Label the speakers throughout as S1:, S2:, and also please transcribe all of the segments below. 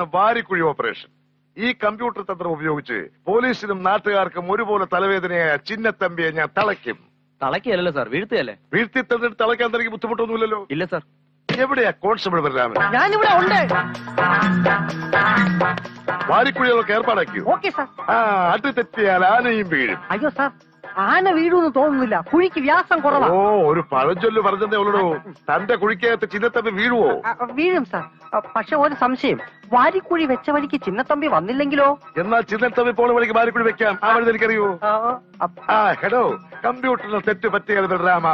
S1: ഇതാണ് വാരിക്കുഴി ഓപ്പറേഷൻ. ഈ കമ്പ്യൂട്ടർ തന്ത്രം ഉപയോഗിച്ച് പോലീസിനും നാട്ടുകാർക്കും ഒരുപോലെ തലവേദനയായ ചിന്നത്തമ്പിയെ ഞാൻ തളയ്ക്കും.
S2: തളയ്ക്കല്ലോ സാർ വീഴ്ത്തിയല്ലേ
S1: വീഴ്ത്തി തന്നിട്ട് തളയ്ക്കാൻ തനിക്ക് ബുദ്ധിമുട്ടൊന്നുമില്ലല്ലോ?
S2: ഇല്ല സാർ.
S1: എവിടെയാ കോൺസ്റ്റബിൾ വരാമ
S3: ഞാനിവിടെ ഉണ്ട്.
S1: വാരിക്കുഴികളൊക്കെ ഏർപ്പാടാക്കിയോ?
S3: Okay sir.
S1: ആ അത് തെറ്റിയാൽ ആനയും വീഴും.
S3: അയ്യോ സാർ ആന വീഴുമെന്ന് തോന്നുന്നില്ല. കുഴിക്ക് വ്യാസം കുറവാണ്
S1: ഓ ഒരു പഴഞ്ചൊല്ല് പറഞ്ഞതേ ഉള്ളൂ. തന്റെ കുഴിക്കകത്ത് ചിന്നത്തമ്പി വീഴുവോ?
S3: വീഴും സാർ. പക്ഷെ ഒരു സംശയം. വാരിക്കുഴി വെച്ച വഴിക്ക് ചിന്നത്തമ്പി വന്നില്ലെങ്കിലോ?
S1: എന്നാൽ ചിന്നത്തമ്പി പോണ വഴിക്ക് വാരിക്കുഴി വെക്കാം. ആ വഴി എനിക്കറിയൂ?
S3: ആ,
S1: ഹലോ കമ്പ്യൂട്ടറിന് തെറ്റ് പറ്റിയത് ബലരാമ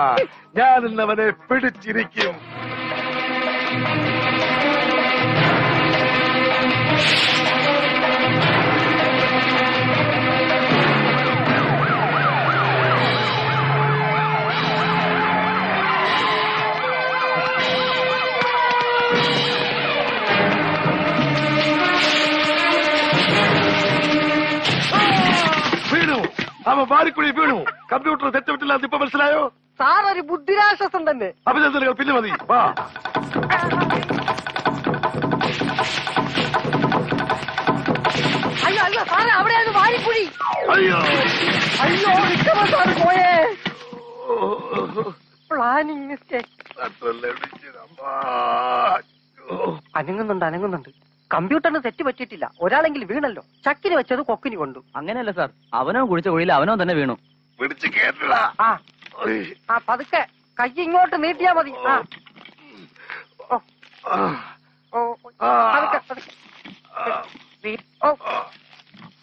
S1: ഞാൻ ഇന്നവനെ പിടിച്ചിരിക്കും. അവൻ വാരിക്കുഴി വീണു. കമ്പ്യൂട്ടർ തെറ്റുപറ്റില്ല ഇപ്പൊ മനസ്സിലായോ?
S3: സാർ ഒരു ബുദ്ധിരാശ്വാസം തന്നെ.
S1: അഭിനന്ദനങ്ങൾ പിന്നെ മതി. വാ.
S3: അയ്യോ അയ്യോ സാറേ അവിടെയാണ് വാരിക്കുഴി.
S1: അയ്യോ.
S3: അയ്യോ നിൽക്കണം സാർ പോയേ.
S1: Planning mistake.
S3: അനങ്ങുന്നുണ്ട് അനങ്ങുന്നുണ്ട്. കമ്പ്യൂട്ടറിന് തെറ്റ് പറ്റിയിട്ടില്ല. ഒരാളെങ്കിൽ വീണല്ലോ. ചക്കിന് വെച്ചത് കൊക്കിന് കൊണ്ടു.
S2: അങ്ങനെയല്ല സാർ. അവനോ കുഴിച്ച കുഴിയിൽ അവനോ തന്നെ വീണു.
S1: പിടിച്ച് കേട്ടടാ.
S3: ആ ആ പതുക്കെ. കൈ ഇങ്ങോട്ട് നീട്ടിയാ മതി. ആ. ഓ. ഓ ഓ, പതുക്കെ പതുക്കെ. വീ- ഓ.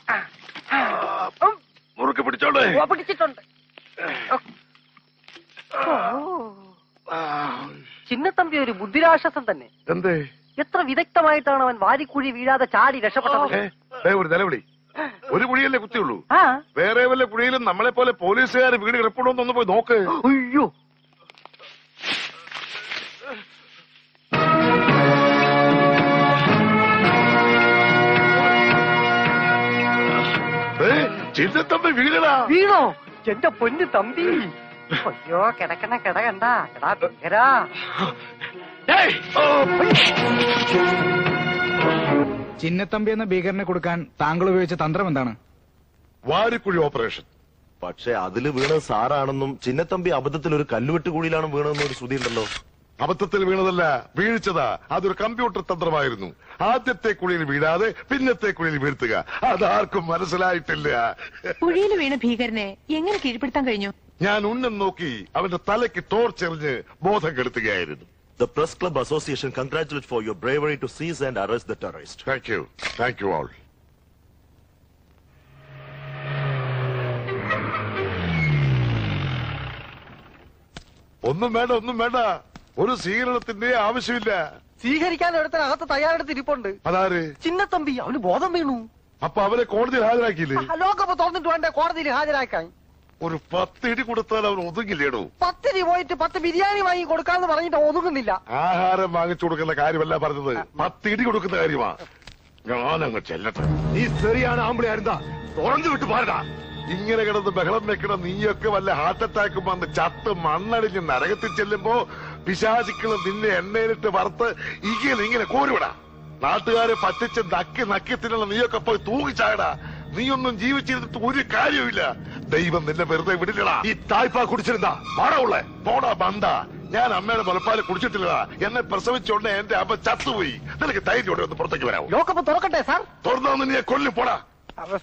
S3: ആ, ആ, ഓ,
S1: മുറുക്ക് പിടിച്ചോണ്ടേ
S3: ഓ, പിടിച്ചിട്ടുണ്ട്. ഓ. ഓ. ചിന്നത്തമ്പി ഒരു ബുദ്ധിരാശ്വാസം തന്നെ.
S1: എന്തേ?
S3: എത്ര വിദഗ്ധമായിട്ടാണ് അവൻ വാരിക്കുഴി വീഴാതെ ചാടി രക്ഷപ്പെട്ടത്?
S1: ഒരു നിലവിളി. ഒരു കുഴിയല്ലേ കുത്തിയുള്ളൂ? വേറെ വല്ല കുഴിയിലും നമ്മളെ പോലെ പോലീസുകാർ വീട് കിടപ്പുണ്ടോന്ന് പോയി നോക്ക്.
S3: അയ്യോ.
S1: ഏ, ചിന്നത്തമ്പി വീഴടാ
S3: വീണോ? എന്റെ പൊന്ന് തമ്പി. അയ്യോ കിടക്കണ കിട
S4: ചിന്നത്തമ്പി എന്ന ഭീകരനെ കൊടുക്കാൻ താങ്കൾ ഉപയോഗിച്ച തന്ത്രം എന്താണ്?
S1: വാരിക്കുഴി ഓപ്പറേഷൻ.
S5: പക്ഷെ അതിൽ വീണത് സാറാണെന്നും ചിന്നത്തമ്പി അബദ്ധത്തിൽ ഒരു കല്ലുവെട്ട് കൂടിയിലാണ് വീണതെന്ന് ഒരു ശ്രുതിയുണ്ടല്ലോ
S1: അബദ്ധത്തിൽ വീണതല്ല വീഴ്ചതാ. അതൊരു കമ്പ്യൂട്ടർ തന്ത്രമായിരുന്നു. ആദ്യത്തെ കുഴിയിൽ വീഴാതെ പിന്നത്തെ കുഴിയിൽ വീഴ്ത്തുക. അതാർക്കും മനസ്സിലായിട്ടില്ല.
S6: കുഴിയിൽ വീണ ഭീകരനെ എങ്ങനെ കീഴ്പ്പെടുത്താൻ കഴിഞ്ഞു?
S1: ഞാൻ ഉന്നം നോക്കി അവന്റെ തലയ്ക്ക് ടോർച്ചെറിഞ്ഞ് ബോധം കെടുത്തുകയായിരുന്നു.
S5: The Press Club Association congratulates for your bravery to seize and arrest the terrorist.
S1: Thank you. Thank you all. ഒന്നും വേണ്ട ഒന്നും വേണ്ട. ഒരു സ്വീകരണത്തിന്റെ ആവശ്യമില്ല.
S3: സ്വീകരിക്കാൻ അകത്ത് തയ്യാറെടുത്ത് ഇരിപ്പുണ്ട്.
S1: അതാര്?
S3: ചിന്നത്തമ്പി അവന് ബോധം വീണു.
S1: അപ്പൊ അവരെ കോടതിയിൽ ഹാജരാക്കിയില്ലേ?
S3: ലോകപ്പ് തുറന്നിട്ട് വേണ്ട കോടതിയിൽ ഹാജരാക്കാൻ?
S1: ഒരു പത്ത് ഇടി കൊടുത്താൽ അവൻ ഒതുങ്ങില്ലേടോ?
S3: പത്തിരി പോയിട്ട് പത്ത് ബിരിയാണി വാങ്ങി കൊടുക്കാന്ന് പറഞ്ഞിട്ട് ഒതുങ്ങുന്നില്ല.
S1: ആഹാരം വാങ്ങിച്ചു കൊടുക്കുന്ന കാര്യമല്ല പറഞ്ഞത്. പത്ത് ഇടി കൊടുക്കുന്ന കാര്യമാ. ഞാനങ്ങ് ചെല്ലട്ടെ.
S7: നീ ശരിയാണ് ആമ്പിളി ആരുന്താ തുറന്നു വിട്ട് പാരടാ.
S1: ഇങ്ങനെ കിടന്ന് ബഹളം വെക്കണ നീയൊക്കെ വല്ല ഹാർട്ട് അറ്റാക്ക് വന്ന് ചത്ത് മണ്ണടിഞ്ഞ് നരകത്തിൽ ചെല്ലുമ്പോ പിശാചിക്കൾ നിന്നെ എണ്ണയിലിട്ട് വറുത്ത് ഇങ്ങനെ ഇങ്ങനെ കോരുവിടാ. നാട്ടുകാരെ പറ്റിച്ച് നക്കി നക്കി തിന്നണ നീയൊക്കെ പോയി തൂങ്ങിച്ചായടാ. നീയൊന്നും ജീവിച്ചിരുന്നിട്ട് ഒരു കാര്യമില്ല ദൈവം നിന്നെ വെറുതെ വിടില്ലടാ.
S7: ഈ തായ്പ കുടിച്ചിരുന്നാ.
S1: മാറവുള്ളേ പോടാ ബണ്ട ഞാൻ അമ്മയുടെ മുലപ്പാൽ കുടിച്ചിട്ടില്ല എന്നെ പ്രസവിച്ചോണ്ട് എന്റെ അമ്മ ചത്തുപോയി. നിനക്ക് ധൈര്യോടെ ഒന്ന് പുറത്തേക്ക് വരാം
S3: ലോക്കപ്പ് തുറക്കട്ടെ സാർ.
S1: തുറന്നു നീ കൊല്ലി പോടാ.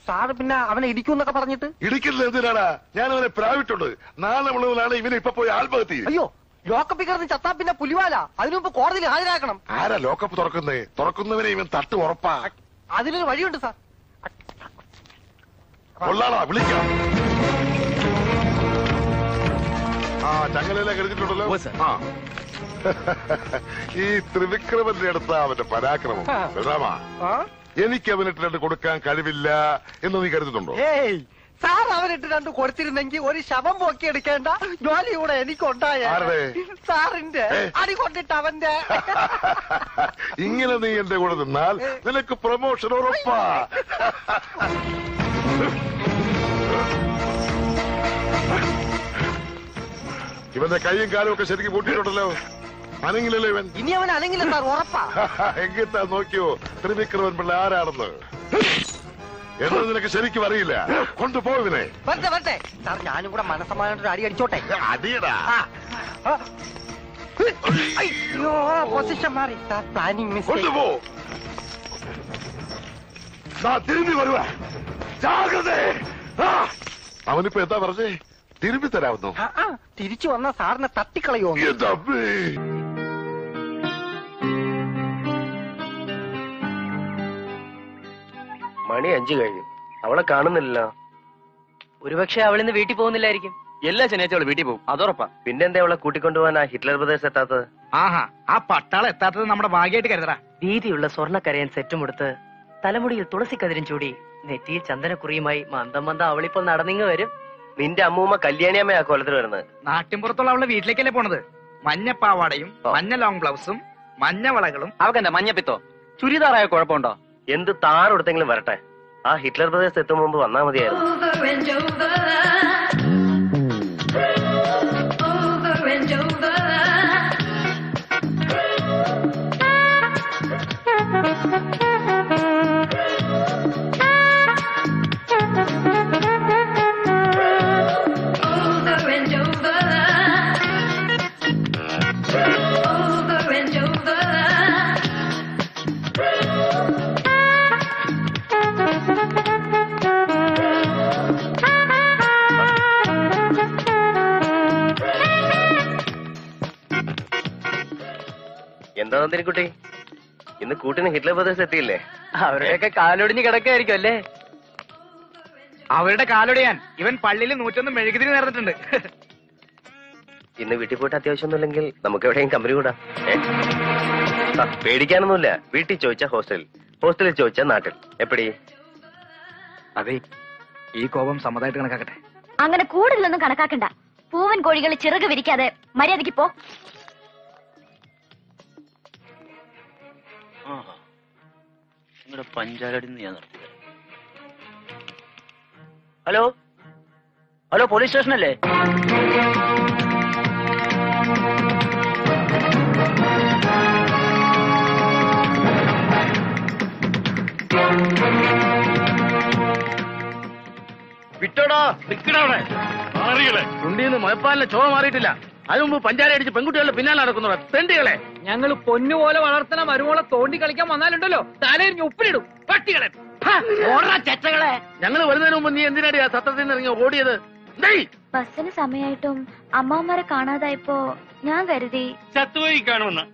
S3: സാർ പിന്നെ അവനെ ഇടിക്കൂന്നൊക്കെ പറഞ്ഞിട്ട്?
S1: ഇടിക്കില്ല എന്തിനാടാ? ഞാൻ അവനെ പ്രാവിട്ടുണ്ട്. നാളെ മുഴുവനാണ് ഇവനെ ഇപ്പൊ പോയി ആത്മഹത്യ
S3: അയ്യോ ലോക്കപ്പ് കിടന്ന് ചത്താ പിന്നെ പുലിവാല. അതിനു മുമ്പ് കോടതിയിൽ ഹാജരാക്കണം.
S1: ആരാ ലോക്കപ്പ് തുറക്കുന്നേ? തുറക്കുന്നവനെ ഇവൻ തട്ട് ഉറപ്പാ.
S3: അതിനൊരു വഴിയുണ്ട് സാർ.
S1: കൊള്ളാടാ വിളിക്കാം. ആ ചങ്ങലയിലെ കഴിഞ്ഞിട്ടുണ്ടല്ലോ ആ. ഈ ത്രിവിക്രമന്റെ അടുത്ത അവന്റെ പരാക്രമം.
S3: ആ.
S1: എനിക്ക് അവനിട്ടിട്ട് കൊടുക്കാൻ കഴിവില്ല എന്ന് നീ കരുതുന്നുണ്ടോ
S3: സാർ അവനിട്ട് രണ്ട് കൊടുത്തിരുന്നെങ്കിൽ ഒരു ശവം പൊക്കി എടുക്കേണ്ട ജോലി കൂടെ എനിക്കുണ്ടായ.
S1: ആരുടെ?
S3: സാറിന്റെ.
S1: ഏ.
S3: അടി കൊണ്ടിട്ട് അവന്റെ.
S1: ഇങ്ങനെ നീ എന്റെ കൂടെ നിന്നാൽ നിനക്ക് പ്രൊമോഷൻ ഉറപ്പാ. ഇവന്റെ കൈയും കാലും ഒക്കെ ശരിക്കും കൂട്ടിയിട്ടുണ്ടല്ലോ. അനങ്ങിലല്ലോ ഇവൻ.
S3: ഇനി അവൻ അല്ലെങ്കിലും സാർ ഉറപ്പാ.
S1: എങ്കിത്താ നോക്കിയോ ത്രിവിക്രമൻ പിള്ള ആരാണെന്ന്? എന്നത് നിനക്ക് ശരിക്കും അറിയില്ല? കൊണ്ടുപോവിനെ
S3: വരട്ടെ വരട്ടെ സാർ ഞാനും കൂടെ മനസ്സമാനൊരു അടി അടിച്ചോട്ടെ.
S1: അടിയടാ.
S3: ആ. ആ. അയ്യോ പൊസിഷൻ മാറി. സാർ പ്ലാനിങ് മിസ്റ്റേക്ക്
S1: കൊണ്ടുപോ ദാ തിരുമ്പി വരുവാ. ജാഗ്രത. അവനിപ്പോ എന്താ പറഞ്ഞേ? തിരുമ്പി തരാവുന്നു?
S3: ആ, ആ, തിരിച്ചു വന്ന സാറിനെ തട്ടിക്കളയോ
S1: എന്റെ
S8: മണി അഞ്ചു കഴിഞ്ഞു. അവളെ കാണുന്നില്ല
S9: ഒരുപക്ഷെ അവളിന്ന് വീട്ടിൽ പോകുന്നില്ലായിരിക്കും. എല്ലാ ശനിയാഴ്ച അവൾ വീട്ടിൽ പോകും. അതുറപ്പാ.
S8: പിന്നെന്താ അവളെ കൂട്ടിക്കൊണ്ടുപോകാൻ ആ ഹിറ്റ്ലർ ബ്രദേഴ്സ് എത്താത്തത്?
S10: ആഹാ ആ പട്ടാളം എത്താത്തത് നമ്മുടെ ഭാഗ്യമായിട്ട് കരുതടാ.
S11: വീതിയുള്ള സ്വർണക്കരയൻ സെറ്റുമെടുത്ത് തലമുടിയിൽ തുളസി കതിരും ചൂടി നെറ്റിയിൽ ചന്ദനക്കുറിയുമായി മന്ദം മന്ദം അവളിപ്പോ നടന്നിങ്ങ് വരും.
S8: നിന്റെ അമ്മൂമ്മ കല്യാണിയമ്മ ആ കൊലത്തിൽ വരുന്നത്.
S10: നാട്ടിൻപുറത്തുള്ള അവളെ വീട്ടിലേക്കല്ലേ പോണത്? മഞ്ഞ പാവാടയും മഞ്ഞ ലോങ് ബ്ലൗസും മഞ്ഞ വളകളും.
S9: അവക്കെന്താ മഞ്ഞപ്പിത്തോ? ചുരിദാറായ കുഴപ്പമുണ്ടോ?
S8: എന്ത് താറെടുത്തെങ്കിലും വരട്ടെ. ആ ഹിറ്റ്ലർ പ്രദേശത്ത് എത്തും മുമ്പ് വന്നാ മതിയായിരുന്നു. നന്ദിനിക്കുട്ടി ഇന്ന് കൂട്ടിന് ഹിറ്റ്ലർ ബ്രദേഴ്സ് എത്തിയില്ലേ?
S9: അവരുടെയൊക്കെ കാലൊടിഞ്ഞ് കിടക്കായിരിക്കും അല്ലേ?
S10: അവരുടെ കാലൊടിയാൻ ഇവൻ പള്ളിയിൽ നൂറ്റൊന്ന് മെഴുകുതിരി നടന്നിട്ടുണ്ട്
S8: ഇന്ന് വീട്ടിൽ പോയിട്ട് അത്യാവശ്യമൊന്നുമില്ലെങ്കിൽ നമുക്ക് എവിടെയും കമ്പനി കൂടാം. പേടിക്കാനൊന്നുമില്ല. വീട്ടിൽ ചോദിച്ചാ ഹോസ്റ്റലിൽ ഹോസ്റ്റലിൽ ചോദിച്ചാ നാട്ടിൽ. എപ്പടി?
S10: അതെ ഈ കോപം സമ്മതമായിട്ട് കണക്കാക്കട്ടെ.
S12: അങ്ങനെ കൂടുതലൊന്നും കണക്കാക്കണ്ട. പൂവൻ കോഴികൾ ചിറക് വിരിക്കാതെ മര്യാദയ്ക്ക് പോ.
S9: നിങ്ങളുടെ പഞ്ചാരടി ഞാൻ നിർത്തി
S8: ഹലോ?
S9: ഹലോ പോലീസ് സ്റ്റേഷൻ അല്ലേ
S8: വിട്ടോടാ നിക്കടവിടെ ചുണ്ടിന്ന് മുഴപ്പാലിന്റെ ചോവ മാറിയിട്ടില്ല. അതിനു മുമ്പ് പഞ്ചാര അടിച്ച് പെൺകുട്ടികളുടെ പിന്നാലെ നടക്കുന്നു തെണ്ടികളെ
S11: ഞങ്ങൾ പൊന്നുപോലെ വളർത്തണ മരുമോളെ തോണ്ടി കളിക്കാൻ വന്നാലുണ്ടല്ലോ. തലയിരിഞ്ഞ് ഉപ്പിലിടും. പട്ടികളെ. ചെറ്റകളെ
S8: ഞങ്ങൾ വരുന്നതിന് മുമ്പ് നീ എന്തിനാടി ആ സത്രത്തിൽ നിന്ന് ഇറങ്ങി ഓടിയത്?
S12: ബസ്സിന് സമയമായിട്ടും അമ്മാവന്മാരെ കാണാതായപ്പോ ഞാൻ കരുതി.
S8: ചത്തുപോയി കാണുമെന്ന്.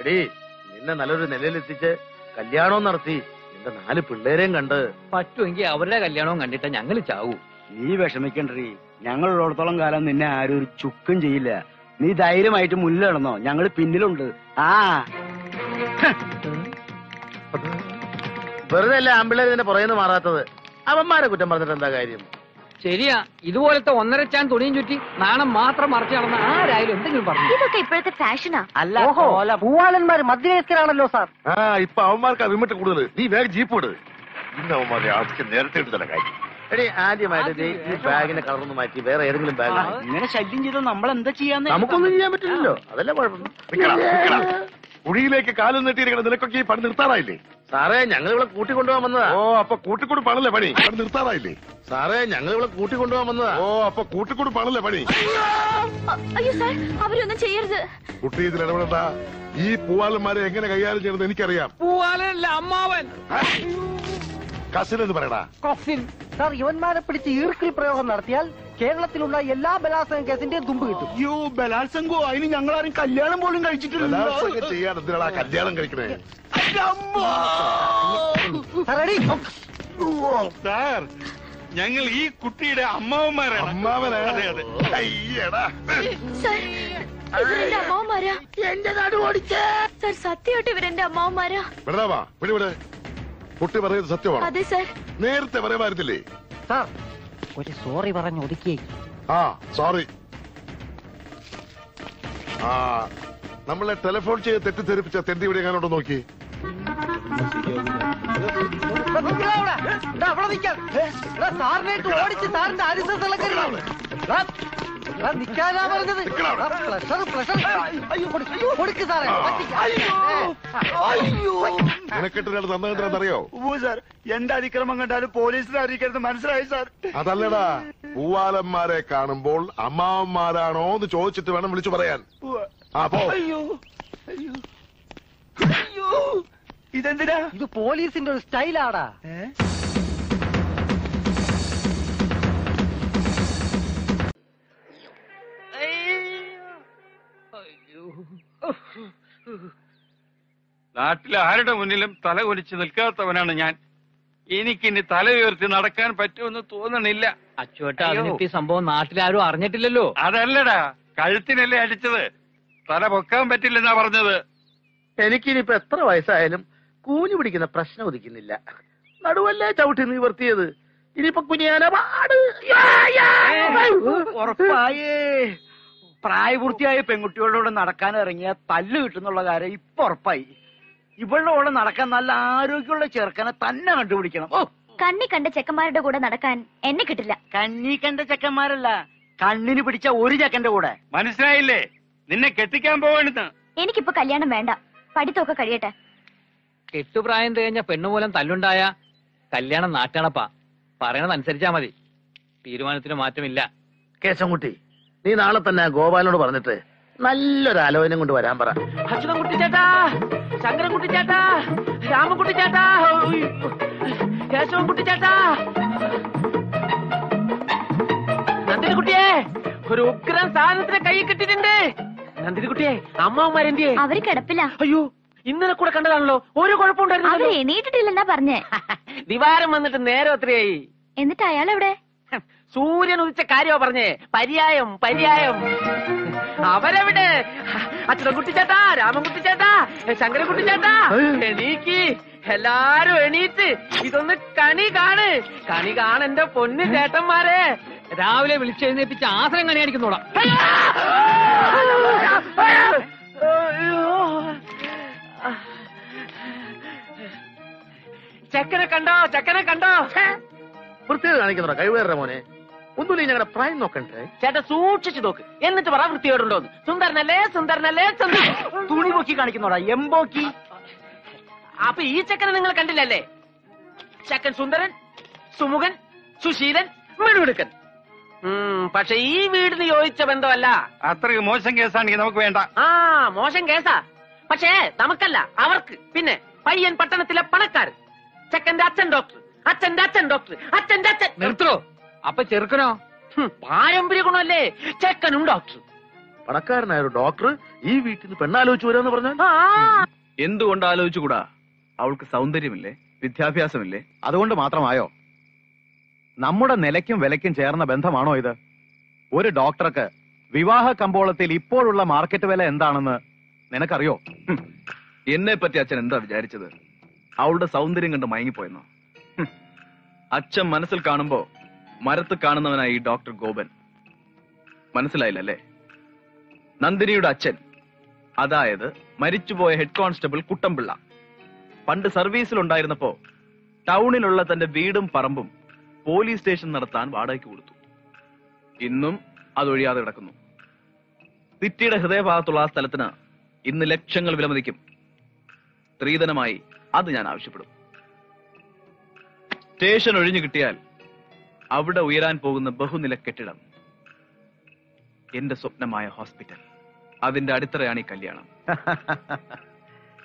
S8: എടി നിന്നെ നല്ലൊരു നിലയിലെത്തിച്ച് കല്യാണവും നടത്തി. നിന്റെ നാല് പിള്ളേരെയും കണ്ട്.
S11: പറ്റുമെങ്കിൽ അവരുടെ കല്യാണവും കണ്ടിട്ട് ഞങ്ങൾ ചാവൂ.
S13: നീ വിഷമിക്കണ്ടീ ഞങ്ങളുള്ളിടത്തോളം കാലം നിന്നെ ആരും ഒരു ചുക്കും ചെയ്യില്ല.
S3: നീ ധൈര്യമായിട്ട് മുന്നിലിടണോ ഞങ്ങൾ പിന്നിലുണ്ട്. ആ.
S14: വെറുതെ അല്ലേ ആമ്പിള്ളേർ ഇതിന്റെ പുറകെ മാറാത്തത്? അവന്മാരെ കുറ്റം പറഞ്ഞിട്ട് എന്താ കാര്യം?
S15: ശരിയാ. ഇതുപോലത്തെ ഒന്നര ചാൻ തുണിയും ചുറ്റി നാണം മാത്രം മറച്ചു നടന്ന ആരായാലും എന്തെങ്കിലും പറഞ്ഞു.
S12: ഇതൊക്കെ ഇപ്പോഴത്തെ ഫാഷനാ.
S3: അല്ല ഓഹോ. പൂവാലന്മാര് മധ്യവയസ്കരാണല്ലോ സാർ.
S1: ആ ഇപ്പൊ അവന്മാർക്ക് വിമിട്ട് കൂടുതൽ നീ വേഗം ജീപ്പ് ഇട് ഇന്ന് അവന്മാരെ ആവശ്യം നേരത്തെ എടുത്തല്ല കാര്യം.
S14: എടി ആദ്യമായിട്ട് ഈ ബാഗിന്റെ കളർ ഒന്ന് മാറ്റി വേറെ ഏതെങ്കിലും ബാഗ്
S3: ഇങ്ങനെ ശല്യം ചെയ്തോ നമ്മൾ എന്താ ചെയ്യാന്ന്
S14: നമുക്കൊന്നും ചെയ്യാൻ പറ്റില്ലല്ലോ. അതല്ല കുഴപ്പം.
S1: കുഴിയിലേക്ക് കാലം നീട്ടിയിരിക്കണം നിനക്കൊക്കെ ഈ പണി നിർത്താറായില്ലേ?
S14: സാറേ ഞങ്ങൾ ഇവിടെ കൂട്ടിക്കൊണ്ടുപോകാൻ വന്നതാ.
S1: ഓ അപ്പൊ കൂട്ടിക്കൂടി പണല്ലേ പണി? പണി നിർത്താറായില്ലേ?
S14: സാറേ ഞങ്ങൾ ഇവിടെ കൂട്ടിക്കൊണ്ടുപോകാൻ വന്നതാ.
S1: ഓ അപ്പൊ കൂട്ടിക്കൂടി പണല്ലേ പണി?
S12: അയ്യോ സാർ അവരൊന്നും ചെയ്യരുത്.
S1: കുട്ടി ഇതിൽ ഇടപെടണ്ട. ഈ പൂവാലന്മാരെ എങ്ങനെ കൈകാര്യം ചെയ്യണമെന്ന് എനിക്കറിയാം.
S15: പൂവാലല്ല അമ്മാവൻ.
S1: കസിൻ എന്ന് പറയടാ.
S3: കൊഫിൻ സാർ യുവന്മാരെ പിടിച്ച് ഈർക്കിൽ പ്രയോഗം നടത്തിയാൽ കേരളത്തിലുള്ള എല്ലാ ബലാത്സംഗ കേസിന്റെയും തുമ്പ് കിട്ടും.
S4: അയ്യോ ബലാത്സംഗോ? അതിന് ഞങ്ങളാരും കല്യാണം പോലും കഴിച്ചിട്ടില്ല.
S1: ബലാത്സംഗം ചെയ്യാൻ എന്തിനാടാ കല്യാണം കഴിക്കണേ?
S3: Sir ready?
S16: സാർ ഞങ്ങൾ ഈ കുട്ടിയുടെ അമ്മാവന്മാരാണ്.
S1: അമ്മാവനാ? അയ്യടാ.
S12: സർ ഇവരെന്റെ അമ്മാവന്മാരാ? എന്റെ നാട് ഓടിച്ചേ സാർ സത്യമായിട്ട് ഇവരെന്റെ അമ്മാവന്മാരാ?
S1: വിടി വിട് കുട്ടി പറയുന്നത് സത്യമാണ്
S12: അതെ സാർ
S1: നേരത്തെ പറയുമായിരുന്നില്ലേ
S3: സാർ ഒരു സോറി പറഞ്ഞ് ഒതുക്കിയേ
S1: ആ സോറി ആ നമ്മളെ ടെലിഫോൺ ചെയ്ത് തെറ്റിദ്ധരിപ്പിച്ച തെണ്ടി ഇവിടെ ഞാനോട് നോക്കി
S3: സാറിനായിട്ട് ഓടിച്ച് സാറിന്റെ അരിസലക്കരുത് നിക്കാനാ പറഞ്ഞത്. പ്ലഷർ പ്ലഷർ അയ്യോ. കൊടുക്ക്, കൊടുക്ക് സാറേ.
S4: സാർ എന്റെ അതിക്രമം കണ്ടാലും പോലീസിനെ അറിയിക്കരുത്. മനസ്സിലായി സാർ?
S1: അതല്ലടാ പൂവാലന്മാരെ കാണുമ്പോൾ അമ്മാവന്മാരാണോ എന്ന് ചോദിച്ചിട്ട് വേണം വിളിച്ചു പറയാൻ. അപ്പോ
S4: അയ്യോ. അയ്യോ. അയ്യോ. ഇതെന്തിനാ?
S3: ഇത് പോലീസിന്റെ ഒരു സ്റ്റൈലാടാ.
S16: നാട്ടിലെ ആരുടെ മുന്നിലും തല കുലിച്ച് നിൽക്കാത്തവനാണ് ഞാൻ. എനിക്കിനി തല ഉയർത്തി നടക്കാൻ പറ്റുമെന്ന് തോന്നണില്ല.
S15: അച്ചുവേട്ട. അതിനിപ്പോ ഈ സംഭവം നാട്ടിലാരും അറിഞ്ഞിട്ടില്ലല്ലോ.
S16: അതല്ലടാ കഴുത്തിനല്ലേ അടിച്ചത്. തല പൊക്കാൻ പറ്റില്ലെന്നാ പറഞ്ഞത്.
S14: എനിക്കിനിപ്പോ എത്ര വയസ്സായാലും കൂഞ്ഞു പിടിക്കുന്ന പ്രശ്നം ഉദിക്കുന്നില്ല. നടുവല്ലേ ചവിട്ടി നിവർത്തിയത്. ഇനിയിപ്പോ പാട്. യാ.
S3: ഉറപ്പായേ. പ്രായപൂർത്തിയായ പെൺകുട്ടികളോട് നടക്കാൻ ഇറങ്ങിയ തല്ല് കിട്ടുന്നുള്ള കാര്യം ഇപ്പൊ ഉറപ്പായി. ഇവളുടെ കൂടെ നടക്കാൻ നല്ല ആരോഗ്യമുള്ള ചെറുക്കനെ തന്നെ കണ്ടുപിടിക്കണം. ഓ!
S12: കണ്ണി കണ്ട ചെക്കന്മാരുടെ കൂടെ നടക്കാൻ എന്നെ കിട്ടില്ല.
S3: കണ്ണി കണ്ട ചെക്കന്മാരല്ല കണ്ണിന് പിടിച്ച ഒരു ചെക്കന്റെ കൂടെ.
S16: മനസ്സിലായില്ലേ? നിന്നെ കെട്ടിക്കാൻ പോവാണെന്ന്
S12: എനിക്കിപ്പോ കല്യാണം വേണ്ട. പഠിത്തമൊക്കെ കഴിയട്ടെ.
S15: കെട്ടുപ്രായം തികഞ്ഞ പെണ്ണുമൂലം തല്ലുണ്ടായ കല്യാണം നാട്ടണപ്പാ പറയണതനുസരിച്ചാ മതി. തീരുമാനത്തിന് മാറ്റമില്ല.
S14: കേശവൻകുട്ടി നീ നാളെ തന്നെ ഗോപാലിനോട് പറഞ്ഞിട്ട് നല്ലൊരു ആലോചന കൊണ്ട് വരാൻ പറ.
S15: അച്യുതൻകുട്ടി ചേട്ടാ ശങ്കരൻകുട്ടി ചേട്ടാ രാമൻകുട്ടി ചേട്ടാ കേശവൻകുട്ടി ചേട്ടാ. നന്ദിനിക്കുട്ടിയെ ഒരു ഉഗ്രം സാധനത്തിന് കൈ കിട്ടിയിട്ടുണ്ട്. നന്ദിനിക്കുട്ടിയെ അമ്മാവന്മാരെന്തിയെ?
S12: അവർ കിടപ്പില്ല
S15: അയ്യോ ഇന്നലെ കൂടെ കണ്ടതാണല്ലോ ഒരു
S12: അവർ
S15: കുഴപ്പമുണ്ടായിരുന്നു
S12: എണീറ്റിട്ടില്ലെന്നാ പറഞ്ഞേ.
S15: ദിവാരം വന്നിട്ട് നേരെ ഒത്തിരിയായി.
S12: എന്നിട്ട് അയാൾ എവിടെ
S15: സൂര്യൻ ഉദിച്ച കാര്യമാ പറഞ്ഞേ. പര്യായം പര്യായം. അവരെവിടെ? അച്ഛനക്കുട്ടി ചേട്ടാ രാമൻകുട്ടി ചേട്ടാ ശങ്കരൻകുട്ടി ചേട്ടാ എണീക്ക്. എല്ലാരും എണീറ്റ് ഇതൊന്ന് കണി കാണ്. കണി കാണ് എന്റെ പൊന്ന് ചേട്ടന്മാരെ. രാവിലെ വിളിച്ചെഴുന്നേപ്പിച്ച് ആസനം കണി അടിക്കുന്നോടാം ചെക്കനെ കണ്ടോ? ചെക്കനെ കണ്ടോ?
S14: വൃത്തിയിൽ കാണിക്കുന്നോ കഴിവേറെ മോനെ. ഒന്നുമില്ല ഞങ്ങളുടെ പ്രായം നോക്കണ്ടേ?
S15: ചേട്ടാ സൂക്ഷിച്ചു നോക്ക്. എന്നിട്ട് പറ വൃത്തിയോടുണ്ടോന്ന് സുന്ദരനല്ലേ സുന്ദരനല്ലേ സുന്ദരൻ
S3: തുണി പൊക്കി കാണിക്കുന്നോടാ എംബോക്കി.
S15: അപ്പൊ ഈ ചെക്കനെ നിങ്ങൾ കണ്ടില്ലല്ലേ? ചക്കൻ സുന്ദരൻ സുമുഖൻ സുശീലൻ മിടുമിടുക്കൻ. ഉം, പക്ഷെ ഈ വീടിന് യോജിച്ച ബന്ധമല്ല.
S16: അത്രയും മോശം കേസാണെങ്കിൽ നമുക്ക് വേണ്ട.
S15: ആ മോശം കേസാ. പക്ഷേ നമുക്കല്ല അവർക്ക്. പിന്നെ പയ്യൻ പട്ടണത്തിലെ പണക്കാർ ചെക്കന്റെ അച്ഛൻ ഡോക്ടർ. അച്ഛന്റെ അച്ഛൻ ഡോക്ടർ. അച്ഛന്റെ അച്ഛൻ നിർത്തോ അപ്പൊ ചെറുക്കനോ? പാരമ്പര്യ ഗുണമല്ലേ? ചെക്കനും ഡോക്ടർ
S14: പണക്കാരനായ ഒരു ഡോക്ടർ ഈ വീട്ടിൽ നിന്ന് പെണ്ണാലോചിച്ച് വരാന്ന് പറഞ്ഞാൽ?
S9: എന്തുകൊണ്ട് ആലോചിച്ചുകൂടാ? അവൾക്ക് സൗന്ദര്യമില്ലേ? വിദ്യാഭ്യാസമില്ലേ? അതുകൊണ്ട് മാത്രമായോ? നമ്മുടെ നിലയ്ക്കും വിലയ്ക്കും ചേർന്ന ബന്ധമാണോ ഇത്? ഒരു ഡോക്ടർക്ക് വിവാഹ കമ്പോളത്തിൽ ഇപ്പോഴുള്ള മാർക്കറ്റ് വില എന്താണെന്ന് നിനക്കറിയോ.
S17: എന്നെ പറ്റി അച്ഛൻ എന്താ വിചാരിച്ചത്? അവളുടെ സൗന്ദര്യം കണ്ട് മയങ്ങിപ്പോയെന്നോ. അച്ഛൻ മനസ്സിൽ കാണുമ്പോ മരത്ത് കാണുന്നവനായി ഡോക്ടർ ഗോപൻ. മനസ്സിലായില്ല അല്ലേ നന്ദിനിയുടെ അച്ഛൻ അതായത് മരിച്ചുപോയ ഹെഡ് കോൺസ്റ്റബിൾ കുട്ടമ്പിള്ള. പണ്ട് സർവീസിൽ സർവീസിലുണ്ടായിരുന്നപ്പോ ടൗണിലുള്ള തന്റെ വീടും പറമ്പും പോലീസ് സ്റ്റേഷൻ നടത്താൻ വാടകയ്ക്ക് കൊടുത്തു. ഇന്നും അതൊഴിയാതെ കിടക്കുന്നു. സിറ്റിയുടെ ഹൃദയഭാഗത്തുള്ള ആ സ്ഥലത്തിന് ഇന്ന് ലക്ഷങ്ങൾ വിലമതിക്കും. സ്ത്രീധനമായി അത് ഞാൻ ആവശ്യപ്പെടും. സ്റ്റേഷൻ ഒഴിഞ്ഞു കിട്ടിയാൽ അവിടെ ഉയരാൻ പോകുന്ന ബഹുനില കെട്ടിടം എന്റെ സ്വപ്നമായ ഹോസ്പിറ്റൽ. അതിന്റെ അടിത്തറയാണ് ഈ കല്യാണം.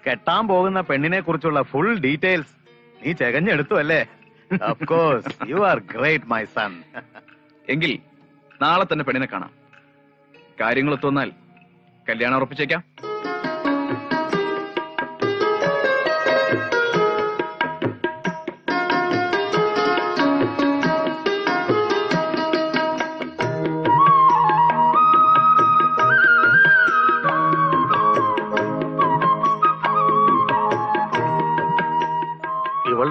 S9: കെട്ടാൻ പോകുന്ന പെണ്ണിനെ കുറിച്ചുള്ള ഫുൾ ഡീറ്റെയിൽസ് നീ ചെകഞ്ഞെടുത്തു അല്ലേ? Course you are great my son
S17: എങ്കിൽ നാളെ തന്നെ പെണ്ണിനെ കാണാം. കാര്യങ്ങൾ ഒത്തുവന്നാൽ കല്യാണം ഉറപ്പിച്ചേക്കാം.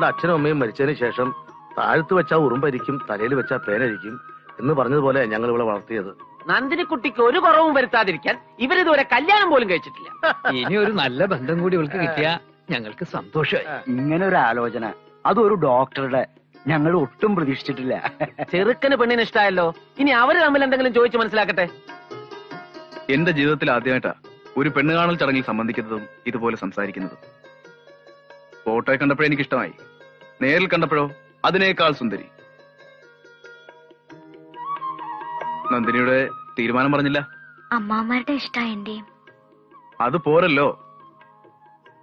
S14: ഇവളുടെ അച്ഛനും അമ്മയും മരിച്ചതിന് ശേഷം താഴ്ത്തു വെച്ചാൽ ഉറുമ്പരിക്കും തലയിൽ വെച്ചാൽ പേനരിക്കും എന്ന് പറഞ്ഞതുപോലെ ഞങ്ങൾ ഇവിടെ വളർത്തിയത്.
S15: നന്ദിനി കുട്ടിക്ക് ഒരു കുറവും വരുത്താതിരിക്കാൻ ഇവരിതുവരെ കല്യാണം പോലും കഴിച്ചിട്ടില്ല.
S3: ഇനി ഒരു നല്ല ബന്ധം കൂടി ഇവൾക്ക് കിട്ടിയ ഞങ്ങൾക്ക് സന്തോഷമായി.
S18: ഇങ്ങനെ ഒരു ആലോചന. അതൊരു ഡോക്ടറുടെ ഞങ്ങൾ ഒട്ടും പ്രതീക്ഷിച്ചിട്ടില്ല.
S15: ചെറുക്കന് പെണ്ണിന് ഇഷ്ടമായല്ലോ ഇനി അവർ തമ്മിൽ എന്തെങ്കിലും ചോദിച്ചു മനസ്സിലാക്കട്ടെ?
S17: എന്റെ ജീവിതത്തിൽ ആദ്യമായിട്ടാ ഒരു പെണ്ണ് കാണൽ ചടങ്ങിൽ സംബന്ധിക്കുന്നതും ഇതുപോലെ സംസാരിക്കുന്നതും. ഫോട്ടോയെ കണ്ടപ്പോഴേ എനിക്ക് ഇഷ്ടമായി നേരിൽ കണ്ടപ്പോഴോ അതിനേക്കാൾ സുന്ദരി. നന്ദിനിയുടെ തീരുമാനം പറഞ്ഞില്ല?
S12: അമ്മാമാരുടെ ഇഷ്ടം എന്റെയും
S17: അത് പോരല്ലോ.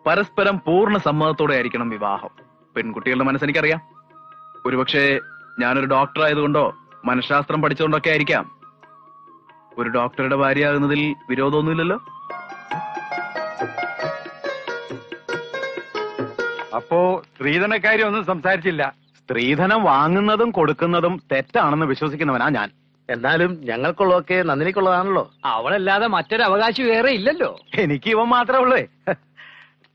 S17: പരസ്പരം പൂർണ സമ്മതത്തോടെ ആയിരിക്കണം വിവാഹം. പെൺകുട്ടികളുടെ മനസ്സ് മനസ്സെനിക്കറിയാം ഒരുപക്ഷെ ഞാനൊരു ഡോക്ടർ ആയതുകൊണ്ടോ മനഃശാസ്ത്രം പഠിച്ചുകൊണ്ടൊക്കെ ആയിരിക്കാം. ഒരു ഡോക്ടറുടെ ഭാര്യയാകുന്നതിൽ വിരോധമൊന്നുമില്ലല്ലോ?
S16: അപ്പോ സ്ത്രീധനക്കാരി ഒന്നും സംസാരിച്ചില്ല.
S9: സ്ത്രീധനം വാങ്ങുന്നതും കൊടുക്കുന്നതും തെറ്റാണെന്ന് വിശ്വസിക്കുന്നവനാ ഞാൻ.
S14: എന്നാലും ഞങ്ങൾക്കുള്ളതൊക്കെ നന്ദിനിക്കുള്ളതാണല്ലോ.
S3: അവളല്ലാതെ മറ്റൊരു അവകാശി വേറെ ഇല്ലല്ലോ.
S9: എനിക്ക് ഇവൻ മാത്രമേ ഉള്ളേ.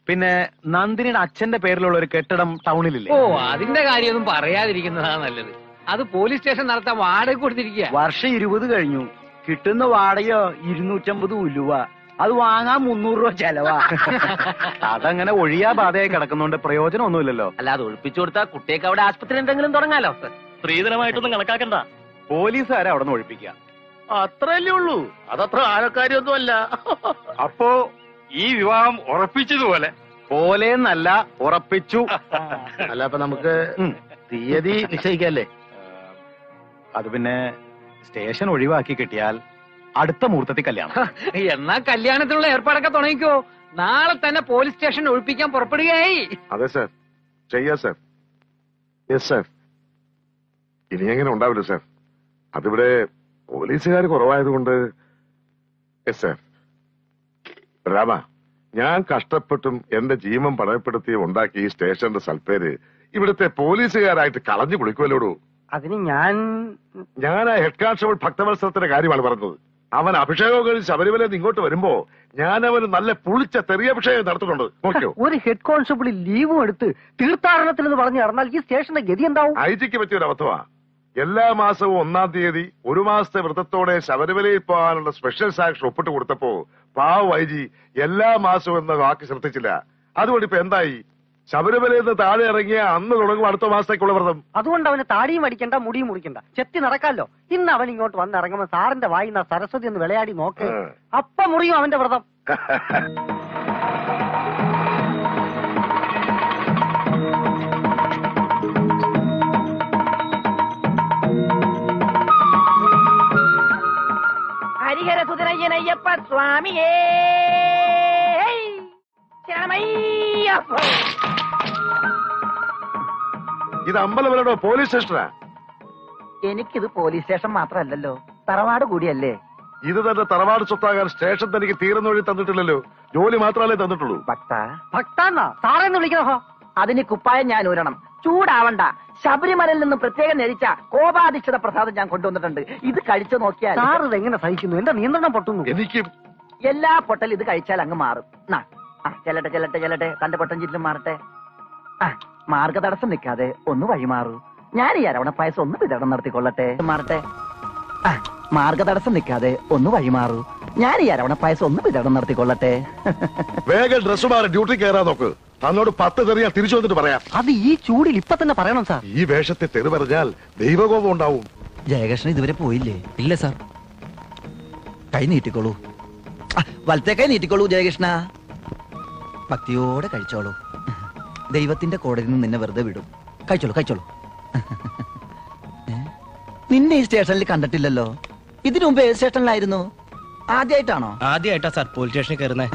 S9: പിന്നെ നന്ദിനിയുടെ അച്ഛന്റെ പേരിലുള്ള ഒരു കെട്ടിടം ടൗണിലില്ലേ?
S3: ഓ അതിന്റെ കാര്യമൊന്നും പറയാതിരിക്കുന്നതാ നല്ലത്. അത് പോലീസ് സ്റ്റേഷൻ നടത്താൻ വാടക കൊടുത്തിരിക്കുക
S18: വർഷം ഇരുപത് കഴിഞ്ഞു. കിട്ടുന്ന വാടകയോ ഇരുന്നൂറ്റമ്പത് ഉലുവ. അത് വാങ്ങാൻ മുന്നൂറ് രൂപ ചെലവാ.
S9: അതങ്ങനെ ഒഴിയാ ബാധയായി കിടക്കുന്നോണ്ട് അല്ല
S15: അത് ഒഴിപ്പിച്ചു കൊടുത്താൽ കുട്ടിയൊക്കെ അവിടെ ആശുപത്രി എന്തെങ്കിലും തുടങ്ങാലോ?
S19: സ്ത്രീധനമായിട്ടൊന്നും കണക്കാക്കണ്ട.
S9: പോലീസുകാരെ അവിടെ നിന്ന് ഒഴിപ്പിക്കുക.
S14: അത്രയല്ലേ ഉള്ളൂ. അതത്ര ആഴക്കാരിയൊന്നും അല്ല
S16: അപ്പോ ഈ വിവാഹം ഉറപ്പിച്ചതുപോലെ.
S9: പോലെന്നല്ല ഉറപ്പിച്ചു.
S14: അല്ല അപ്പൊ നമുക്ക് തീയതി നിശ്ചയിക്കല്ലേ?
S9: അത് പിന്നെ സ്റ്റേഷൻ ഒഴിവാക്കി കിട്ടിയാൽ അടുത്ത മുഹൂർത്തത്തിൽ കല്യാണം.
S3: എന്നാ കല്യാണത്തിനുള്ള ഏർപ്പാടൊക്കെ തുടങ്ങിക്കോ. നാളെ തന്നെ പോലീസ് സ്റ്റേഷൻ ഒഴിപ്പിക്കാൻ പുറപ്പെടുകയായി.
S1: അതെ സർ. ചെയ്യാ സർ. Yes sir. ഇനി എങ്ങനെ ഉണ്ടാവില്ല സർ? അതിവിടെ പോലീസുകാർ കുറവായതുകൊണ്ട്. Yes sir. രാമ ഞാൻ കഷ്ടപ്പെട്ടും എന്റെ ജീവൻ പണയപ്പെടുത്തി ഉണ്ടാക്കി ഈ സ്റ്റേഷന്റെ സൽപ്പേര് ഇവിടുത്തെ പോലീസുകാരായിട്ട് കളഞ്ഞു കുളിക്കുമല്ലോടൂ
S18: അതിന് ഞാൻ
S1: ഞാൻ ആ ഹെഡ് കാൺസ്റ്റബിൾ ഭക്തവത്സരത്തിന്റെ കാര്യമാണ് പറഞ്ഞത്. അവൻ അഭിഷേകം കഴിഞ്ഞ് ശബരിമല ഇങ്ങോട്ട് വരുമ്പോ ഞാൻ അവന് നല്ല പുളിച്ച തെറിയഭിഷേകം നടത്തുന്നുണ്ട്. നോക്കിയോ?
S18: ഒരു ഹെഡ് കോൺസ്റ്റബിൾ ലീവും എടുത്ത് തീർത്ഥാടനത്തിൽ എന്ന് പറഞ്ഞു നടന്നാൽ ഈ സ്റ്റേഷന്റെ ഗതി എന്താവും?
S1: ഐജിക്ക് ജിക്ക് പറ്റിയ ഒരു അബദ്ധമാ എല്ലാ മാസവും ഒന്നാം തീയതി ഒരു മാസത്തെ വ്രതത്തോടെ ശബരിമലയിൽ പോകാനുള്ള സ്പെഷ്യൽ സാക്ഷൻ ഒപ്പിട്ട് കൊടുത്തപ്പോ പാവ ഐ ജി എല്ലാ മാസവും എന്ന വാക്ക് ശ്രദ്ധിച്ചില്ല. അതുകൊണ്ട് ഇപ്പൊ എന്തായി? ശബരിമലയിൽ നിന്ന് താഴെ ഇറങ്ങിയ അന്ന് തുടങ്ങും അടുത്ത മാസത്തേക്കുള്ള വ്രതം.
S18: അതുകൊണ്ട് അവന് താടിയും അടിക്കണ്ട മുടിയും മുറിക്കണ്ട. ചെത്തി നടക്കാല്ലോ ഇന്ന് അവൻ ഇങ്ങോട്ട് വന്നിറങ്ങുമ്പോ സാറിന്റെ വായിന്ന സരസ്വതി എന്ന് വിളയാടി നോക്ക്. അപ്പ മുറിയും അവന്റെ വ്രതം.
S15: ഹരിഹര സുതരയ്യനയ്യപ്പ സ്വാമിയേ
S1: ഇത് അമ്പലവലോ പോലീസ് സ്റ്റേഷനാ?
S18: എനിക്കിത് പോലീസ് സ്റ്റേഷൻ മാത്രമല്ലല്ലോ തറവാട് കൂടിയല്ലേ?
S1: ഇത് തന്നെ തറവാട് സ്വത്താകാൻ സ്റ്റേഷൻ തനിക്ക് തീർന്ന വഴി തന്നിട്ടില്ലല്ലോ. ജോലി മാത്രമല്ലേ തന്നിട്ടുള്ളൂ.
S18: ഭക്ത. ഭക്താന്നാ? സാറെന്ന് വിളിക്കണോ? അതിന് കുപ്പായം ഞാൻ ഊരണം.
S20: ചൂടാവണ്ട. ശബരിമലയിൽ നിന്ന് പ്രത്യേകം ധരിച്ച കോപാധിഷ്ഠിത പ്രസാദം ഞാൻ കൊണ്ടുവന്നിട്ടുണ്ട്. ഇത് കഴിച്ചു നോക്കിയാൽ
S3: സാർ ഇത് എങ്ങനെ സഹിക്കുന്നു? എന്റെ നിയന്ത്രണം പൊട്ടുന്നു.
S1: എനിക്ക്
S20: എല്ലാ പൊട്ടലും ഇത് കഴിച്ചാൽ അങ്ങ് മാറും. നാ, ചെല്ലട്ടെ ചെല്ലട്ടെ ചെല്ലട്ടെ. തന്റെ പൊട്ടൻ ചുറ്റിലും മാറട്ടെ. ആ മാർഗ തടസ്സം നിൽക്കാതെ ഒന്ന് വഴിമാറൂ ഞാൻ ഈ അരവണ പായസം ഒന്ന് വിതരണം നടത്തിക്കൊള്ളട്ടെ. മാറട്ടെ. ആ മാർഗ തടസ്സം നിൽക്കാതെ ഒന്ന് വഴിമാറൂ ഞാൻ ഈ അരവണ പായസം ഒന്ന് വിതരണം നടത്തിക്കൊള്ളട്ടെ.
S1: വേഗം ഡ്രസ് മാറി ഡ്യൂട്ടി കയറാൻ നോക്ക്. തന്നോട് പത്ത് തെറി ഞാൻ തിരിച്ചു വന്നിട്ട് പറയാം.
S3: അത് ഈ ചൂടിൽ ഇപ്പൊ തന്നെ പറയണം സാർ.
S1: ഈ വേഷത്തെ തെറി പറഞ്ഞാൽ ദൈവകോപം ഉണ്ടാവും.
S20: ജയകൃഷ്ണൻ ഇതുവരെ പോയില്ലേ? ഇല്ല സാർ. കൈ നീട്ടിക്കോളൂ. വലത്തെ കൈ നീട്ടിക്കോളൂ ജയകൃഷ്ണ. ഭക്തിയോടെ കഴിച്ചോളൂ. ദൈവത്തിന്റെ കോടതിയിൽ നിന്ന് നിന്നെ വെറുതെ വിടും. കഴിച്ചോളൂ കഴിച്ചോളൂ. നിന്നെ ഈ സ്റ്റേഷനിൽ കണ്ടിട്ടില്ലല്ലോ. ഇതിനു മുമ്പ് ഏത് സ്റ്റേഷനിലായിരുന്നു? ആദ്യമായിട്ടാണോ
S16: ആദ്യമായിട്ടാ സാർ പോലീസ് സ്റ്റേഷനിൽ കയറുന്നേ.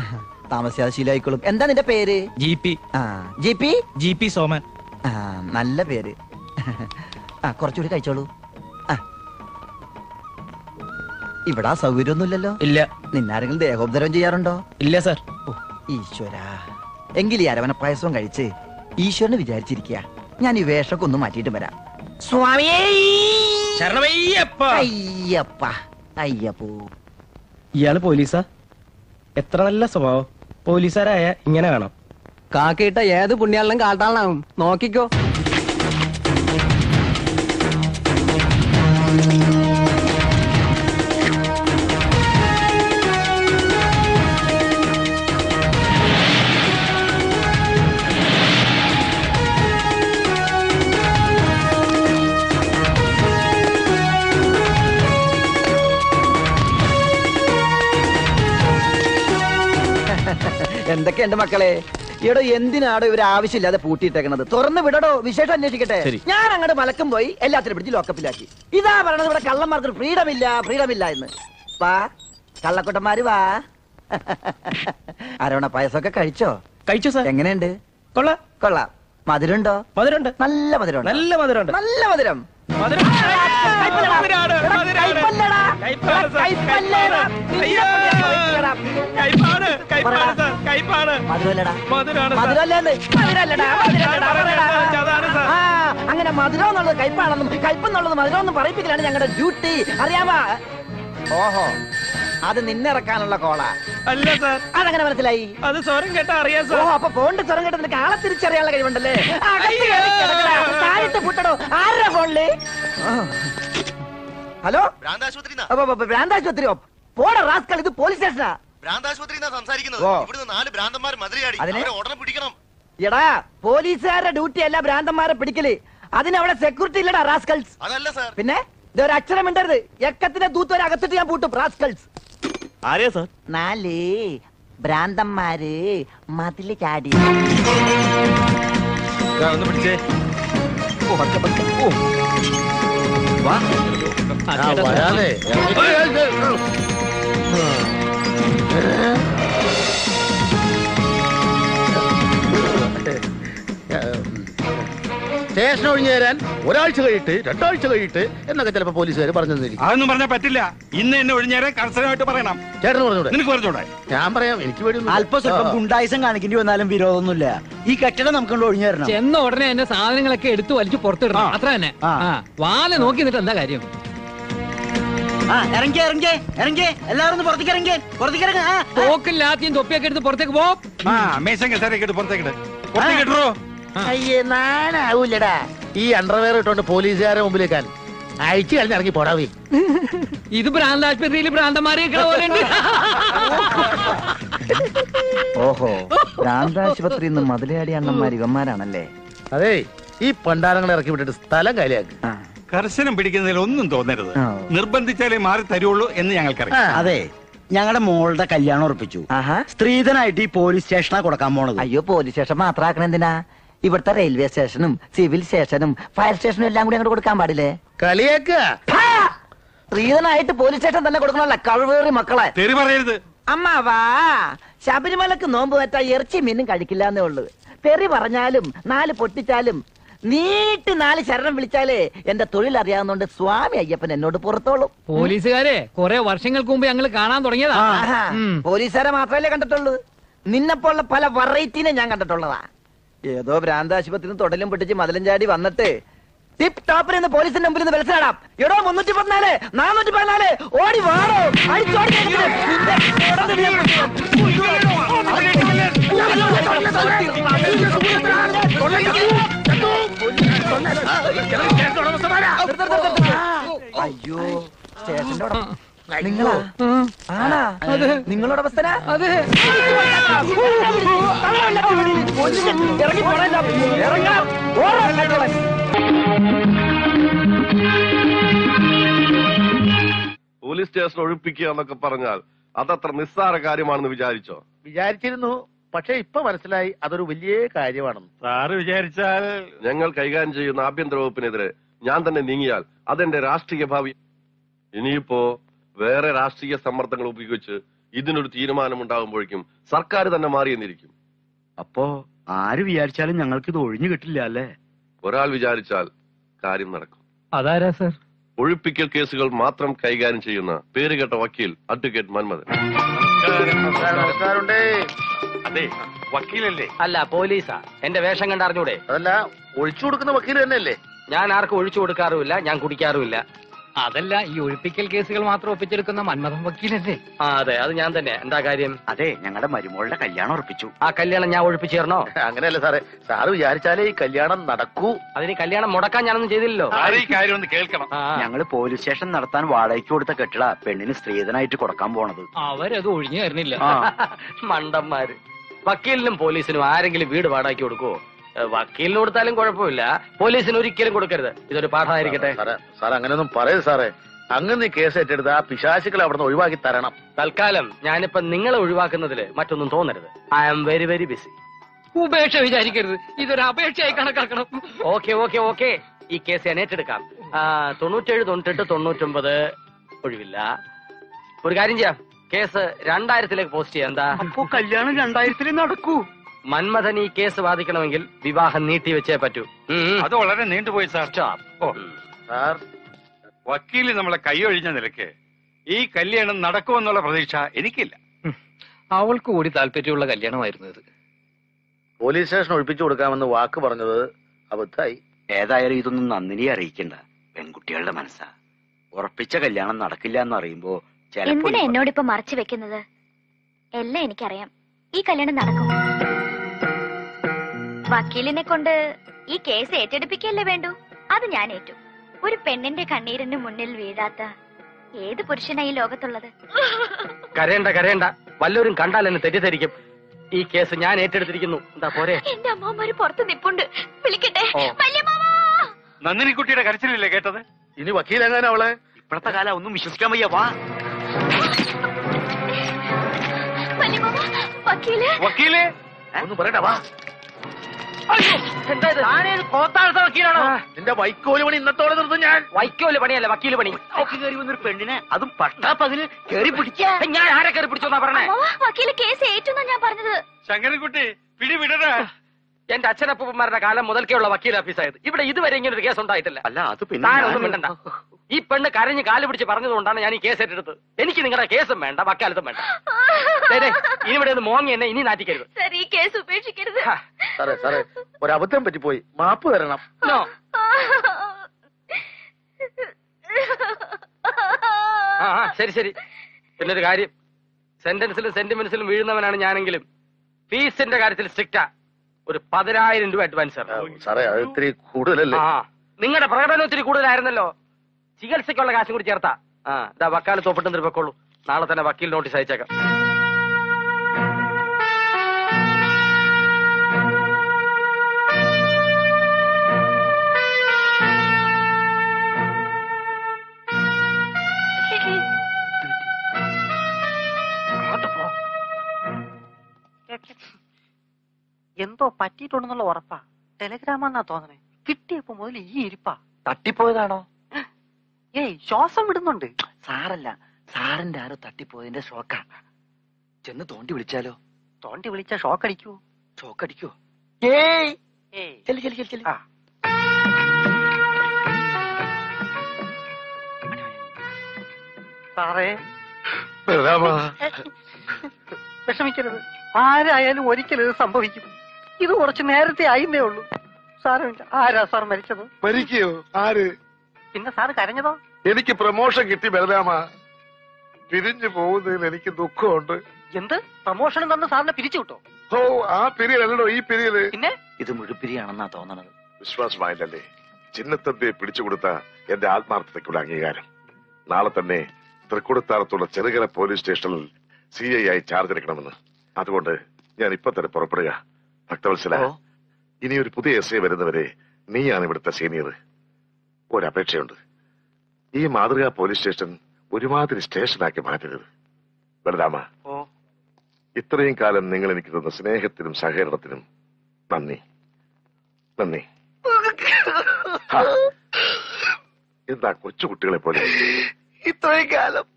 S20: താമസിയാതെ ശീലായിക്കോളും എന്താ നിന്റെ പേര്?
S16: ജി പി
S20: ആ G
S16: P G P
S20: Soman. നല്ല പേര്. ആ കുറച്ചുകൂടി കഴിച്ചോളൂ. ഇവിടെ ആ സൗകര്യമൊന്നുമില്ലല്ലോ.
S16: ഇല്ല.
S20: നിന്നാരെങ്കിലും ദേഹോപദ്രവം ചെയ്യാറുണ്ടോ?
S16: ഇല്ല സാർ.
S20: ഓ ഈശ്വര. എങ്കിൽ ഈ അരവണ പായസവും കഴിച്ച് ഈശ്വരന് വിചാരിച്ചിരിക്കുക ഞാൻ ഈ വേഷമൊക്കെ ഒന്ന് മാറ്റിയിട്ട് വരാം. സ്വാമിയേ
S16: ശരണമയ്യപ്പ!
S20: അയ്യപ്പ അയ്യപ്പോ.
S16: ഇയാൾ പോലീസാ? എത്ര നല്ല സ്വഭാവം. പോലീസുകാരായ ഇങ്ങനെ വേണം.
S3: കാക്കയിട്ട ഏത് പുണ്യാളിനും കാട്ടാളനാവും. നോക്കിക്കോ.
S20: എന്തൊക്കെയുണ്ട് മക്കളെ? ഇവിടെ എന്തിനാടോ ഇവർ ആവശ്യമില്ലാതെ പൂട്ടിയിട്ടേക്കണത്? തുറന്നു വിടടോ വിശേഷം അന്വേഷിക്കട്ടെ. ഞാൻ അങ്ങോട്ട് മലക്കും പോയി എല്ലാത്തിനും പിടിച്ച് ലോക്കപ്പിലാക്കി ഇതാ പറയണത് ഇവിടെ കള്ളന്മാർക്ക് ഫ്രീഡം ഇല്ല ഫ്രീഡം ഇല്ല എന്ന്. വാ കള്ളക്കുട്ടന്മാര് വാ. അരവണ പായസമൊക്കെ കഴിച്ചോ?
S16: കഴിച്ചു സാർ.
S20: എങ്ങനെയുണ്ട്?
S16: കൊള്ളാം.
S20: കൊള്ളാം. മധുരമുണ്ടോ?
S16: മധുരമുണ്ട്.
S20: നല്ല മധുരം
S16: നല്ല മധുരമുണ്ട്.
S20: നല്ല മധുരം. അങ്ങനെ മധുരം എന്നുള്ളത് കയ്പാണെന്നും കയ്പെന്നുള്ളത് മധുരം എന്നും പറയിപ്പിക്കലാണ് ഞങ്ങളുടെ ഡ്യൂട്ടി. അറിയാമോ? ഓഹോ. അത് നിന്നിറക്കാനുള്ള കോളാ.
S16: അല്ല സർ.
S20: അതങ്ങനെ മനസ്സിലായി?
S16: അത് സ്വരം കേട്ടാ അറിയാം
S20: ഓ
S16: സാർ
S20: അപ്പൊ ഫോണിന്റെ സ്വരം കേട്ട് നിനക്ക് ആളെ തിരിച്ചറിയാനുള്ള കഴിവുണ്ടല്ലേ? അകത്ത് കയറി കിടക്കടാ. താഴത്ത് പൂട്ടടോ. ആരുടെ ഫോണിൽ ഹലോ?
S21: ഭ്രാന്താശുപത്രി
S20: അപ്പൊ, അപ്പൊ, ഭ്രാന്താശുപത്രിയോ പോടാ റാസ്കൽ ഇത് പോലീസ് സ്റ്റേഷനാ
S21: ഭ്രാന്താശുപത്രി സംസാരിക്കുന്നത്.
S20: ഓ.
S21: ഇവിടുന്ന് നാല് ഭ്രാന്തന്മാർ മതിലയാടി.
S20: അതിന്?
S21: അവരെ ഉടനെ പിടിക്കണം.
S20: എടാ പോലീസുകാരുടെ ഡ്യൂട്ടി അല്ല ഭ്രാന്തന്മാരെ പിടിക്കൽ. അതിനവിടെ സെക്യൂരിറ്റി ഇല്ലടാ റാസ്കൽസ്.
S21: അതല്ല സാർ.
S20: പിന്നെ? ഇതൊരു അക്ഷരം മിണ്ടരുത്. എക്കത്തിന്റെ ദൂത്ത് വരെ അകത്തിട്ട് ഞാൻ പൂട്ടും റാസ്കൽസ്.
S21: ആരെയാ സാർ
S20: നാല് ഭ്രാന്തന്മാര് മതിൽ ചാടി
S21: ഒന്ന് പിടിച്ചേ
S20: ഓ, പതുക്കെ, പതുക്കെ. ഓ. വാ.
S14: വരാതെ സ്റ്റേഷൻ ഒഴിഞ്ഞു തരാൻ ഒരാഴ്ച കഴിയിട്ട് രണ്ടാഴ്ച കഴിയിട്ട് എന്നൊക്കെ ചിലപ്പോ പോലീസുകാർ പറഞ്ഞു തന്നിരിക്കും.
S4: അതൊന്നും പറഞ്ഞാൽ പറ്റില്ല. ഇന്ന് എന്നെ ഒഴിഞ്ഞേരാൻ കർശനമായിട്ട് പറയണം.
S14: ചേട്ടൻ പറഞ്ഞൂടെ?
S4: നിനക്ക് പറഞ്ഞൂടെ?
S14: ഞാൻ പറയാം എനിക്ക് വേണ്ടി
S20: അല്പം സ്വല്പം ഗുണ്ടായുസം കാണിക്കേണ്ടി വന്നാലും വിരോധമൊന്നുമില്ല. ഈ കെട്ടിടം നമുക്ക് ഒഴിഞ്ഞു തരണം.
S11: ചെന്ന ഉടനെ എന്റെ സാധനങ്ങളൊക്കെ എടുത്തു വലിച്ചു പുറത്തിടണം. അത്ര തന്നെ. വാല നോക്കി നിന്നിട്ട് എന്താ കാര്യം?
S20: ആ ഇറങ്ങിയ ഇറങ്ങിയ ഇറങ്ങിയ എല്ലാവരും പുറത്തേക്ക് ഇറങ്ങിയ പുറത്തേക്ക് ഇറങ്ങ ആ, ആ.
S11: തോക്കും ലാത്തിയും തൊപ്പിയൊക്കെ എടുത്ത് പുറത്തേക്ക് പോ.
S4: ആ മേശം കസേരയൊക്കെ എടുത്ത് പുറത്തേക്കിട്ട് പുറത്തേക്ക് ഇട്ടോ
S14: അയ്യേ നാനാവൂലടാ. ഈ അണ്ടർവെയർ ഇട്ടോണ്ട് പോലീസുകാരെ മുമ്പിലേക്കാൻ അയച്ചു കഴിഞ്ഞ് ഇറങ്ങി പോടാവേ.
S11: ഇത് ഭ്രാന്താശുപത്രിയിൽ ഭ്രാന്തന്മാരെ
S20: ഓഹോ ഭ്രാന്താശുപത്രി നിന്ന് മതിലയാടി അണ്ണന്മാർ ഇവന്മാരാണല്ലേ?
S14: അതെ ഈ പണ്ടാരങ്ങളെ ഇറക്കി വിട്ടിട്ട് സ്ഥലം കാലിയാക്കി.
S4: കർശനം പിടിക്കുന്നതിൽ ഒന്നും തോന്നരുത്. നിർബന്ധിച്ചാലേ മാറി തരുള്ളൂ എന്ന് ഞങ്ങൾക്കറിയാം.
S22: അതെ ഞങ്ങളുടെ മോളുടെ കല്യാണം ഉറപ്പിച്ചു. സ്ത്രീധനായിട്ട് ഈ പോലീസ് സ്റ്റേഷനാ കൊടുക്കാൻ പോണത്.
S20: അയ്യോ പോലീസ് സ്റ്റേഷൻ എന്തിനാ ഇവിടുത്തെ റെയിൽവേ സ്റ്റേഷനും സിവിൽ സ്റ്റേഷനും ഫയർ സ്റ്റേഷനും എല്ലാം കൂടി അങ്ങോട്ട് കൊടുക്കാൻ പാടില്ലേ?
S14: കളിയാക്ക
S20: ആയിട്ട് പോലീസ് സ്റ്റേഷൻ തന്നെ കൊടുക്കണമല്ല കഴിവേറി മക്കളെ.
S4: തെറി പറയരുത്.
S20: അമ്മ വാ. ശബരിമലക്ക് നോമ്പ് വെച്ചാൽ ഇറച്ചി മീനും കഴിക്കില്ല എന്നേ ഉള്ളു. തെറി പറഞ്ഞാലും നാല് പൊട്ടിച്ചാലും നീട്ടി നാല് ശരണം വിളിച്ചാലേ എന്റെ തൊഴിൽ അറിയാവുന്നോണ്ട് സ്വാമി അയ്യപ്പൻ എന്നോട് പുറത്തോളും.
S11: പോലീസുകാരെ കുറെ വർഷങ്ങൾക്ക് മുമ്പ് ഞങ്ങൾ കാണാൻ തുടങ്ങിയതാ.
S20: ആഹാ. പോലീസുകാരെ മാത്രമല്ലേ കണ്ടിട്ടുള്ളൂ. നിന്നെപ്പോലുള്ള പല വെറൈറ്റീനെ ഞാൻ കണ്ടിട്ടുള്ളതാ. ഏതോ ഭ്രാന്താശുപത്രിന്ന് തൊടലും പൊട്ടിച്ച് മതിലും ചാടി വന്നിട്ട് ടിപ്പ് ടോപ്പിൽ നിന്ന് പോലീസിന്റെ മുമ്പിൽ നിന്ന് വിളിച്ചാടാം എടോ മുന്നൂറ്റി പതിനാല് നാനൂറ്റി പതിനാല് ഓടി വാടോ. അയ്യോ സ്റ്റേഷന്റെ അവിടെ നിങ്ങളാ? ആണാ? നിങ്ങളുടെ അവസ്ഥ അതെ. ഇറങ്ങി ഇറങ്ങാം
S5: പോലീസ് സ്റ്റേഷൻ ഒഴിപ്പിക്കുക എന്നൊക്കെ പറഞ്ഞാൽ അതത്ര നിസ്സാര കാര്യമാണെന്ന് വിചാരിച്ചോ?
S14: വിചാരിച്ചിരുന്നു പക്ഷെ ഇപ്പൊ മനസ്സിലായി അതൊരു വലിയ കാര്യമാണെന്ന്.
S5: സാറ് വിചാരിച്ചാൽ ഞങ്ങൾ കൈകാര്യം ചെയ്യുന്ന ആഭ്യന്തര വകുപ്പിനെതിരെ ഞാൻ തന്നെ നീങ്ങിയാൽ അതെന്റെ രാഷ്ട്രീയ ഭാവി ഇനിയിപ്പോ വേറെ രാഷ്ട്രീയ സമ്മർദ്ദങ്ങൾ ഉപയോഗിച്ച് ഇതിനൊരു തീരുമാനമുണ്ടാകുമ്പോഴേക്കും സർക്കാർ തന്നെ മാറിയെന്നിരിക്കും
S22: അപ്പോ ആര് വിചാരിച്ചാലും ഞങ്ങൾക്ക് ഇത് ഒഴിഞ്ഞു കിട്ടില്ല അല്ലേ?
S5: ഒരാൾ വിചാരിച്ചാൽ കാര്യം നടക്കും.
S22: അതാരാ സർ?
S5: ഒഴിപ്പിക്കൽ കേസുകൾ മാത്രം കൈകാര്യം ചെയ്യുന്ന പേരുകേട്ട വക്കീൽ അഡ്വക്കേറ്റ് മന്മഥൻ.
S14: അതെ വക്കീലല്ലേ?
S23: അല്ല പോലീസാ. എന്റെ വേഷം കണ്ട് അറിഞ്ഞൂടെ?
S14: അതല്ല ഒഴിച്ചു കൊടുക്കുന്ന വക്കീൽ തന്നെയല്ലേ?
S23: ഞാൻ ആർക്കും ഒഴിച്ചു കൊടുക്കാറുമില്ല ഞാൻ കുടിക്കാറുമില്ല.
S11: അതല്ല ഈ ഒഴിപ്പിക്കൽ കേസുകൾ മാത്രം ഒപ്പിച്ചെടുക്കുന്ന മന്മഥം വക്കീലല്ലേ?
S23: ആ അതെ അത് ഞാൻ തന്നെ. എന്താ കാര്യം?
S22: അതെ ഞങ്ങളുടെ മരുമോളുടെ കല്യാണം ഉറപ്പിച്ചു.
S23: ആ കല്യാണം ഞാൻ ഒഴിപ്പിച്ചു തരണോ?
S14: അങ്ങനെയല്ല സാറേ. സാറ് വിചാരിച്ചാലേ ഈ കല്യാണം നടക്കൂ.
S23: അതിന് കല്യാണം മുടക്കാൻ ഞാനൊന്നും ചെയ്തില്ലല്ലോ.
S14: ഈ കാര്യം ഒന്ന് കേൾക്കണം.
S22: ഞങ്ങൾ പോലീസ് സ്റ്റേഷൻ നടത്താൻ വാടകയ്ക്ക് കൊടുത്ത കെട്ടിട പെണ്ണിന് സ്ത്രീധനായിട്ട് കൊടുക്കാൻ പോണത്.
S11: അവരത് ഒഴിഞ്ഞു തരുന്നില്ല.
S23: മണ്ടന്മാര്. വക്കീലിനും പോലീസിനും ആരെങ്കിലും വീട് വാടകയ്ക്ക് കൊടുക്കുവോ? വക്കീലിന് കൊടുത്താലും കുഴപ്പമില്ല. പോലീസിന് ഒരിക്കലും കൊടുക്കരുത്. ഇതൊരു പാഠമായിരിക്കട്ടെ.
S14: സാറേ സാർ അങ്ങനെയൊന്നും പറയരുത് സാറേ. അങ്ങനെ കേസ് ഏറ്റെടുത്ത് ആ പിശാചുക്കളെ അവിടുന്ന് ഒഴിവാക്കി തരണം.
S23: തൽക്കാലം ഞാനിപ്പോ നിങ്ങളെ ഒഴിവാക്കുന്നതിൽ മറ്റൊന്നും തോന്നരുത്. I am very very busy
S11: ഉപേക്ഷ വിചാരിക്കരുത്. ഇതൊരു അപേക്ഷയായി കണക്കാക്കണം.
S23: ഓക്കെ ഓക്കെ ഓക്കെ ഈ കേസ് ഞാൻ ഏറ്റെടുക്കാം. ആ, തൊണ്ണൂറ്റേഴ് തൊണ്ണൂറ്റെട്ട് തൊണ്ണൂറ്റൊമ്പത് ഒഴിവില്ല. ഒരു കാര്യം ചെയ്യാം. കേസ് രണ്ടായിരത്തിലേക്ക് പോസ്റ്റ് ചെയ്യാം. എന്താ?
S22: അപ്പോ കല്യാണം രണ്ടായിരത്തിൽ നടക്കൂ.
S23: മന്മഥൻ ഈ കേസ് വാദിക്കണമെങ്കിൽ വിവാഹം നീട്ടി വെച്ചേ പറ്റൂ.
S16: അത് വളരെ നീണ്ടുപോയി സാർ.
S14: സാർ
S16: വക്കീൽ നമ്മളെ കൈയൊഴിഞ്ഞ നിലയ്ക്ക് ഈ കല്യാണം നടക്കുമെന്നുള്ള പ്രതീക്ഷ എനിക്കില്ല.
S11: അവൾക്ക് കൂടി താല്പര്യമുള്ള കല്യാണമായിരുന്നു ഇത്.
S14: പോലീസ് സ്റ്റേഷൻ ഒഴിപ്പിച്ചു കൊടുക്കാമെന്ന് വാക്ക് പറഞ്ഞത് അബദ്ധായി.
S22: ഏതായാലും ഇതൊന്നും നന്ദിനിയെ അറിയിക്കണ്ട. പെൺകുട്ടികളുടെ മനസ്സാ. ഉറപ്പിച്ച കല്യാണം നടക്കില്ല എന്ന് അറിയുമ്പോ
S12: എന്തിനാ എന്നോട് ഇപ്പൊ മറച്ചു വെക്കുന്നത്? എല്ലാം എനിക്കറിയാം. ഈ കല്യാണം നടക്കും വക്കീലിനെ കൊണ്ട് ഈ കേസ് ഏറ്റെടുപ്പിക്കല്ലേ വേണ്ടു? അത് ഞാൻ ഏറ്റു. ഒരു പെണ്ണിന്റെ കണ്ണീരിന് മുന്നിൽ വീഴാത്ത ഏത് പുരുഷനാ ഈ ലോകത്തുള്ളത്?
S23: കരയണ്ട കരയണ്ട. വല്ലവരും കണ്ടാൽ എന്നെ തെറ്റിദ്ധരിക്കും. ഈ കേസ് ഞാൻ ഏറ്റെടുത്തിരിക്കുന്നു. എന്താ പോരെ?
S12: എന്റെ അമ്മമാര് പുറത്ത് നിപ്പുണ്ട്. വിളിക്കട്ടെ?
S23: നന്ദിനി
S12: കുട്ടിയുടെ
S16: നന്ദിനിക്കുട്ടിയുടെ കരച്ചിലല്ലേ കേട്ടത്?
S14: ഇനി വക്കീലെങ്ങനെ അവളെ?
S22: ഇപ്പോഴത്തെ കാലം ഒന്നും വിശ്വസിക്കാൻ വയ്യ. വാ.
S12: വക്കീൽ.
S16: വക്കീൽ?
S14: ഒന്ന് പറയട്ടെ വാ.
S23: കോത്താഴത്തെ വക്കീലാണോ
S14: നിന്റെ വൈക്കോൽ പണി ഇന്നത്തോടെ നിർത്തും ഞാൻ.
S23: വൈക്കോൽ പണിയല്ല വക്കീൽ പണി.
S22: കയറി വന്നൊരു പെണ്ണിനെ അതും പട്ടാപ്പതിന് കയറി പിടിച്ച.
S23: ഞാൻ ആരെ കയറി പിടിച്ചോന്നാ പറഞ്ഞേ?
S12: വക്കീൽ കേസ് ഏറ്റെന്നാ ഞാൻ പറഞ്ഞത്.
S16: ശങ്കരൻകുട്ടി പിടി വിടടാ
S23: എന്റെ അച്ഛനപ്പൂപ്പന്മാരുടെ കാലം മുതൽക്കേയുള്ള വക്കീൽ ഓഫീസായത്. ഇവിടെ ഇതുവരെ ഇങ്ങനെ ഒരു കേസ് ഉണ്ടായിട്ടില്ല.
S22: അല്ല അത് പിന്നെ ഒന്നും
S23: മിണ്ടണ്ട. ഈ പെണ്ണ് കരഞ്ഞ് കാൽ പിടിച്ച് പറഞ്ഞതുകൊണ്ടാണ് ഞാൻ ഈ കേസ് ഏറ്റെടുത്തത്. എനിക്ക് നിങ്ങളുടെ കേസും വേണ്ട വക്കാലത്തും വേണ്ട. ദേ, ദേ, ഇനി ഇവിടെ ഒന്ന് മോങ്ങി എന്നെ ഇനി നാറ്റിക്കരുത്.
S12: സർ ഈ കേസ് ഉപേക്ഷിക്കരുത്.
S14: സാറേ സാറേ ഒരു അബദ്ധം പറ്റിപ്പോയി. മാപ്പ് തരണം.
S23: ആ. ശരി ശരി. പിന്നെ ഒരു കാര്യം. സെന്റൻസിലും സെന്റിമെന്റ്സിലും വീഴുന്നവനാണ് ഞാനെങ്കിലും. ഫീസിന്റെ കാര്യത്തിൽ സ്ട്രിക്റ്റാ ഒരു പതിനായിരം രൂപ അഡ്വാൻസ്.
S14: സാറേ അത് ഇത്തിരി കൂടുതലല്ലേ?
S23: നിങ്ങളുടെ പ്രകടനം ഒത്തിരി കൂടുതലായിരുന്നല്ലോ. ചികിത്സയ്ക്കുള്ള കാശും കൂടി ചേർത്താ. ആ ഇതാ വക്കാലത്ത് ഒപ്പിട്ട് നാളെ തന്നെ വക്കീൽ നോട്ടീസ് അയച്ചേക്കാം.
S3: എന്തോ പറ്റിയിട്ടുണ്ടെന്നുള്ള ഉറപ്പാ. ടെലഗ്രാമെന്നാ തോന്നണേ. കിട്ടിയപ്പോ മുതൽ ഈ ഇരിപ്പാ.
S22: തട്ടിപ്പോയതാണോ?
S3: ഏയ് ശ്വാസം വിടുന്നുണ്ട്.
S22: സാറല്ല സാറിന്റെ ആരോ തട്ടിപ്പോയതിന്റെ ഷോക്കാ. ചെന്ന് തോണ്ടി വിളിച്ചാലോ?
S3: തോണ്ടി വിളിച്ച ഷോക്ക് അടിക്കൂ
S22: ഷോക്ക് അടിക്കോ
S3: ഏയ്.
S22: ചെല്ലി ചെല്ലി ചെല്ലി
S3: ആ. സാറേ. വിഷമിക്കരുത്. ആരായാലും ഒരിക്കലും ഇത് സംഭവിക്കും. ഇത് കുറച്ച് നേരത്തെ ആയിന്നേ ഉള്ളൂ. സാരമില്ല ആരാ സാർ മരിച്ചത്?
S1: മരിക്കോ ആര്?
S3: പിന്നെ സാർ കരഞ്ഞതോ?
S1: എനിക്ക് പ്രമോഷൻ കിട്ടി ബലരാമ. പിരിഞ്ഞു പോകുന്നതിൽ എനിക്ക് ദുഃഖമുണ്ട്.
S3: എന്ത്? പ്രമോഷൻ തന്ന് സാറിനെ പിരിച്ചു വിട്ടോ?
S1: ഓ ആ പിരിയല്ലോ ഈ പിരിയൽ.
S3: പിന്നെ?
S24: ഇത് മുഴുപ്പിരിയാണെന്നാ തോന്നണത്.
S1: വിശ്വാസമായില്ലല്ലേ? ചിന്നത്തമ്പിയെ പിടിച്ചുകൊടുത്ത എന്റെ ആത്മാർത്ഥതയ്ക്കുള്ള അംഗീകാരം. നാളെ തന്നെ തൃക്കുടത്താറത്തുള്ള ചെറുകര പോലീസ് സ്റ്റേഷനിൽ സി ഐ ആയി ചാർജ് എടുക്കണമെന്ന്. അതുകൊണ്ട് ഞാൻ ഇപ്പൊ തന്നെ പുറപ്പെടുക. ഭക്തവത്സല ഇനി ഒരു പുതിയ എസ് ഐ വരുന്നവരെ നീയാണ് ഇവിടുത്തെ സീനിയർ. ഒരപേക്ഷയുണ്ട്. ഈ മാതൃകാ പോലീസ് സ്റ്റേഷൻ ഒരുമാതിരി സ്റ്റേഷനാക്കി മാറ്റരുത്. ബലരാമ ഇത്രയും കാലം നിങ്ങൾ എനിക്ക് തന്ന സ്നേഹത്തിനും സഹകരണത്തിനും നന്ദി. നന്ദി. എന്താ കൊച്ചു കുട്ടികളെ പോലെ?
S20: ഇത്രയും കാലം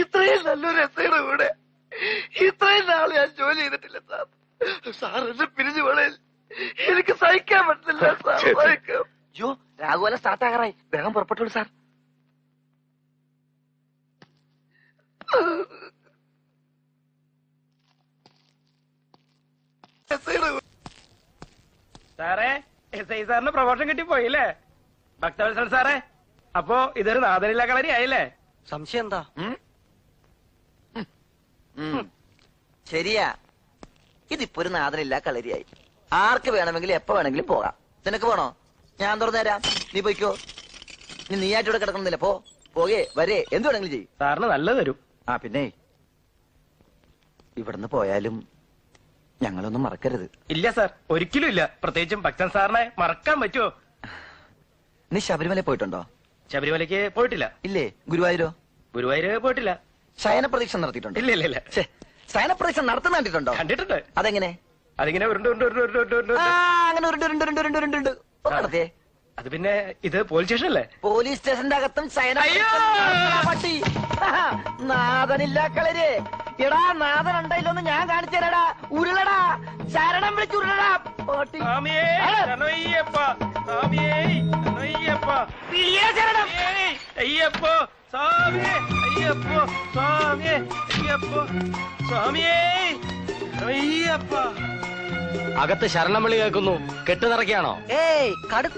S20: ഇത്രയും നല്ലൊരു എസ്ഐയുടെ കൂടെ ഇത്രയും നാൾ ഞാൻ ജോലി ചെയ്തിട്ടില്ല സാർ. സാർ എന്നെ പിരിഞ്ഞു പോണേൽ എനിക്ക് സഹിക്കാൻ പറ്റില്ല സാർ. സഹിക്കാം. അയ്യോ രാഘുവല സ്റ്റാർട്ട് ആകാറായി. വേഗം പുറപ്പെട്ടോളൂ സാർ
S25: സാറേ എസ് ഐ സാറിന് പ്രൊമോഷൻ കിട്ടി പോയില്ലേ? ഭക്തവത്സൽ സാറേ അപ്പോ ഇതൊരു നാദനില കളരി ആയില്ലേ?
S3: സംശയം എന്താ?
S20: ശരിയാ. ഇതിപ്പോ ഒരു നാദനില്ല കളരിയായി. ആർക്ക് വേണമെങ്കിലും എപ്പോ വേണമെങ്കിലും പോകാം. നിനക്ക് പോണോ ഞാൻ തുറന്നു തരാം. നീ പോയിക്കോ. നീ നീയായിട്ട് ഇവിടെ കിടക്കണമെന്നില്ല. പോ. പോകേ വരേ. എന്ത് വേണമെങ്കിലും ചെയ്യും.
S25: സാറിന് നല്ലത് തരും
S20: ആ പിന്നെ. ഇവിടുന്ന് പോയാലും ഞങ്ങളൊന്നും മറക്കരുത്.
S25: ഇല്ല സാർ. ഒരിക്കലും ഇല്ല. പ്രത്യേകിച്ചും ഭക്തൻ സാറിനെ മറക്കാൻ പറ്റുമോ?
S20: നീ ശബരിമല പോയിട്ടുണ്ടോ?
S25: ശബരിമലയ്ക്ക് പോയിട്ടില്ല.
S20: ഇല്ലേ? ഗുരുവായൂരോ?
S25: ഗുരുവായൂര് പോയിട്ടില്ല.
S20: ശയന പ്രതീക്ഷ നടത്തിയിട്ടുണ്ടോ?
S25: ഇല്ല ഇല്ല ഇല്ല.
S20: ഛെ, ശയന പ്രതീക്ഷ നടത്തുന്ന കണ്ടിട്ടുണ്ടോ?
S25: കണ്ടിട്ടുണ്ട്.
S20: അതെങ്ങനെ?
S25: അതിങ്ങനെ ഉരുണ്ട് ഉരുണ്ട് ഉരുണ്ട് ഉരുണ്ട് ഉരുണ്ട് ഉരുണ്ട്.
S20: ആ അങ്ങനെ ഉരുണ്ട് ഉരുണ്ട് ഉരുണ്ട് ഉരുണ്ട് ഉരുണ്ട് ഉരുണ്ട്. നടത്തിയേ
S25: അത് പിന്നെ ഇത് പോലീസ് സ്റ്റേഷൻ അല്ലേ
S20: പോലീസ് സ്റ്റേഷന്റെ അകത്തും അയ്യോ! പട്ടി. നാഥനില്ല കളര്. എടാ നാഥൻ ഉണ്ടായില്ലൊന്ന് ഞാൻ കാണിച്ചു തരാടാ. ഉരുളടാ. ശരണം വിളിച്ച് ഉരുളടാ. പട്ടി.
S25: സ്വാമിയേ ശരണയ്യപ്പ സ്വാമിയേ ശരണയ്യപ്പ
S20: പിടിയേ ശരണം.
S25: ഏയ്, അയ്യപ്പോ. സ്വാമിയേ അയ്യപ്പോ. സ്വാമിയേ അയ്യപ്പോ. സ്വാമിയേ അയ്യപ്പ
S23: അകത്ത് ശരണം വിളി കേൾക്കുന്നു. കെട്ടുനിറക്കാണോ
S3: ഏയ് കടു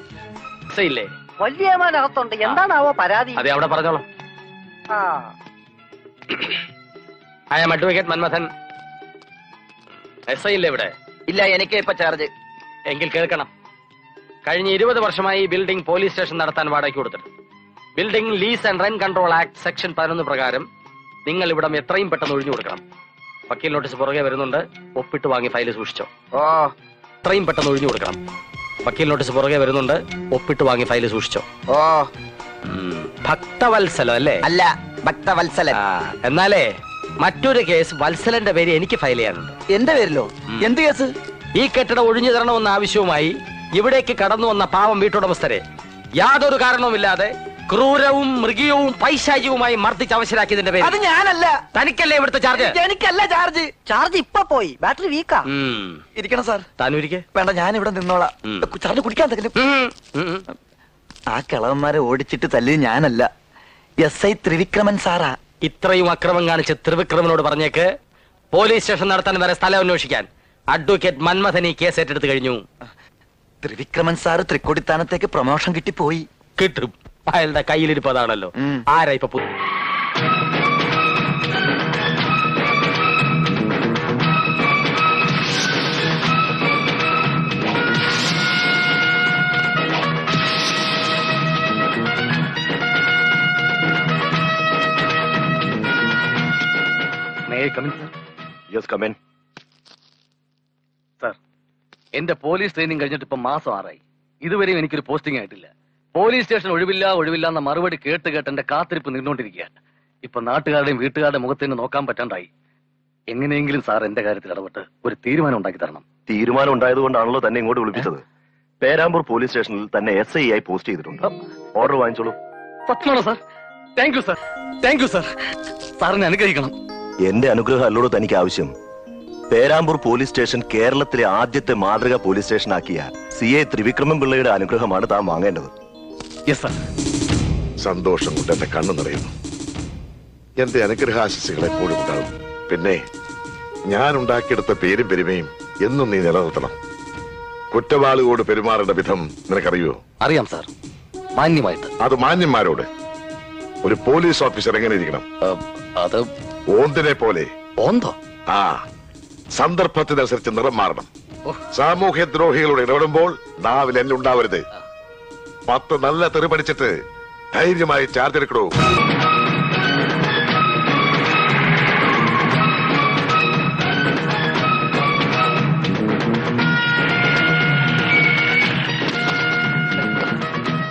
S23: ഇല്ലേ?
S3: വല്യമാനകത്തുണ്ട്. എന്താണാവോ പരാതി?
S23: അതെ അവിടെ പറഞ്ഞോളൂ.
S3: ആ.
S23: I'm advocate Manmadhan. S I ഇല്ലേ ഇവിടെ?
S20: ഇല്ല എനിക്ക് ഇപ്പൊ ചാർജ്.
S23: എങ്കിൽ കേൾക്കണം. കഴിഞ്ഞ ഇരുപത് വർഷമായി ഈ ബിൽഡിംഗ് പോലീസ് സ്റ്റേഷൻ നടത്താൻ വാടകയ്ക്ക് കൊടുത്തിട്ടുണ്ട്. Building lease and rent control act section പതിനൊന്ന് പ്രകാരം നിങ്ങൾ ഇവിടം എത്രയും പെട്ടെന്ന് ഒഴിഞ്ഞു കൊടുക്കണം. വക്കീൽ നോട്ടീസ് പുറകെ വരുന്നുണ്ട്. ഒപ്പിട്ട് വാങ്ങി ഫയൽ സൂക്ഷിച്ചോ.
S20: ഓ
S23: ഇത്രയും പെട്ടെന്ന് ഒഴിഞ്ഞു കൊടുക്കണം. വക്കീൽ നോട്ടീസ് പുറകെ വരുന്നുണ്ട്. ഒപ്പിട്ട് വാങ്ങി ഫയൽ സൂക്ഷിച്ചോ.
S20: ഓ
S23: ഭക്തവത്സലം അല്ലേ?
S20: അല്ല ഭക്തവത്സലൻ.
S23: ആ, എന്നാലേ മറ്റൊരു കേസ് വത്സലന്റെ പേര് എനിക്ക് ഫയൽ ചെയ്യാനുണ്ട്.
S20: എന്റെ പേരിലോ? എന്ത് കേസ്?
S23: ഈ കെട്ടിടം ഒഴിഞ്ഞു തരണമെന്ന ആവശ്യവുമായി ഇവിടേക്ക് കടന്നു വന്ന പാവം വീട്ടുടമസ്ഥരെ യാതൊരു കാരണവുമില്ലാതെ ക്രൂരവും മൃഗീയവും പൈശാചികവുമായി മർദ്ദിച്ച് അവശരാക്കിയതിന്റെ
S20: അത്
S23: പേര്
S20: ഞാനല്ല.
S23: തനിക്കല്ലേ ഇവിടുത്തെ ചാർജ്?
S20: എനിക്കല്ല ചാർജ്. ചാർജ് ഇപ്പൊ പോയി. ബാറ്ററി വീക്കാ. ഇരിക്കണം സാർ.
S23: താനൂരിക്ക്?
S20: വേണ്ട ഞാൻ ഇവിടെ നിന്നോളാം ചാർജ് കുടിക്കാൻ തന്നെ ആ കിളവന്മാരെ ഓടിച്ചിട്ട് തല്ലി ഞാനല്ല. എസ് ഐ ത്രിവിക്രമൻ സാറാ.
S23: ഇത്രയും അക്രമം കാണിച്ച് ത്രിവിക്രമനോട് പറഞ്ഞേക്ക് പോലീസ് സ്റ്റേഷൻ നടത്താൻ വരെ സ്ഥലം അന്വേഷിക്കാൻ അഡ്വക്കേറ്റ് മന്മഥനി ഈ കേസ് ഏറ്റെടുത്ത് കഴിഞ്ഞു.
S20: ത്രിവിക്രമൻ സാറ് തൃക്കൊടിത്താനത്തേക്ക് പ്രൊമോഷൻ കിട്ടിപ്പോയി.
S23: കിട്ടും. അയാളുടെ കയ്യിലിരിപ്പ് അതാണല്ലോ ആരാ ഇപ്പൊ
S19: സാർ എന്റെ പോലീസ് ട്രെയിനിങ് കഴിഞ്ഞിട്ട് ഇപ്പൊ മാസം ആറായി. ഇതുവരെയും എനിക്കൊരു പോസ്റ്റിംഗ് ആയിട്ടില്ല. പോലീസ് സ്റ്റേഷൻ ഒഴിവില്ല ഒഴിവില്ല എന്ന മറുപടി കേട്ട് കേട്ട് എന്റെ കാത്തിരിപ്പ് നിന്നുകൊണ്ടിരിക്കുകയാണ്. ഇപ്പൊ നാട്ടുകാരുടെയും വീട്ടുകാരുടെ മുഖത്തിന് നോക്കാൻ പറ്റാണ്ടായി. എങ്ങനെയെങ്കിലും സാർ എന്റെ കാര്യത്തിൽ ഇടപെട്ട് ഒരു തീരുമാനം ഉണ്ടാക്കി തരണം.
S26: തീരുമാനം ഉണ്ടായതുകൊണ്ടാണല്ലോ തന്നെ ഇങ്ങോട്ട് വിളിപ്പിച്ചത്. പേരാമ്പൂർ പോലീസ് സ്റ്റേഷനിൽ തന്നെ എസ് ഐ ആയി പോസ്റ്റ് ചെയ്തിട്ടുണ്ട്. ഓർഡർ വാങ്ങിച്ചോളൂ.
S19: സത്യമാണോ sir thank you sir thank you sir. സാറിനെ അനുഗ്രഹിക്കണം.
S26: എന്റെ അനുഗ്രഹം അല്ലോട് തനിക്ക് ആവശ്യം. പേരാമ്പൂർ പോലീസ് സ്റ്റേഷൻ കേരളത്തിലെ ആദ്യത്തെ മാതൃക പോലീസ് സ്റ്റേഷനാക്കിയ സി എ ത്രിവിക്രമൻ പിള്ളയുടെ അനുഗ്രഹമാണ് താൻ വാങ്ങേണ്ടത്.
S1: സന്തോഷം കൊണ്ട് എന്റെ കണ്ണു നിറയുന്നു. എന്റെ അനുഗ്രഹാശിസുകൾ എപ്പോഴും ഉണ്ടാവും പിന്നെ ഞാൻ ഉണ്ടാക്കിയെടുത്ത പേരും പെരുമയും എന്നും നീ നിലനിർത്തണം. കുറ്റവാളിയോട് പെരുമാറേണ്ട വിധം നിനക്കറിയോ?
S19: അറിയാം സാർ മാന്യമായിട്ട്.
S1: അത് മാന്യന്മാരോട്. ഒരു പോലീസ് ഓഫീസർ എങ്ങനെ ഇരിക്കണം?
S19: അത്
S1: ഓന്തിനെ പോലെ.
S19: ഓന്തോ?
S1: ആ സന്ദർഭത്തിനനുസരിച്ച് നിറം മാറണം. സാമൂഹ്യ ദ്രോഹികളോട് ഇടപെടുമ്പോൾ നാവിൽ എല്ലുണ്ടാവരുത് പത്ത് നല്ല തെറി പഠിച്ചിട്ട് ധൈര്യമായി ചാർജ് എടുക്കണോ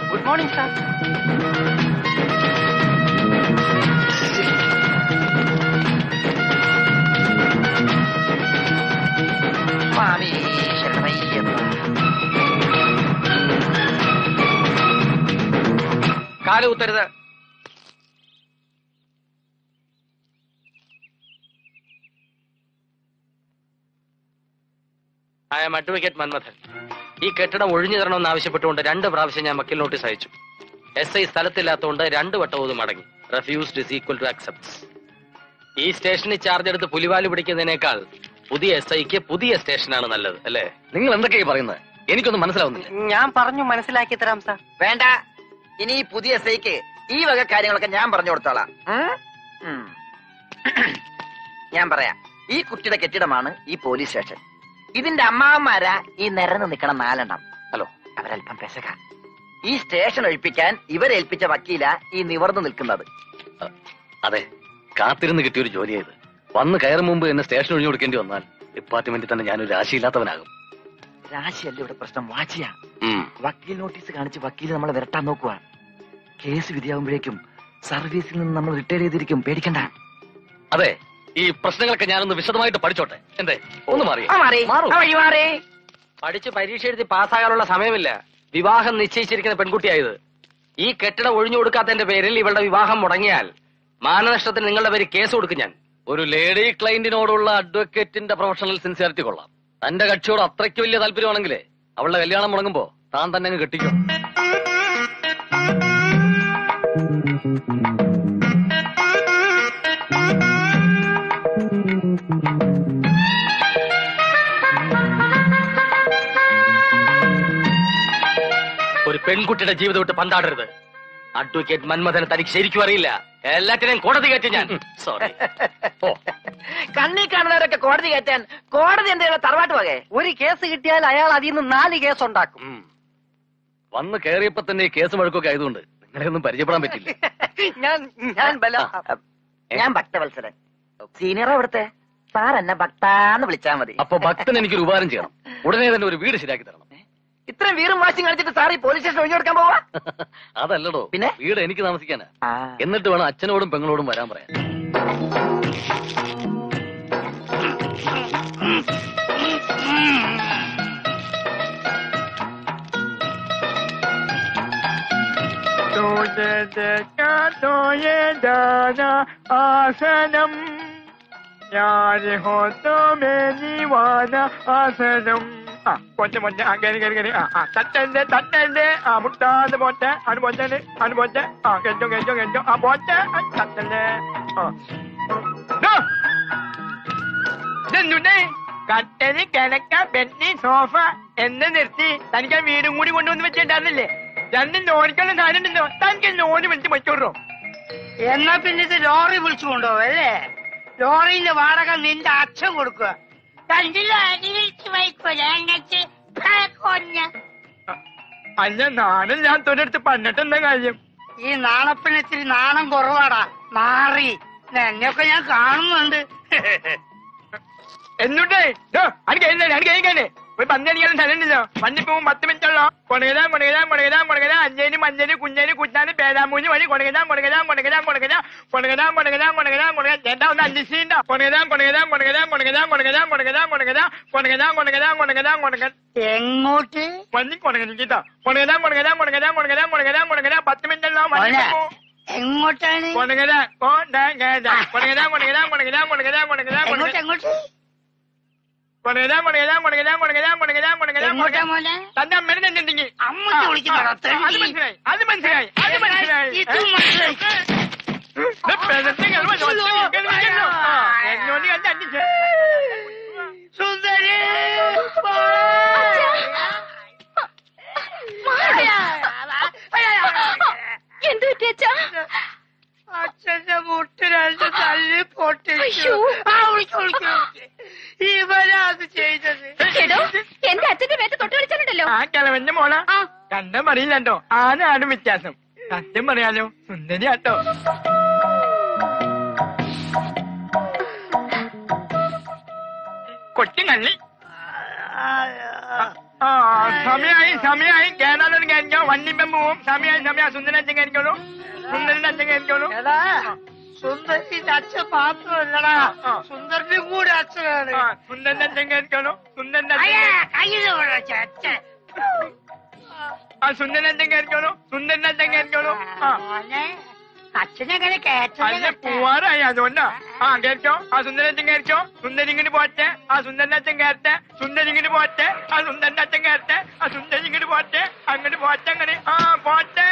S15: ഗുഡ് മോർണിംഗ് സാർ
S23: കാൽ കുത്തരുത്. I am advocate Manmadhan. ഈ കെട്ടിടം ഒഴിഞ്ഞു തരണമെന്ന് ആവശ്യപ്പെട്ടുകൊണ്ട് രണ്ട് പ്രാവശ്യം ഞാൻ വക്കീൽ നോട്ടീസ് അയച്ചു. എസ് ഐ സ്ഥലത്തില്ലാത്തതുകൊണ്ട് രണ്ട് വട്ടവും ഇത് മടങ്ങി. Refused is equal to accept ഈ സ്റ്റേഷനിൽ ചാർജ് എടുത്ത് പുലിവാൽ പിടിക്കുന്നതിനേക്കാൾ പുതിയ എസ് ഐക്ക് പുതിയ സ്റ്റേഷനാണ് നല്ലത് അല്ലേ?
S19: നിങ്ങൾ എന്തൊക്കെയാണ് പറയുന്നത്? എനിക്കൊന്നും മനസ്സിലാവുന്നില്ല.
S15: ഞാൻ പറഞ്ഞു മനസ്സിലാക്കി തരാം സാർ
S20: വേണ്ട. ഇനി ഈ പുതിയ സൈക്ക് ഈ വക കാര്യങ്ങളൊക്കെ ഞാൻ പറഞ്ഞു കൊടുത്തോളാം. ഞാൻ പറയാം. ഈ കുട്ടിയുടെ കെട്ടിടമാണ് ഈ പോലീസ് സ്റ്റേഷൻ. ഇതിന്റെ അമ്മാവന്മാരാ ഈ നിരന്ന് നിൽക്കണ നാലെണ്ണം. ഹലോ അവരല്പം പെശക. ഈ സ്റ്റേഷൻ ഒഴിപ്പിക്കാൻ ഇവരേൽപ്പിച്ച വക്കീല ഈ നിവർന്നു നിൽക്കുന്നത്.
S19: അതെ കാത്തിരുന്ന് കിട്ടിയ ഒരു ജോലിയായത് വന്ന് കയറും മുമ്പ് എന്നെ സ്റ്റേഷൻ ഒഴിഞ്ഞു കൊടുക്കേണ്ടി വന്നാൽ ഡിപ്പാർട്ട്മെന്റിൽ തന്നെ ഞാനൊരു രാശിയില്ലാത്തവനാകും.
S20: രാശിയല്ല ഇവിടെ പ്രശ്നം?
S19: വാച്ചിയാ.
S20: വക്കീൽ നോട്ടീസ് കാണിച്ച് വക്കീൽ നമ്മളെ വിരട്ടാൻ നോക്കുക കേസ് വിധിയാകുമ്പോഴേക്കും സർവീസിൽ നിന്ന് നമ്മൾ റിട്ടയർ ചെയ്തിരിക്കും. പേടിക്കണ്ട.
S19: അതെ ഈ പ്രശ്നങ്ങളൊക്കെ ഞാനൊന്ന് വിശദമായിട്ട് പഠിച്ചോട്ടെ. എന്തേ? ഒന്ന് മാറി.
S23: പഠിച്ച് പരീക്ഷ എഴുതി പാസ്സാകാനുള്ള സമയമില്ല. വിവാഹം നിശ്ചയിച്ചിരിക്കുന്ന പെൺകുട്ടിയായത്. ഈ കെട്ടിടം ഒഴിഞ്ഞു കൊടുക്കാത്തതിന്റെ പേരിൽ ഇവളുടെ വിവാഹം മുടങ്ങിയാൽ മാനനഷ്ടത്തിന് നിങ്ങളുടെ പേര് കേസ് കൊടുക്കും ഞാൻ.
S19: ഒരു ലേഡി ക്ലയന്റിനോടുള്ള അഡ്വക്കേറ്റിന്റെ പ്രൊഫഷണൽ സിൻസിയറിറ്റി കൊള്ളാം. തന്റെ കക്ഷിയോട് അത്രയ്ക്ക് വലിയ താല്പര്യമാണെങ്കിലേ അവളുടെ കല്യാണം മുടങ്ങുമ്പോ താൻ തന്നെ അങ്ങ് കെട്ടിക്കും.
S23: ഒരു പെൺകുട്ടിയുടെ ജീവിതം വിട്ട് പന്താടരുത്. അഡ്വക്കേറ്റ് മന്മഥനെ തനിക്ക് ശരിക്കും അറിയില്ല. എല്ലാത്തിനെയും കോടതി കയറ്റി ഞാൻ. സോറി
S20: കണ്ണി കാണുന്നവരൊക്കെ കോടതി കയറ്റാൻ കോടതി എന്തെങ്കിലും തറവാട്ട് വകേ
S15: ഒരു കേസ് കിട്ടിയാൽ അയാൾ അതിൽ നിന്ന് നാല് കേസ് ഉണ്ടാക്കും.
S19: വന്ന് കയറിയപ്പോ തന്നെ കേസ് മഴക്കൊക്കെ ആയതുകൊണ്ട് നിങ്ങളെ ഒന്നും പരിചയപ്പെടാൻ പറ്റില്ല.
S15: ഞാൻ ഞാൻ ബല
S20: ഞാൻ ഭക്തവത്സരൻ സീനിയറാ ഇവിടുത്തെ സാർ എന്നെ ഭക്താന്ന് വിളിച്ചാൽ മതി.
S19: അപ്പൊ ഭക്തൻ എനിക്കൊരു ഉപകാരം ചെയ്യണം. ഉടനെ തന്നെ ഒരു വീട് ശരിയാക്കി തരണം.
S20: ഇത്രയും വീറും വാശിയും കാണിച്ചിട്ട് സാറി പോലീസ് സ്റ്റേഷൻ ഒഴിഞ്ഞു കൊടുക്കാൻ പോവാ?
S19: അതല്ലടോ.
S20: പിന്നെ?
S19: വീട് എനിക്ക് താമസിക്കാനാ. എന്നിട്ട് വേണം അച്ഛനോടും പെങ്ങളോടും വരാൻ പറയാൻ.
S2: ആസനം. ഞാൻ ഹോത്തോ മേനിവാന ആസനം. ആ പൊന്നെ പൊന്നെ ആ കേറി ആ ആ. തട്ടന്റെ തട്ടന്റെ ആ മുട്ടാതെ പോട്ടെ. അനു പൊന്നെ അനു പൊന്നെ ആ കെഞ്ചോ കെഞ്ചോ കെഞ്ചോ. ആ പോറ്റെ ആ, തട്ടല്ലേ ആ. ഇതെന്തുണ്ടേ കിടക്ക ബെന്നി സോഫ എന്ന് നിർത്തി. തനിക്ക് വീടും കൂടി കൊണ്ടുവന്ന് വെച്ചിട്ടുണ്ടായിരുന്നില്ലേ? രണ്ടും ലോണിക്കുള്ള സാധനം ഉണ്ടല്ലോ. തനിക്ക് ലോണ് വിളിച്ച് വെച്ചോടോ
S15: എന്നാ പിന്നെ ഇത് ലോറി വിളിച്ചു അല്ലേ? ലോറിന്റെ വാടക നിന്റെ അച്ഛൻ കൊടുക്കുക. അടിവിളിച്ച് ഞാൻ
S2: അല്ല? നാണില്ലാത്തവരടുത്ത് പറഞ്ഞിട്ട് എന്താ കാര്യം?
S15: ഈ നാണപ്പിന് ഇത്തിരി നാണം കുറവാടാ. മാറി. എന്നെയൊക്കെ ഞാൻ കാണുന്നുണ്ട്.
S2: എന്നിട്ടേ അടിക്കേ അടിക്കേ. ഒരു പന്തടിക്കാൻ സ്ഥലമുണ്ടല്ലോ വണ്ടിപ്പോ പത്ത് മിനിറ്റ് ഉള്ളോ കൊണകരാൻ കൊണകരാൻ കൊണകരാൻ കൊണകരാൻ അഞ്ചേന് മഞ്ചേന് കുഞ്ഞേന് കുഞ്ഞാന് പേരാമൂഞ്ഞ് വഴി കൊണകരാൻ കൊണകരാൻ കൊണകരാൻ കൊണകരാൻ കൊണകരാൻ കൊണകരാൻ കൊണകരാൻ കൊണകരാൻ ചേട്ടാ ഒന്ന് അന്വേഷിച്ചിട്ടുണ്ടോ കൊണകരാൻ കൊണകരാൻ കൊണകരാൻ കൊണകരാൻ കൊണകരാൻ കൊണകരാൻ കൊണകരാൻ കൊണകരാൻ കൊണകരാൻ കൊണകരാൻ കൊണകരാൻ
S15: എങ്ങോട്ട്
S2: വന്നി കൊണകരിക്കട്ടോ കൊണകരാൻ കൊണകരാൻ കൊണകരാൻ കൊണകരാൻ കൊണകരാൻ കൊണകരാൻ പത്ത് മിനിറ്റ് ഉള്ളോ വണ്ടിപ്പോ
S15: എങ്ങോട്ടാണ്
S2: കൊണകരാൻ കൊണകരാൻ കൊണകരാൻ കൊണകരാൻ കൊണകരാൻ കൊണകരാൻ കൊണകരാൻ തന്റെ അമ്മേനെ എന്തെങ്കിൽ
S15: അമ്മ വിളിക്കുന്നതായി
S2: അത് മനസ്സിലായി അത് മനസ്സിലായി
S15: സുന്ദരി.
S27: എന്തു പറ്റിയച്ചാ അച്ഛന്റെ മുട്ട് രണ്ട് തല്ലി പൊട്ടിച്ചു.
S2: ആ വിളിക്കും വിളിക്കും. കണ്ട ആന ആനാണ് വ്യത്യാസം. സത്യം പറയാലോ സുന്ദരിയാട്ടോ. കൊച്ചു കള്ളി. ആ സമയായി സമയായി. കേരളം കയറിക്കോ വണ്ടിപ്പം പോവും. സമയായി സമയം അച്ഛൻ കയറിക്കോളൂ സുന്ദരന്റെ അച്ഛൻ കയറിക്കോളൂ
S18: സുന്ദരിന്റെ അച്ഛൻ മാത്രമല്ലടാ. സുന്ദരന്റെ കൂടെ അച്ഛനാണ്.
S2: സുന്ദരന്റെ അച്ഛൻ കയറിക്കോളൂ സുന്ദരന്റെ അച്ഛൻ. ആ സുന്ദരന്റെ കയറിക്കോളൂ സുന്ദരന്റെ കയറിക്കോളൂ ആ.
S18: അച്ഛനെങ്ങനെ
S2: അല്ല പോവാറായി അതുകൊണ്ടാ. ആ കേട്ടോ ആ സുന്ദരച്ചൻ കയറിക്കോ സുന്ദരി പോട്ടെ. ആ സുന്ദരനച്ഛൻ കയറട്ടെ സുന്ദരി പോട്ടെ. ആ സുന്ദരന്റെ അച്ഛൻ കയറട്ടെ ആ സുന്ദരി പോട്ടെ. അങ്ങോട്ട് പോട്ടെ അങ്ങനെ. ആ പോട്ടെ.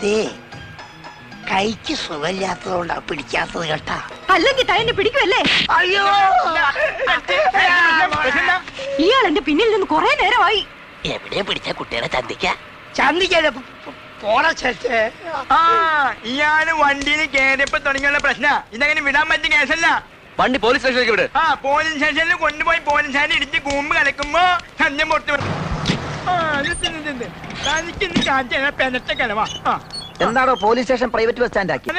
S18: അതെ കൈക്ക് സുഖമില്ലാത്തതുകൊണ്ടാ പിടിക്കാത്തത് കേട്ടാ.
S6: അല്ലെങ്കിൽ തന്നെ പിടിക്കുമല്ലേ
S18: അയ്യോ!
S6: ഇയാൾ എന്റെ പിന്നിൽ നിന്ന് കുറെ നേരമായി.
S18: എവിടെ പിടിച്ച കുട്ടികളെ ചന്തിക്ക?
S2: ചന്തിക്കാതെ ഇയാൾ വണ്ടിയിൽ കയറിയപ്പോ തുടങ്ങിയുള്ള പ്രശ്ന. ഇതങ്ങനെ വിടാൻ പറ്റിയ കേസല്ല.
S28: വണ്ടി പോലീസ് സ്റ്റേഷനിലേക്ക് വിട്.
S2: ആ പോലീസ് സ്റ്റേഷനിൽ കൊണ്ടുപോയി പോലീസുകാരെ ഇടിച്ച് കൂമ്പ് കലക്കുമ്പോ സന്ധ്യം പുറത്ത് ആ ആ.
S20: എന്താണോ police station private bus stand ആക്കി?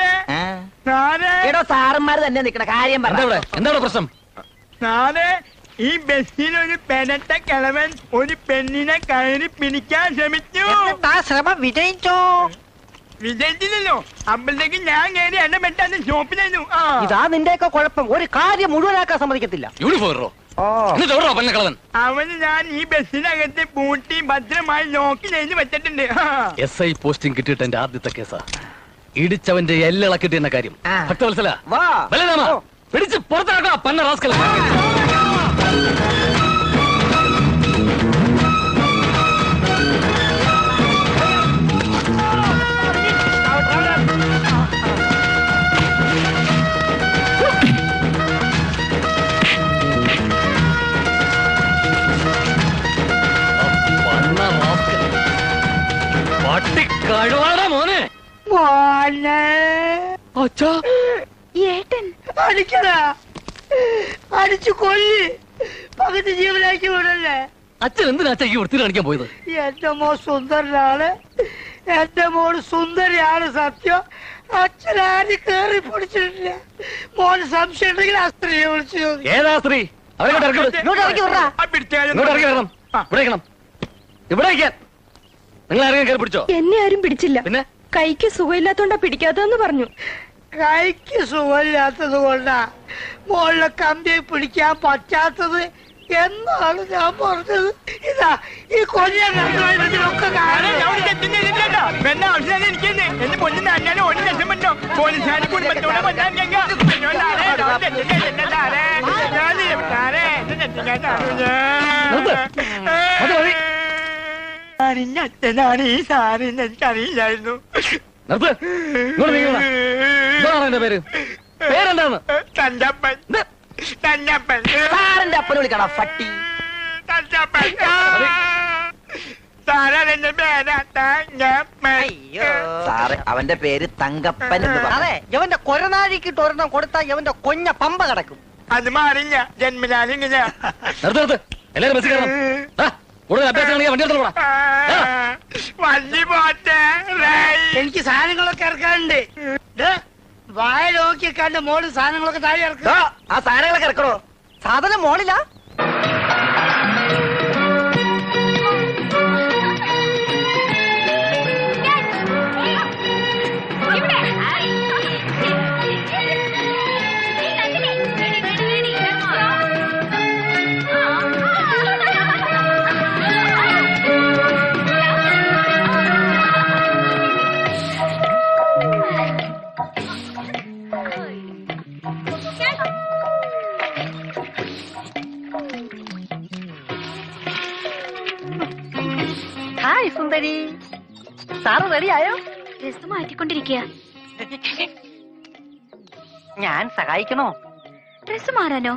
S20: എടോ സാറന്മാര് തന്നെ നിക്കണ കാര്യം പറഞ്ഞു
S19: എന്താണോ പ്രശ്നം?
S2: സാറേ ഈ ബസ്സിൽ ഒരു പെനറ്റ കിളവൻ ഒരു പെണ്ണിനെ കയറി പിടിക്കാൻ ശ്രമിച്ചു.
S18: ശ്രമം? വിജയിച്ചോ?
S2: വിജയിച്ചില്ലല്ലോ. അമ്പലത്തേക്ക് ഞാൻ കയറി എന്നെ പെട്ടാന്ന് ഷോപ്പിലായിരുന്നു ആ.
S18: ഇതാ നിന്റെയൊക്കെ കുഴപ്പം. ഒരു കാര്യം മുഴുവനാക്കാൻ സമ്മതിക്കത്തില്ല.
S19: യൂണിഫോം
S2: അവന് ഞാൻ ഈ ബസ്സിനകത്ത് പൂട്ടി ഭദ്രമായി ലോക്ക് ചെയ്ത് വെച്ചിട്ടുണ്ട്.
S19: എസ് ഐ പോസ്റ്റിംഗ് കിട്ടിയിട്ട് എന്റെ ആദ്യത്തെ കേസാ. ഇടിച്ചവന്റെ എല്ലിളക്കിട്ട് എന്ന കാര്യം. ഭക്തവത്സല പിടിച്ച് പുറത്താക്കാ പന്ന റാസ്കൽ കഴിവാടാ മോനെ. അച്ഛാ.
S18: ഏട്ടൻ. അടിക്കടാ. അടിച്ചു കൊല്ല്. പകുതി ജീവനാക്കി വിടല്ലേ?
S19: അച്ഛൻ എന്തിനാ അച്ഛൻ ഈ വൃത്തി കാണിക്കാൻ പോയത്?
S18: എന്റെ മോൾ സുന്ദരനാണ്. എന്റെ മോൾ സുന്ദരിയാണ് സത്യം. അച്ഛനാരും കേറി പിടിച്ചിട്ടില്ല. മോന് സംശയം ഉണ്ടെങ്കിൽ ആ സ്ത്രീയെ വിളിച്ചു
S19: ഏതാ സ്ത്രീ? അവരെ ഇങ്ങോട്ട് ഇറക്കി.
S18: ഇങ്ങോട്ട് ഇറക്കി.
S19: ഇങ്ങോട്ട് ഇവിടെ ഇരിക്കണം. ഇവിടെ ഇരിക്കാൻ. നിങ്ങൾ ആരെങ്കിലും കയറി പിടിച്ചോ?
S6: എന്നെ ആരും പിടിച്ചില്ല.
S19: പിന്നെ?
S6: കൈക്ക് സുഖമില്ലാത്തോണ്ടാ പിടിക്കാത്തതെന്ന് പറഞ്ഞു.
S18: കൈക്ക് സുഖമില്ലാത്തത് കൊണ്ടാ മോളിലെ കമ്പി പിടിക്കാൻ പറ്റാത്തത് എന്നാണ് ഞാൻ പറഞ്ഞത്. ഇതാ ഈ കൊല്ലം ഇതിനൊക്കെ
S2: അച്ഛനാണ് ഈ സാറിന് എനിക്കറിയില്ലായിരുന്നു
S19: നിർത്ത്. ഇങ്ങോട്ട് നീങ്ങണ എന്താണ് എന്റെ പേര്.
S20: സാറിന്റെ അപ്പനെ
S2: പേരാ തഞ്ചപ്പൻ.
S20: സാറ് അവന്റെ പേര് തങ്കപ്പൻ എന്ന് പറഞ്ഞു
S18: അതെ ഇവന്റെ കൊരനാഴിക്കിട്ട് ഒരെണ്ണം കൊടുത്താൽ യവന്റെ കൊഞ്ഞ പമ്പ കിടക്കും.
S2: അത് മാറില്ല ജന്മനാലിങ്ങനെ
S19: നിർത്ത് നിർത്ത്. എല്ലാരും ബസ്സിൽ കയറണം. ആ, കൂടുതൽ അഭ്യാസം കാണിക്കാൻ വണ്ടി എടുത്തോളാം
S2: വണ്ടി പോട്ടെ റേയ്.
S18: എനിക്ക് സാധനങ്ങളൊക്കെ ഇറക്കാനുണ്ട്. ദേ, വായ നോക്കി കണ്ട് മോൾ സാധനങ്ങളൊക്കെ താഴെ ഇറക്കുക
S20: ആ സാധനങ്ങളൊക്കെ ഇറക്കണോ?
S18: സാധനം മോളിലാ?
S3: സുന്ദരി. സാറ് റെഡിയായോ?
S12: ഡ്രസ് മാറ്റിക്കൊണ്ടിരിക്കുക.
S3: ഞാൻ സഹായിക്കണോ?
S12: ഡ്രസ് മാറാനോ?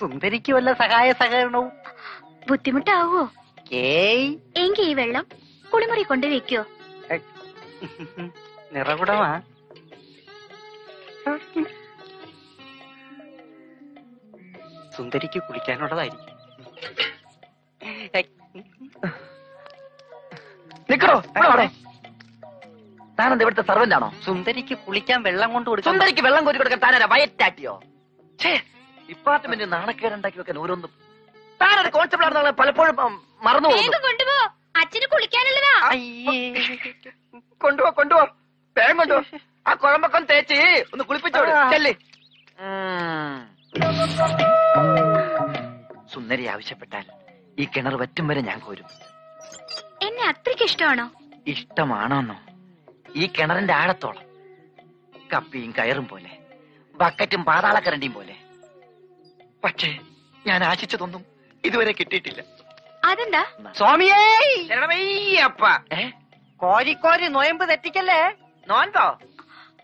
S3: സുന്ദരിക്ക് വല്ല സഹായ സഹകരണവും?
S12: ബുദ്ധിമുട്ടാവോ? എങ്കി ഈ വെള്ളം കുളിമുറി കൊണ്ട് വെക്കോ.
S3: നിറകുടമാ. സുന്ദരിക്ക് കുളിക്കാനുള്ളതായിരിക്കും.
S20: നിക്കറോ താനെന്ത് ഇവിടുത്തെ സർവന്റ് ആണോ
S3: സുന്ദരിക്ക് കുളിക്കാൻ വെള്ളം കൊണ്ട് കൊടുക്കും
S20: സുന്ദരിക്ക് വെള്ളം കോരി കൊടുക്കാൻ താനാരാ വയറ്റാറ്റിയോ ഛേ ഡിപ്പാർട്ട്മെന്റ് നാണക്കേടുണ്ടാക്കി വെക്കാൻ ഓരോന്നും. താനൊരു കോൺസ്റ്റബിൾ ആണെന്ന് പലപ്പോഴും മറന്നു
S12: കൊണ്ടുപോ. അച്ഛന് കുളിക്കാനുള്ളതാ
S20: കൊണ്ടുപോ കൊണ്ടുപോ. വേഗം കൊണ്ടുപോ. ആ കുഴമ്പൊക്കെ തേച്ച് ഒന്ന് കുളിപ്പിച്ചോട്. ചെല്ല്. സുന്ദരി ആവശ്യപ്പെട്ടാൽ ഈ കിണർ വറ്റും വരെ ഞാൻ കോരും.
S12: എന്നെ അത്രയ്ക്ക് ഇഷ്ടമാണോ?
S20: ഇഷ്ടമാണോന്നോ? ഈ കിണറിന്റെ ആഴത്തോളം. കപ്പിയും കയറും പോലെ. ബക്കറ്റും പാതാളക്കരണ്ടിയും പോലെ. പക്ഷേ ഞാൻ ആശിച്ചതൊന്നും ഇതുവരെ കിട്ടിയിട്ടില്ല.
S12: അതെന്താ?
S3: സ്വാമിയേ!
S20: ഏ?
S3: കോരിക്കോരി നോയമ്പ് തെറ്റിക്കല്ലേ?
S20: നോൻപോ?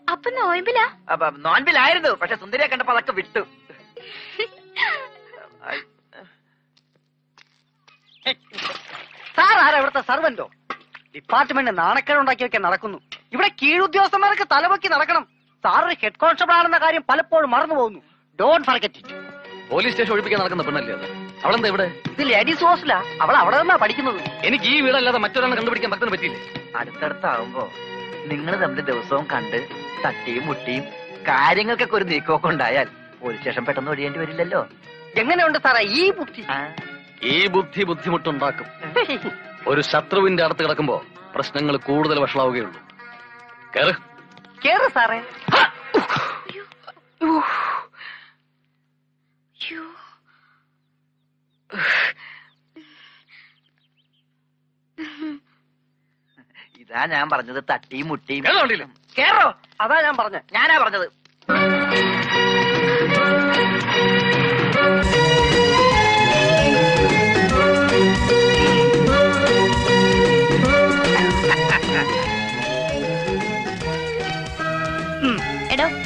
S12: അപ്പൊ നോയമ്പിലാ?
S20: അപ്പൊ നോൻപിലായിരുന്നു. പക്ഷെ സുന്ദരിയെ കണ്ടപ്പോ അതൊക്കെ വിട്ടു.
S3: സാർ ആരാ ഇവിടുത്തെ സർവന്റോ? ഡിപ്പാർട്ട്മെന്റ് നാണക്കേടുണ്ടാക്കി വെക്കാൻ നടക്കുന്നു. ഇവിടെ കീഴുദ്യോഗസ്ഥന്മാർക്ക് തലപൊക്കി നടക്കണം. സാറ് ഹെഡ് കോൺസ്റ്റബിൾ ആണെന്ന കാര്യം പലപ്പോഴും മറന്നു പോകുന്നു. Don't forget it
S19: police station ഒഴിപ്പിക്കാൻ നടക്കുന്ന പെണ്ണല്ലേ അത്? അവളെന്താ ഇവിടെ?
S3: ഇത് ലേഡീസ് ഹോസ്റ്റലാ അവൾ അവിടെ നിന്നാ പഠിക്കുന്നത്.
S19: എനിക്ക് ഈ വീടല്ലാതെ മറ്റൊരാളെ കണ്ടുപിടിക്കാൻ ഭക്തന് പറ്റിയില്ലേ?
S20: അടുത്തടുത്താവുമ്പോ നിങ്ങൾ തമ്മിൽ ദിവസവും കണ്ട് തട്ടിയും മുട്ടിയും കാര്യങ്ങൾക്കൊക്കെ ഒരു നീക്കമൊക്കെ ഉണ്ടായാൽ പോലീസ് സ്റ്റേഷൻ പെട്ടെന്ന് ഒഴിയേണ്ടി വരില്ലല്ലോ.
S3: എങ്ങനെയുണ്ട് സാറേ? ഈ ബുദ്ധി
S19: ഈ ബുദ്ധി ബുദ്ധിമുട്ടുണ്ടാക്കും. ഒരു ശത്രുവിന്റെ അടുത്ത് കിടക്കുമ്പോ പ്രശ്നങ്ങൾ കൂടുതൽ വഷളാവുകയുള്ളൂ. കേറ്.
S3: കേറ് സാറേ.
S20: ഇതാ ഞാൻ പറഞ്ഞത് തട്ടിയും മുട്ടിയും.
S19: കേറ്
S20: കേറോ.
S3: അതാ ഞാൻ പറഞ്ഞത്.
S20: ഞാനാ പറഞ്ഞത്.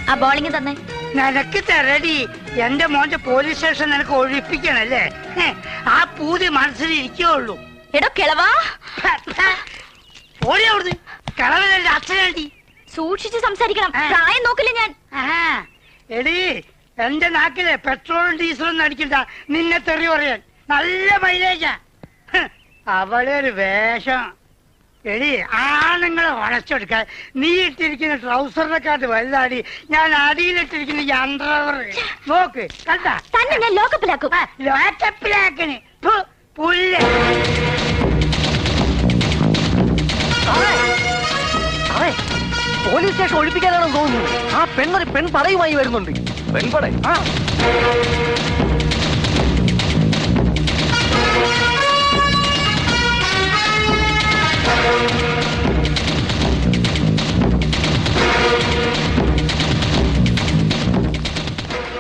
S12: ആ ബോളിംഗ് തന്നെ.
S18: നിനക്ക് തരടി. എന്റെ മോന്റെ പോലീസ് സ്റ്റേഷൻ നിനക്ക് ഒഴിപ്പിക്കണല്ലേ? ഹെ, ആ പൂതി മനസ്സിൽ ഇരിക്കുള്ളൂ
S12: എടോ കിളവാ.
S18: ഓടി അവിടുന്ന്. കിളവനല്ലേ അച്ഛനടി
S12: സൂക്ഷിച്ച് സംസാരിക്കണം. പ്രായം നോക്കില്ല ഞാൻ.
S18: എടി എന്റെ നാക്കിലെ പെട്രോളും ഡീസലും അടിക്കണ്ട. നിന്നെ തെറി പറയാൻ. നല്ല മൈലേജാ ഹ്, അവളെ ഒരു വേഷം. എടി ആണുങ്ങളെ വളച്ചെടുക്കാൻ നീ ഇട്ടിരിക്കുന്ന ട്രൗസറിനെക്കാട്ട് വലുതാടി. ഞാൻ അടിയിലിട്ടിരിക്കുന്ന ഈ അണ്ടർവർ നോക്ക് കണ്ട?
S12: തന്നെ ഞാൻ ലോക്കപ്പിലാക്കും.
S18: ലോക്കപ്പിലാക്കന്. ഫു, പുല്ല്.
S3: പോലീസ് സ്റ്റേഷൻ ഒഴിപ്പിക്കാനാണെന്ന് തോന്നുന്നു. ആ പെണ്ണൊരു പെൺ പടയുമായി വരുന്നുണ്ട്.
S19: പെൺപട?
S3: ആ.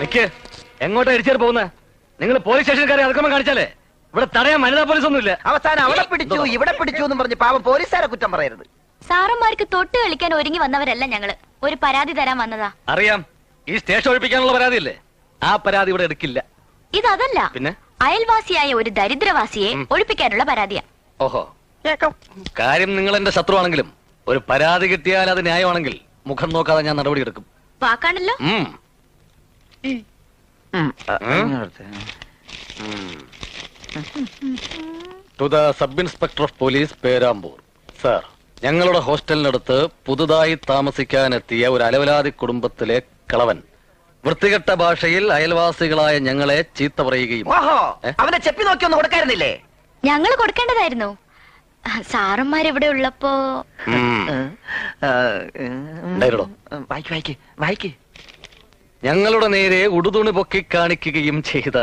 S19: നിക്ക്. എങ്ങോട്ടാ ഇടിച്ചേർ പോകുന്നത് നിങ്ങൾ പോലീസ് സ്റ്റേഷൻകാരെ അതിക്രമം കാണിച്ചാലേ? ഇവിടെ തടയാൻ വനിതാ പോലീസ് ഒന്നുമില്ല
S20: അവസാനം അവിടെ പിടിച്ചു ഇവിടെ പിടിച്ചു എന്ന് പറഞ്ഞ് പാവം പോലീസുകാരെ കുറ്റം പറയരുത്.
S12: സാറന്മാർക്ക് തൊട്ട് കളിക്കാൻ ഒരുങ്ങി വന്നവരല്ല ഞങ്ങൾ. ഒരു പരാതി തരാൻ വന്നതാ.
S19: അറിയാം. ഈ സ്റ്റേഷൻ ഒഴിപ്പിക്കാനുള്ള പരാതിയില്ലേ? ആ പരാതി ഇവിടെ എടുക്കില്ല.
S12: ഇതല്ല
S19: പിന്നെ?
S12: അയൽവാസിയായ ഒരു ദരിദ്രവാസിയെ ഒഴിപ്പിക്കാനുള്ള പരാതിയാ.
S19: ഓഹോ. കാര്യം നിങ്ങൾ എന്റെ ശത്രുവാണെങ്കിലും ഒരു പരാതി കിട്ടിയാൽ അത് ന്യായമാണെങ്കിൽ മുഖം നോക്കാതെ ഞാൻ നടപടി എടുക്കും.
S12: വാക്കാണല്ലോ?
S19: To the sub inspector of police Perambur. Sir ഞങ്ങളുടെ ഹോസ്റ്റലിനടുത്ത് പുതുതായി താമസിക്കാനെത്തിയ ഒരു അലവലാതി കുടുംബത്തിലെ കളവൻ. വൃത്തികെട്ട ഭാഷയിൽ അയൽവാസികളായ ഞങ്ങളെ ചീത്ത പറയുകയും
S20: അവനെ ചെപ്പി നോക്കി ഒന്ന് കൊടുക്കായിരുന്നില്ലേ?
S12: ഞങ്ങൾ കൊടുക്കേണ്ടതായിരുന്നു. സാറന്മാരിവിടെ ഉള്ളപ്പോ
S19: ഉണ്ടായിരുന്നോ?
S20: വായിക്ക് വായിക്ക് വായിക്ക്.
S19: ഞങ്ങളുടെ നേരെ ഉടുതുണി പൊക്കി കാണിക്കുകയും ചെയ്ത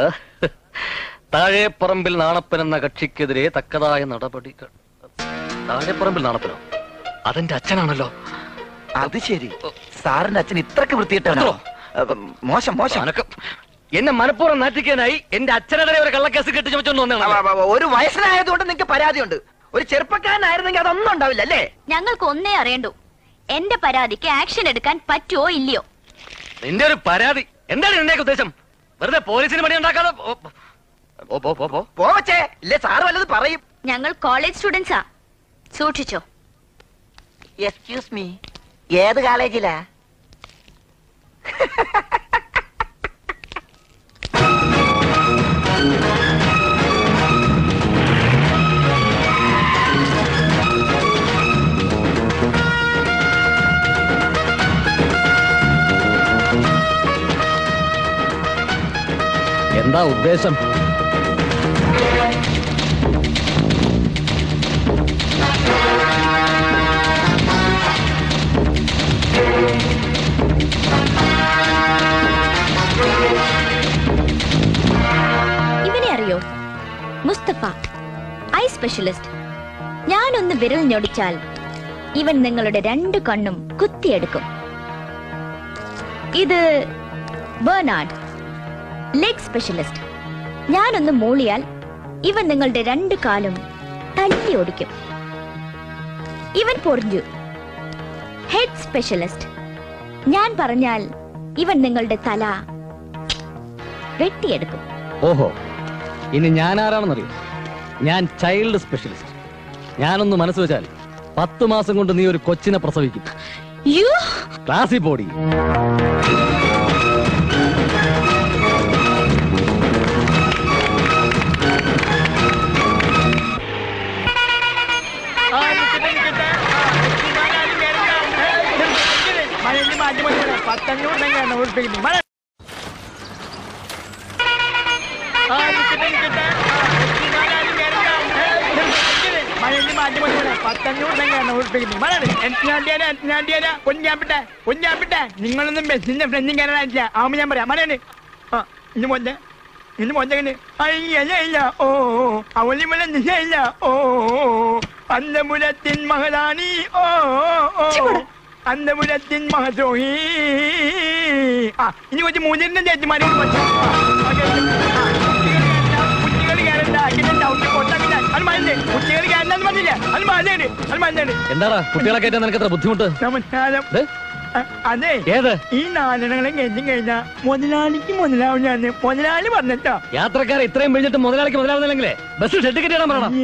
S19: താഴെപ്പറമ്പിൽ നാണപ്പൻ എന്ന കക്ഷിക്കെതിരെ തക്കതായ നടപടികൾ. താഴെപ്പറമ്പിൽ നാണപ്പനോ? അതെന്റെ അച്ഛനാണല്ലോ.
S20: അത് ശരി. സാറിന്റെ അച്ഛൻ ഇത്രക്ക് വൃത്തിയിട്ടാണോ മോശം മോശം.
S19: അനക്കം. എന്നെ മനഃപൂർവം നാട്ടിക്കാനായി എന്റെ അച്ഛനെതിരെ ഒരു കള്ളക്കേസ് കെട്ടിച്ചു വന്നതാണ്.
S20: ഒരു വയസ്സനായതുകൊണ്ട് നിങ്ങക്ക് പരാതിയുണ്ട്. ഒരു ചെറുപ്പക്കാരനായിരുന്നെങ്കിൽ അതൊന്നും ഉണ്ടാവില്ല അല്ലേ
S12: ഞങ്ങൾക്ക് ഒന്നേ അറിയണ്ടു. എന്റെ പരാതിക്ക് ആക്ഷൻ എടുക്കാൻ പറ്റുമോ ഇല്ലയോ?
S29: നിന്റെ ഒരു പരാതി. എന്താണ് നിന്റെ ഉദ്ദേശം? വെറുതെ പോലീസിന് പണി ഉണ്ടാക്കാതെ പോ- പോ- പോ- പോ- പോ.
S20: പോവച്ചേ ഇല്ലേ സാറ് വല്ലത് പറയും.
S12: ഞങ്ങൾ കോളേജ് സ്റ്റുഡൻസാ. സൂക്ഷിച്ചോ.
S20: എക്സ്ക്യൂസ് മീ ഏത് കോളേജിലാ
S19: എന്താ ഉദ്ദേശം?
S12: Mustafa eye specialist. ഞാനൊന്ന് വിരൽ ഞൊടിച്ചാൽ ഇവൻ നിങ്ങളുടെ രണ്ടു കണ്ണും കുത്തിയെടുക്കും. ഇത് ബേർനാഡ് ലെഗ് സ്പെഷ്യലിസ്റ്റ് ഞാനൊന്ന് മൂളിയാൽ ഇവൻ നിങ്ങളുടെ രണ്ട് കാലും തല്ലി ഓടിക്കും. ഇവൻ പൊറിഞ്ഞു. ഹെഡ് സ്പെഷ്യലിസ്റ്റ് ഞാൻ പറഞ്ഞാൽ ഇവൻ നിങ്ങളുടെ തല വെട്ടിയെടുക്കും.
S19: ഓഹോ ഇനി ഞാൻ ആരാണെന്നറിയോ? ഞാൻ ചൈൽഡ് സ്പെഷ്യലിസ്റ്റ് ഞാനൊന്ന് മനസ്സ് വെച്ചാൽ പത്ത് മാസം കൊണ്ട് നീ ഒരു കൊച്ചിനെ പ്രസവിക്കും. ക്ലാസ്സിൽ പോടി.
S2: എത്തിനാണ്ടിയാരാ കുഞ്ഞാപ്പിട്ടെ മഴ നിങ്ങളൊന്നും ബസ്സിന്റെ ഫ്രണ്ടും കയറാനില്ല ആവുമ്പോ ഞാൻ പറയാം മലയാണ് ഇന്ന് മോന്റെ ഇന്ന് മോന്റെ അയ്യല്ല ഓ അവളിവിടെ നിശയില്ല ഓ അന്തപുരത്തിൻ മഹദാനി ഓ ഓ അന്തപുരത്തിൻ മഹസോഹി ആ ഇനി കുറച്ച് മൂന്നിന്റെ ചേച്ചിമാരെ
S19: എന്താടാ? കുട്ടികളെ കയറ്റാൻ നിനക്ക് എത്ര ബുദ്ധിമുട്ട്?
S2: നമസ്കാരം. അതെ
S19: ഏത്?
S2: ഈ നാലെണ്ണങ്ങളെ കയറ്റി കഴിഞ്ഞാ മുതലാളിക്ക് ഞാൻ മുതലാളി പറഞ്ഞിട്ടോ
S19: യാത്രക്കാരെ ഇത്രയും പിഴിഞ്ഞിട്ട് മുതലാളിക്ക് മുതലാവുന്നില്ലെങ്കിലേ ബസ് ഷെഡ് കെട്ടിയാൻ പറയണം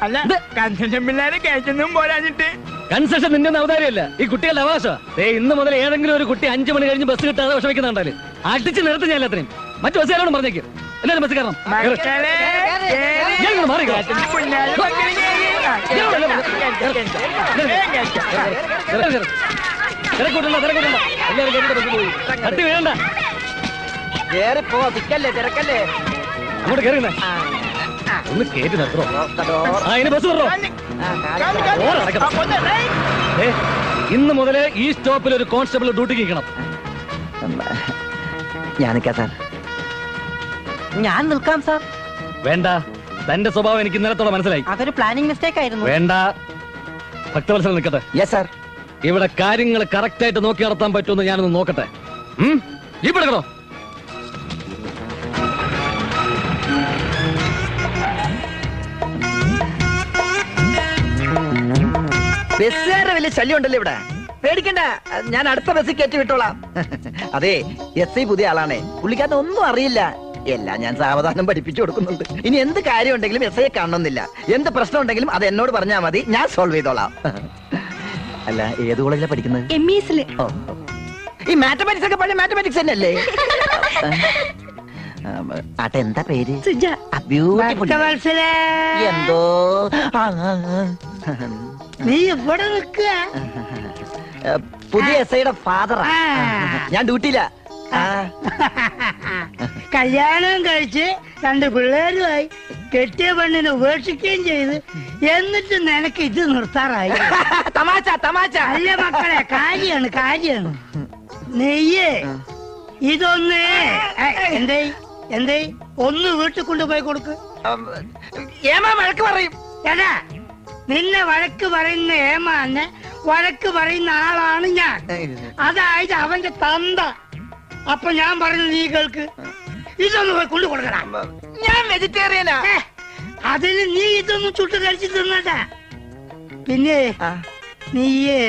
S2: അല്ല കൺസെഷൻ പിള്ളേരെ കയറ്റുന്നതും പോരാഞ്ഞിട്ട്.
S19: കൺസെഷൻ നിന്റെ അവതാരമല്ല. ഈ കുട്ടികളുടെ അവകാശം ഇന്ന് മുതൽ ഏതെങ്കിലും ഒരു കുട്ടി അഞ്ചു മണി കഴിഞ്ഞ് ബസ് കിട്ടാതെ വിഷമിക്കുന്നുണ്ടാലും അടിച്ചു നിർത്തി ഞാൻ എല്ലാത്തിനും മറ്റു ബസ്സുകാരോട് പറഞ്ഞേക്ക്. എല്ലാവരും ബസ് കയറണം. കേറ്. തിരക്കൂട്ടണ്ട തിരക്കൂട്ടണ്ട? എല്ലാവരും കേട്ടിട്ട് ബസ് പോയി. തട്ടി വീഴണ്ട.
S20: കേറിപ്പോ തിക്കല്ലേ തിരക്കല്ലേ?
S19: അങ്ങോട്ട് കയറുന്നേ ഒന്ന് കേട്ടി നിർത്തോ ആ ഇനി ബസ് വിടറോ ഇന്ന് മുതലേ ഈ സ്റ്റോപ്പിൽ ഒരു കോൺസ്റ്റബിൾ ഡ്യൂട്ടിക്ക് നിൽക്കണം.
S20: ഞാൻ നിൽക്കാം സാർ. ഞാൻ നിൽക്കാം സാർ
S19: വേണ്ട. തന്റെ സ്വഭാവം എനിക്ക് ഇന്നലത്തോടെ മനസ്സിലായി.
S20: അതൊരു പ്ലാനിംഗ് മിസ്റ്റേക്ക് ആയിരുന്നു.
S19: വേണ്ട. ഭക്തവത്സരം നിൽക്കട്ടെ.
S20: യെസ് സാർ
S19: ഇവിടെ കാര്യങ്ങൾ കറക്റ്റ് ആയിട്ട് നോക്കി നടത്താൻ പറ്റുമെന്ന് ഞാനൊന്ന് നോക്കട്ടെ? ജീപ്പ് എടുക്കണോ?
S20: ബസ്സുകാരുടെ വലിയ ശല്യം ഉണ്ടല്ലോ ഇവിടെ. പേടിക്കണ്ട. ഞാൻ അടുത്ത ബസ്സിൽ കയറ്റി വിട്ടോളാം. അതെ എസ് ഐ പുതിയ ആളാണേ. പുള്ളിക്കാരൻ ഒന്നും അറിയില്ല. എല്ലാം ഞാൻ സാവധാനം പഠിപ്പിച്ചു കൊടുക്കുന്നുണ്ട്. ഇനി എന്ത് കാര്യം ഉണ്ടെങ്കിലും എസ് ഐ കാണണമെന്നില്ല. എന്ത് പ്രശ്നം ഉണ്ടെങ്കിലും അത് എന്നോട് പറഞ്ഞാൽ മതി. ഞാൻ സോൾവ് ചെയ്തോളാം. അല്ല ഏത് കോളേജിലാണ് പഠിക്കുന്നത്?
S6: എം ഇ എസിൽ
S20: ഓ. ഈ മാത്തമാറ്റിക്സ് ഒക്കെ പഴയ മാത്തമാറ്റിക്സ് തന്നെയല്ലേ? ആട്ടെ എന്താ പേര്. എന്തോ.
S18: നീ നിൽക്കുക?
S20: പുതിയ എസ് ഐയുടെ ഫാദറാ ഞാൻ ഡ്യൂട്ടിയില്ല
S18: കല്യാണം കഴിച്ച് രണ്ട് പിള്ളേരുമായി കെട്ടിയ പെണ്ണിനെ ഉപേക്ഷിക്കുകയും ചെയ്ത് എന്നിട്ട് നിനക്ക് ഇത് നിർത്താറായി.
S20: തമാശ തമാശ.
S18: അല്ല മക്കളെ കാര്യാണ് കാര്യാണ് നെയ്യേ ഇതൊന്ന് എന്തേ എന്തേ? ഒന്ന് വീട്ടിൽ കൊണ്ടുപോയി കൊടുക്ക്.
S20: ഏമാ വഴക്ക് പറയും.
S18: എടാ നിന്നെ വഴക്ക് പറയുന്ന ഏമാനെ വഴക്ക് പറയുന്ന ആളാണ് ഞാൻ. അതായത് അവന്റെ തന്ത. അപ്പൊ ഞാൻ പറയുന്നത് നീ കേൾക്ക്. ഇതൊന്നും പോയി കൊണ്ടു കൊടുക്കണം
S20: ഞാൻ വെജിറ്റേറിയനാ.
S18: അതിന് നീ ഇതൊന്നും ചുട്ട് കഴിച്ചു തിന്നണ്ട പിന്നെ നീയേ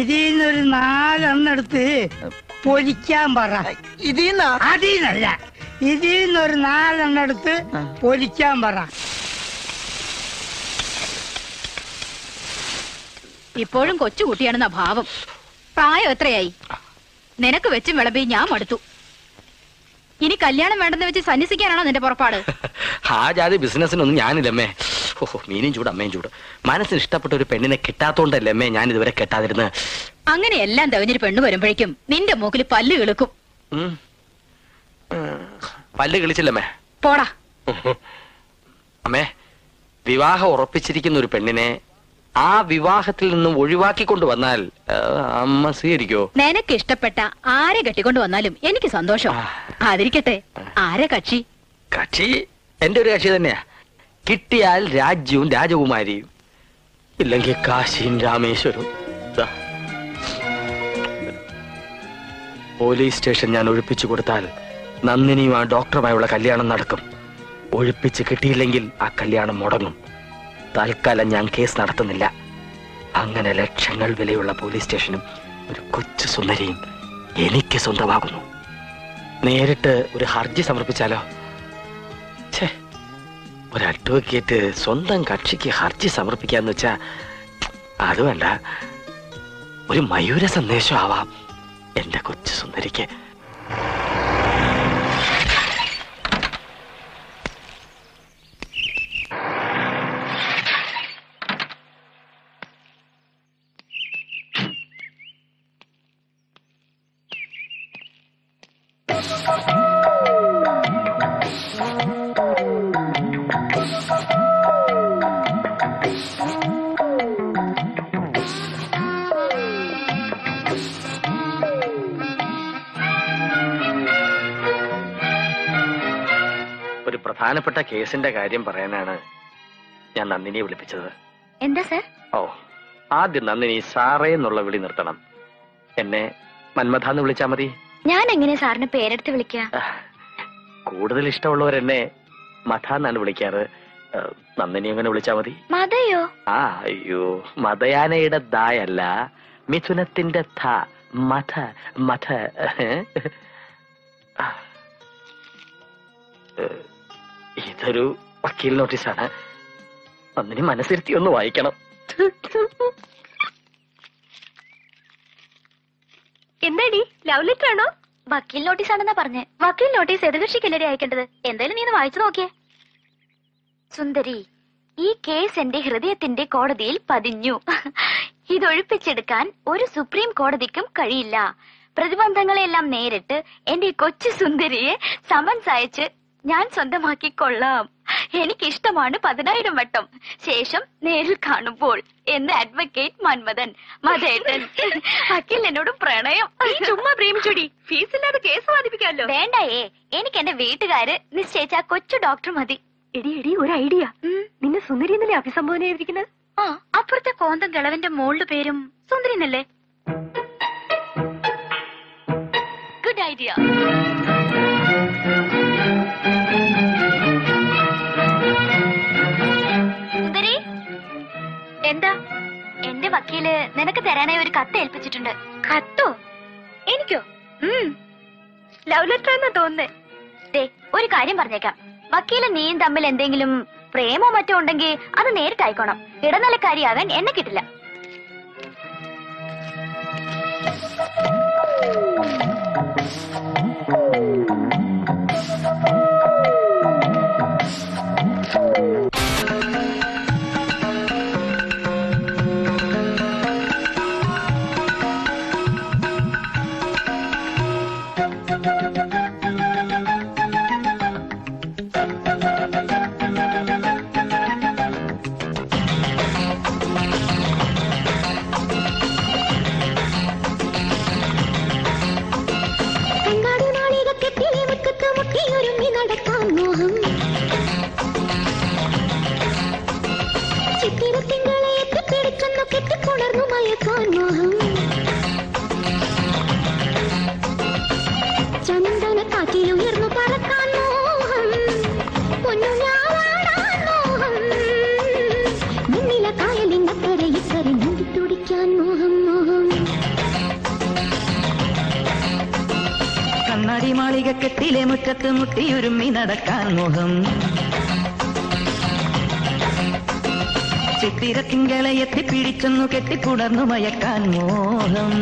S18: ഇതിന്നൊരു നാലെണ്ണെടുത്ത് പൊരിക്കാൻ പറ.
S20: ഇതിന്ന്
S18: അതിന്നല്ല ഇതിന്നൊരു നാലെണ്ണെടുത്ത് പൊരിക്കാൻ പറ.
S30: ഇപ്പോഴും കൊച്ചുകുട്ടിയാണെന്ന ഭാവം. പ്രായം എത്രയായി? നിനക്ക് വെച്ചും വിളമ്പി ഞാൻ മടുത്തു. ഇനി കല്യാണം വേണ്ടെന്ന് വെച്ച് സന്യസിക്കാനാണോ നിന്റെ പുറപ്പാട്?
S23: ആ ജാതി ബിസിനസ്സിനൊന്നും ഞാനില്ലമ്മേ. ഓഹോ മീനും ചൂട് അമ്മയും ചൂട്. മനസ്സിന് ഇഷ്ടപ്പെട്ട ഒരു പെണ്ണിനെ കിട്ടാത്തോണ്ടല്ലേ ഞാൻ ഇതുവരെ കെട്ടാതിരുന്ന്?
S30: അങ്ങനെ എല്ലാം തവഞ്ഞൊരു പെണ്ണ് വരുമ്പോഴേക്കും നിന്റെ മൂക്കിൽ പല്ല് കിളുക്കും.
S23: ഉം. പല്ല് കിളിച്ചില്ലമ്മേ.
S30: പോടാ.
S23: അമ്മേ വിവാഹം ഉറപ്പിച്ചിരിക്കുന്ന ഒരു പെണ്ണിനെ ആ വിവാഹത്തിൽ നിന്ന് ഒഴിവാക്കിക്കൊണ്ട് വന്നാൽ അമ്മ സ്വീകരിക്കോ?
S30: നിനക്ക് ഇഷ്ടപ്പെട്ട ആരെ കെട്ടിക്കൊണ്ട് വന്നാലും എനിക്ക് സന്തോഷം. ആദരിക്കട്ടെ ആരെ കക്ഷി?
S23: കക്ഷി എന്റെ ഒരു കക്ഷി തന്നെയാ. കിട്ടിയാൽ രാജ്യവും രാജകുമാരിയും ഇല്ലെങ്കിൽ കാശിയും രാമേശ്വരവും. പോലീസ് സ്റ്റേഷൻ ഞാൻ ഒഴിപ്പിച്ചു കൊടുത്താൽ നന്ദിനിയും ആ ഡോക്ടറുമായുള്ള കല്യാണം നടക്കും. ഒഴിപ്പിച്ച് കിട്ടിയില്ലെങ്കിൽ ആ കല്യാണം മുടങ്ങും. തൽക്കാലം ഞാൻ കേസ് നടത്തുന്നില്ല. അങ്ങനെ ലക്ഷങ്ങൾ വിലയുള്ള പോലീസ് സ്റ്റേഷനും ഒരു കൊച്ചു സുന്ദരിയും എനിക്ക് സ്വന്തമാകുന്നു. നേരിട്ട് ഒരു ഹർജി സമർപ്പിച്ചാലോ? ഛേ ഒരു അഡ്വക്കേറ്റ് സ്വന്തം കക്ഷിക്ക് ഹർജി സമർപ്പിക്കാന്ന് വെച്ചാ അത് വേണ്ട. ഒരു മയൂര സന്ദേശം ആവാം എന്റെ കൊച്ചു സുന്ദരിക്ക്. പ്രധാനപ്പെട്ട കേസിന്റെ കാര്യം പറയാനാണ് ഞാൻ നന്ദിനിയെ വിളിപ്പിച്ചത്.
S12: എന്താ സർ?
S23: ഓ ആദ്യം നന്ദിനി സാറേ എന്നുള്ള വിളി നിർത്തണം. എന്നെ മന്മഥ എന്ന് വിളിച്ചാ മതി.
S12: ഞാൻ എങ്ങനെ സാറിന് പേരെടുത്ത് വിളിക്കുക
S23: കൂടുതൽ ഇഷ്ടമുള്ളവർ എന്നെ മഥ എന്നാണ് വിളിക്കാറ്. ഏഹ്, നന്ദിനി അങ്ങനെ വിളിച്ചാ മതി.
S12: മതയോ
S23: ആ അയ്യോ മതയാനയുടെ ദായല്ല മിഥുനത്തിന്റെ ഥ മഥ മഥ. ഏഹ്, ഇതൊരു വക്കീൽ നോട്ടീസാണ്. അന്നിന് മനസ്സിരുത്തി ഒന്ന് വായിക്കണം.
S12: എന്താടി? ലവ് ലെറ്റർ ആണോ? വക്കീൽ നോട്ടീസ് ആണെന്നാ പറഞ്ഞേ. വക്കീൽ നോട്ടീസ് എതിർകക്ഷിക്കല്ലേ അയക്കേണ്ടത്. എന്തായാലും നീ ഒന്ന് വായിച്ചു നോക്കിയേ. സുന്ദരി ഈ കേസ് എന്റെ ഹൃദയത്തിന്റെ കോടതിയിൽ പതിഞ്ഞു. ഇതൊഴിപ്പിച്ചെടുക്കാൻ ഒരു സുപ്രീം കോടതിക്കും കഴിയില്ല. പ്രതിബന്ധങ്ങളെല്ലാം നേരിട്ട് എന്റെ കൊച്ചു സുന്ദരിയെ സമൻസ് അയച്ച് ഞാൻ സ്വന്തമാക്കിക്കൊള്ളാം. എനിക്കിഷ്ടമാണ് പതിനായിരം വട്ടം. ശേഷം നേരിൽ കാണുമ്പോൾ എന്ന് അഡ്വക്കേറ്റ് മന്മഥൻ മതേട്ടൻ വക്കീൽ എന്നോട് പ്രണയം ചുമ്മാ പ്രേമിച്ചുടി. ഫീസ് ഇല്ലാതെ കേസ് വാദിപ്പിക്കാമല്ലോ. വേണ്ടായേ എനിക്ക് എന്റെ വീട്ടുകാര് നിശ്ചയിച്ച കൊച്ചു ഡോക്ടർ മതി. എടി എടി ഒരു ഐഡിയ നിന്നെ സുന്ദരി എന്നല്ലേ അഭിസംബോധന ചെയ്തിരിക്കുന്നത്? ആ അപ്പുറത്തെ കോന്തം കിളവന്റെ മോളുടെ പേരും സുന്ദരി എന്നല്ലേ ഗുഡ് ഐഡിയ എന്താ? എന്റെ വക്കീൽ നിനക്ക് തരാനായി ഒരു കത്ത് ഏൽപ്പിച്ചിട്ടുണ്ട്. കത്തോ? എനിക്കോ? ലവ് ലെറ്റർ എന്നാ തോന്നുന്നേ. ഒരു കാര്യം പറഞ്ഞേക്കാം. വക്കീലും നീയും തമ്മിൽ എന്തെങ്കിലും പ്രേമോ മറ്റോ ഉണ്ടെങ്കിൽ അത് നേരിട്ടായിക്കോണം. ഇടനിലക്കാരിയാകാൻ എന്നെ കിട്ടില്ല.
S31: കങ്ങാട്
S32: മാളികക്കെട്ടിലെ മുറ്റത്ത് മുട്ടിയുരുമ്മി നടക്കാൻ മുഖം മോഹം
S31: എത്തി പിടിച്ചെന്നു കെട്ടിപ്പുണർന്നു മയക്കാൻ മോഹം.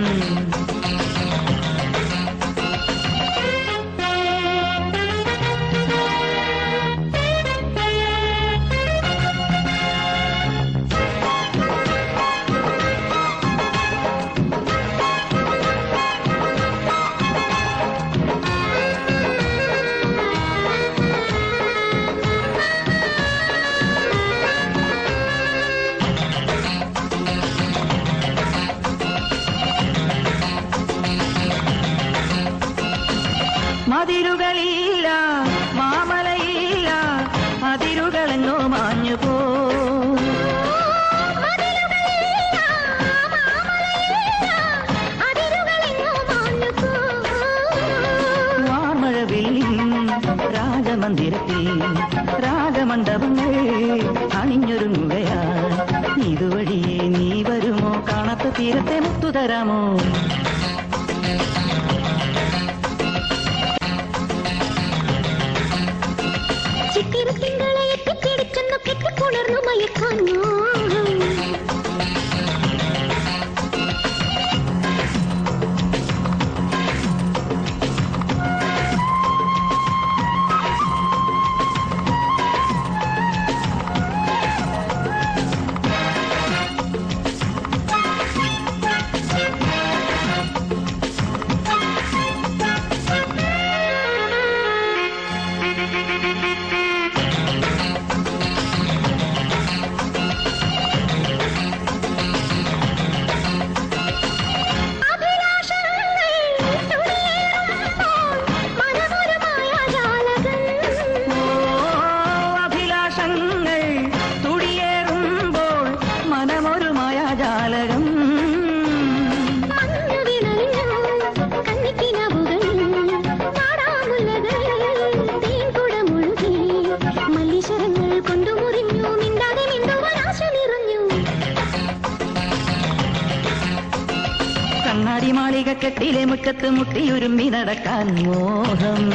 S32: നടക്കാൻ മോഹം.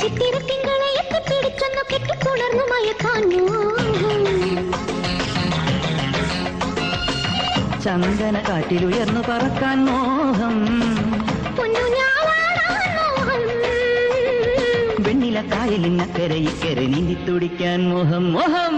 S31: ചിത്തിരത്തിങ്കളെ എത്തിപ്പിടിച്ചെന്നു കെട്ടിപ്പുണർന്നു മയക്കാൻ മോഹം.
S32: ചന്ദന കാട്ടിലുയർന്നു പറക്കാൻ മോഹം. വെണ്ണില കായലിനക്കരെ ഇക്കരെ നീന്തി തുടിക്കാൻ മോഹം മോഹം.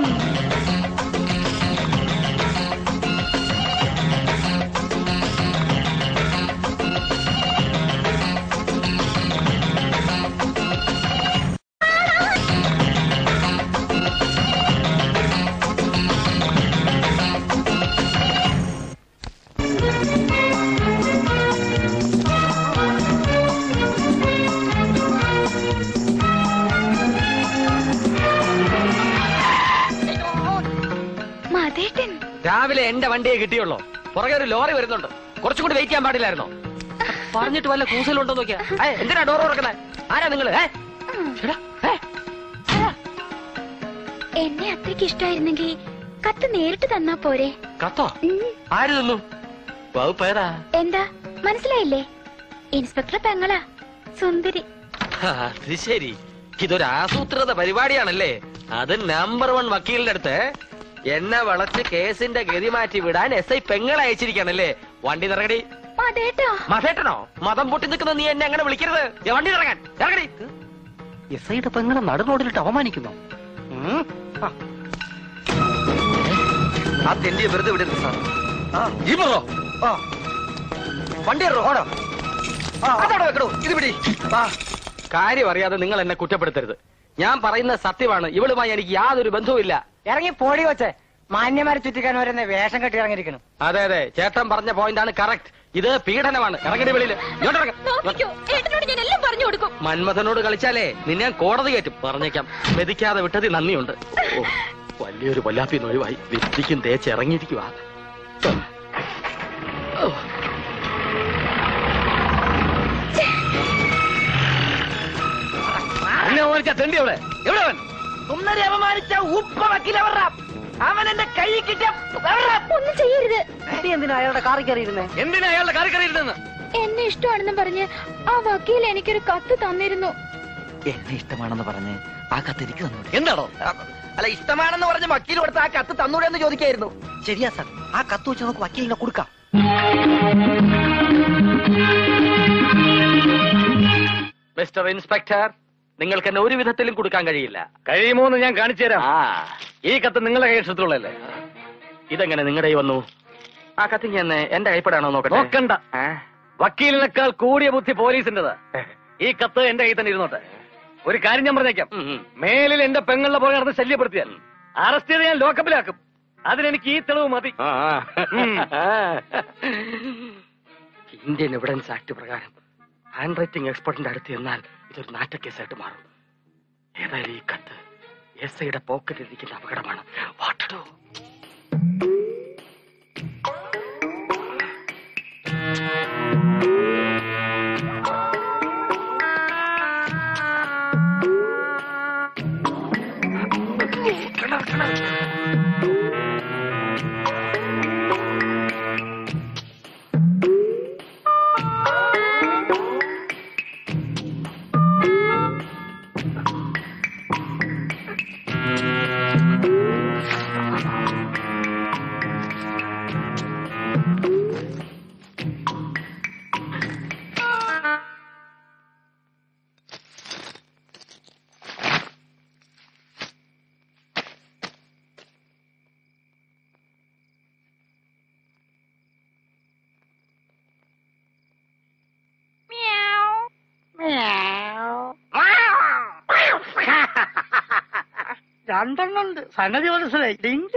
S23: വണ്ടിയെ കിട്ടിയുള്ളൂ. പുറകെ ഒരു ലോറി വരുന്നുണ്ട്. കുറച്ചും കൂടി വെയിറ്റ് ചെയ്യാൻ പാടില്ലായിരുന്നോ? പറഞ്ഞിട്ട് വല്ല കൂസലുണ്ടോ നോക്കിയാ. എന്തിനാ ഡോർ തുറക്കണേ ആരാ നിങ്ങൾ?
S12: എന്നെ അത്രയ്ക്ക് ഇഷ്ടമായിരുന്നെങ്കിൽ കത്ത് നേരിട്ട് തന്നാ പോരെ?
S23: കത്തോ? ആര് തന്നു?
S12: എന്താ? മനസ്സിലായില്ലേ? ഇൻസ്പെക്ടർ പെങ്ങളാ സുന്ദരി.
S23: അത് ശരി. ഇതൊരു ആസൂത്രിത പരിപാടിയാണല്ലേ? അത് നമ്പർ വൺ വക്കീലിന്റെ അടുത്ത് എന്നെ വളച്ച് കേസിന്റെ ഗതി മാറ്റി വിടാൻ എസ് ഐ പെങ്ങളെ അയച്ചിരിക്കാണല്ലേ വണ്ടി നിറങ്ങടി
S12: മതേട്ടോ.
S23: മതേട്ടനോ? മതം പൊട്ടി നിൽക്കുന്ന നീ എന്നെ അങ്ങനെ വിളിക്കരുത്. വണ്ടി ഇറങ്ങാൻ ഇറങ്ങടി. എസ് ഐയുടെ പെങ്ങളെ നടുറോഡിലിട്ട് അവമാനിക്കുന്നു. ആ.
S20: തെണ്ടിയെ വെറുതെ വിടരുത് സാർ.
S23: ഈ? ആ. വണ്ടി അതവിടെ ഇത് പിടി. കാര്യം അറിയാതെ നിങ്ങൾ എന്നെ കുറ്റപ്പെടുത്തരുത്. ഞാൻ പറയുന്ന സത്യമാണ്. ഇവളുമായി എനിക്ക് യാതൊരു ബന്ധവുമില്ല.
S18: ഇറങ്ങി പോടി വെച്ച് മാന്യമാരെ ചുറ്റിക്കാൻ വരുന്ന വേഷം കെട്ടി ഇറങ്ങിയിരിക്കണം
S23: അതെ അതെ. ചേട്ടൻ പറഞ്ഞ പോയിന്റ് ആണ് കറക്റ്റ് ഇത് പീഡനമാണ്. ഇറങ്ങി വെളിയിൽ.
S12: നോക്കിക്കോ ഏട്ടനോട് ഞാൻ എല്ലാം പറഞ്ഞു കൊടുക്കും.
S23: മന്മഥനോട് കളിച്ചാലേ നിന്നെ ഞാൻ കോടതി കയറ്റും. പറഞ്ഞേക്കാം. മെതിക്കാതെ വിട്ടതി നന്ദിയുണ്ട്. ഓ, വലിയൊരു വല്ലാപ്പി ഒഴിവായി. വിദ്യക്കും തേച്ച് ഇറങ്ങിയിരിക്കുക തെണ്ടി അവിടെ എവിടെ അവൻ?
S18: സുന്ദരി അപമാനിച്ച ഉപ്പ വക്കീലവറ അവൻ എന്റെ കൈ കിട്ടിയ
S12: ഒന്നും ചെയ്യരുത്.
S18: നീ എന്തിനാ അയാളുടെ കാറി കയറിയിരുന്നേ?
S23: എന്തിനാ അയാളുടെ കാറി കയറിയിരുന്നെന്ന്?
S33: എന്നെ ഇഷ്ടമാണെന്ന് പറഞ്ഞ് ആ വക്കീൽ എനിക്കൊരു കത്ത് തന്നിരുന്നു.
S3: എന്നെ ഇഷ്ടമാണെന്ന് പറഞ്ഞ് ആ കത്ത് എനിക്ക് തന്നു എന്താണോ? അല്ല ഇഷ്ടമാണെന്ന് പറഞ്ഞ് വക്കീൽ കൊടുത്ത് ആ കത്ത് തന്നൂടെ എന്ന് ചോദിക്കായിരുന്നു. ശരിയാ സാർ. ആ കത്ത് വെച്ച് നമുക്ക് വക്കീലിനെ കൊടുക്കാം.
S23: മിസ്റ്റർ ഇൻസ്പെക്ടർ നിങ്ങൾക്ക് എന്നെ ഒരു വിധത്തിലും കൊടുക്കാൻ കഴിയില്ല.
S19: കഴിയുമോ എന്ന് ഞാൻ കാണിച്ചു തരാം. ഈ കത്ത് നിങ്ങളുടെ കൈവശത്തുള്ളല്ലേ
S23: ഇതെങ്ങനെ നിങ്ങളുടെ കൈ വന്നു? ആ കത്ത് ഞാൻ എന്റെ കൈപ്പടാണോ നോക്കട്ടെ.
S19: നോക്കണ്ട. വക്കീലിനേക്കാൾ കൂടിയ ബുദ്ധി പോലീസിന്റെതാ. ഈ കത്ത് എന്റെ കൈ തന്നെ ഇരുന്നോട്ടെ. ഒരു കാര്യം ഞാൻ പറഞ്ഞേക്കാം. മേലിൽ എന്റെ പെങ്ങളുടെ പോലെ നടന്ന് ശല്യപ്പെടുത്തിയാൽ അറസ്റ്റ് ചെയ്ത് ഞാൻ ലോക്കപ്പിലാക്കും. അതിനെനിക്ക് ഈ തെളിവ് മതി.
S23: ഇന്ത്യൻ എവിഡൻസ് ആക്ട് പ്രകാരം ഹാൻഡ് റൈറ്റിംഗ് എക്സ്പെർട്ടിന്റെ അടുത്ത് എന്നാൽ ഇതൊരു നാറ്റക്കേസായിട്ട് മാറും. ഏതായാലും ഈ കത്ത് എസ് ഐയുടെ പോക്കറ്റിൽ ഇരിക്കുന്ന അപകടമാണ്. വാട്ട് come
S18: രണ്ടെണ്ണം ഉണ്ട് സംഗതി മനസ്സിലായി ഡിങ്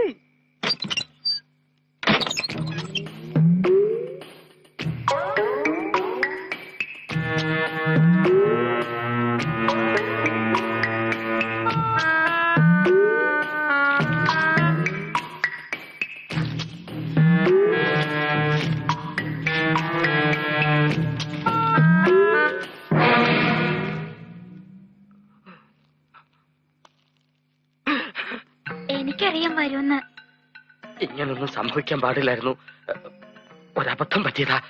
S23: സംഭവിക്കാൻ പാടില്ലായിരുന്നു. ഒരബദ്ധം പറ്റിയതാ.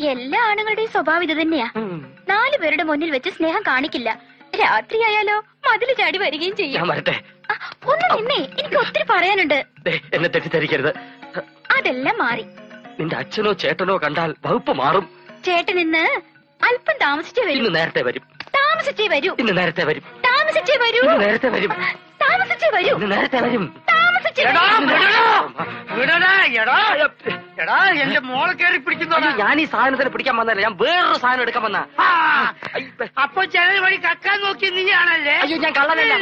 S33: എല്ലാ ആണുങ്ങളുടെയും സ്വഭാവം ഇത് തന്നെയാ. നാലു പേരുടെ മുന്നിൽ വെച്ച് സ്നേഹം കാണിക്കില്ല. രാത്രിയായാലോ മതിൽ ചാടി വരികയും ചെയ്യും.
S23: വരട്ടെ.
S33: ഒന്ന് നിന്നേ. എനിക്ക് ഒത്തിരി പറയാനുണ്ട്.
S23: എന്നെ തെറ്റിദ്ധരിക്കരുത്.
S33: അതെല്ലാം മാറി.
S23: നിന്റെ അച്ഛനോ ചേട്ടനോ കണ്ടാൽ വകുപ്പ് മാറും.
S33: ചേട്ടൻ ഇന്ന് അല്പം താമസിച്ചേ വരും.
S23: ഇന്ന് നേരത്തെ വരും.
S33: താമസിച്ചേ വരും.
S23: ഇന്ന് നേരത്തെ വരും.
S33: താമസിച്ചേ വരും.
S23: നേരത്തെ വരും.
S33: താമസിച്ചേ വരും.
S23: നേരത്തെ വരും.
S18: എടാ, എന്റെ മോളെ കയറി പിടിക്കുന്നോ
S23: ഞാൻ ഈ സാധനത്തിന് പിടിക്കാൻ വന്നല്ല ഞാൻ വേറൊരു സാധനം എടുക്കാൻ വന്ന.
S18: അപ്പൊ ചില വഴി കക്കാൻ നോക്കി നീയാണല്ലേ
S23: അയ്യോ, ഞാൻ കള്ളനല്ല,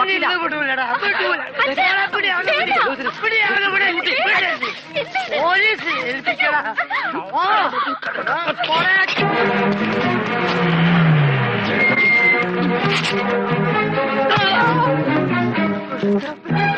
S18: പോലീസ്
S23: വക്കീലാ.
S18: ഇന്ന്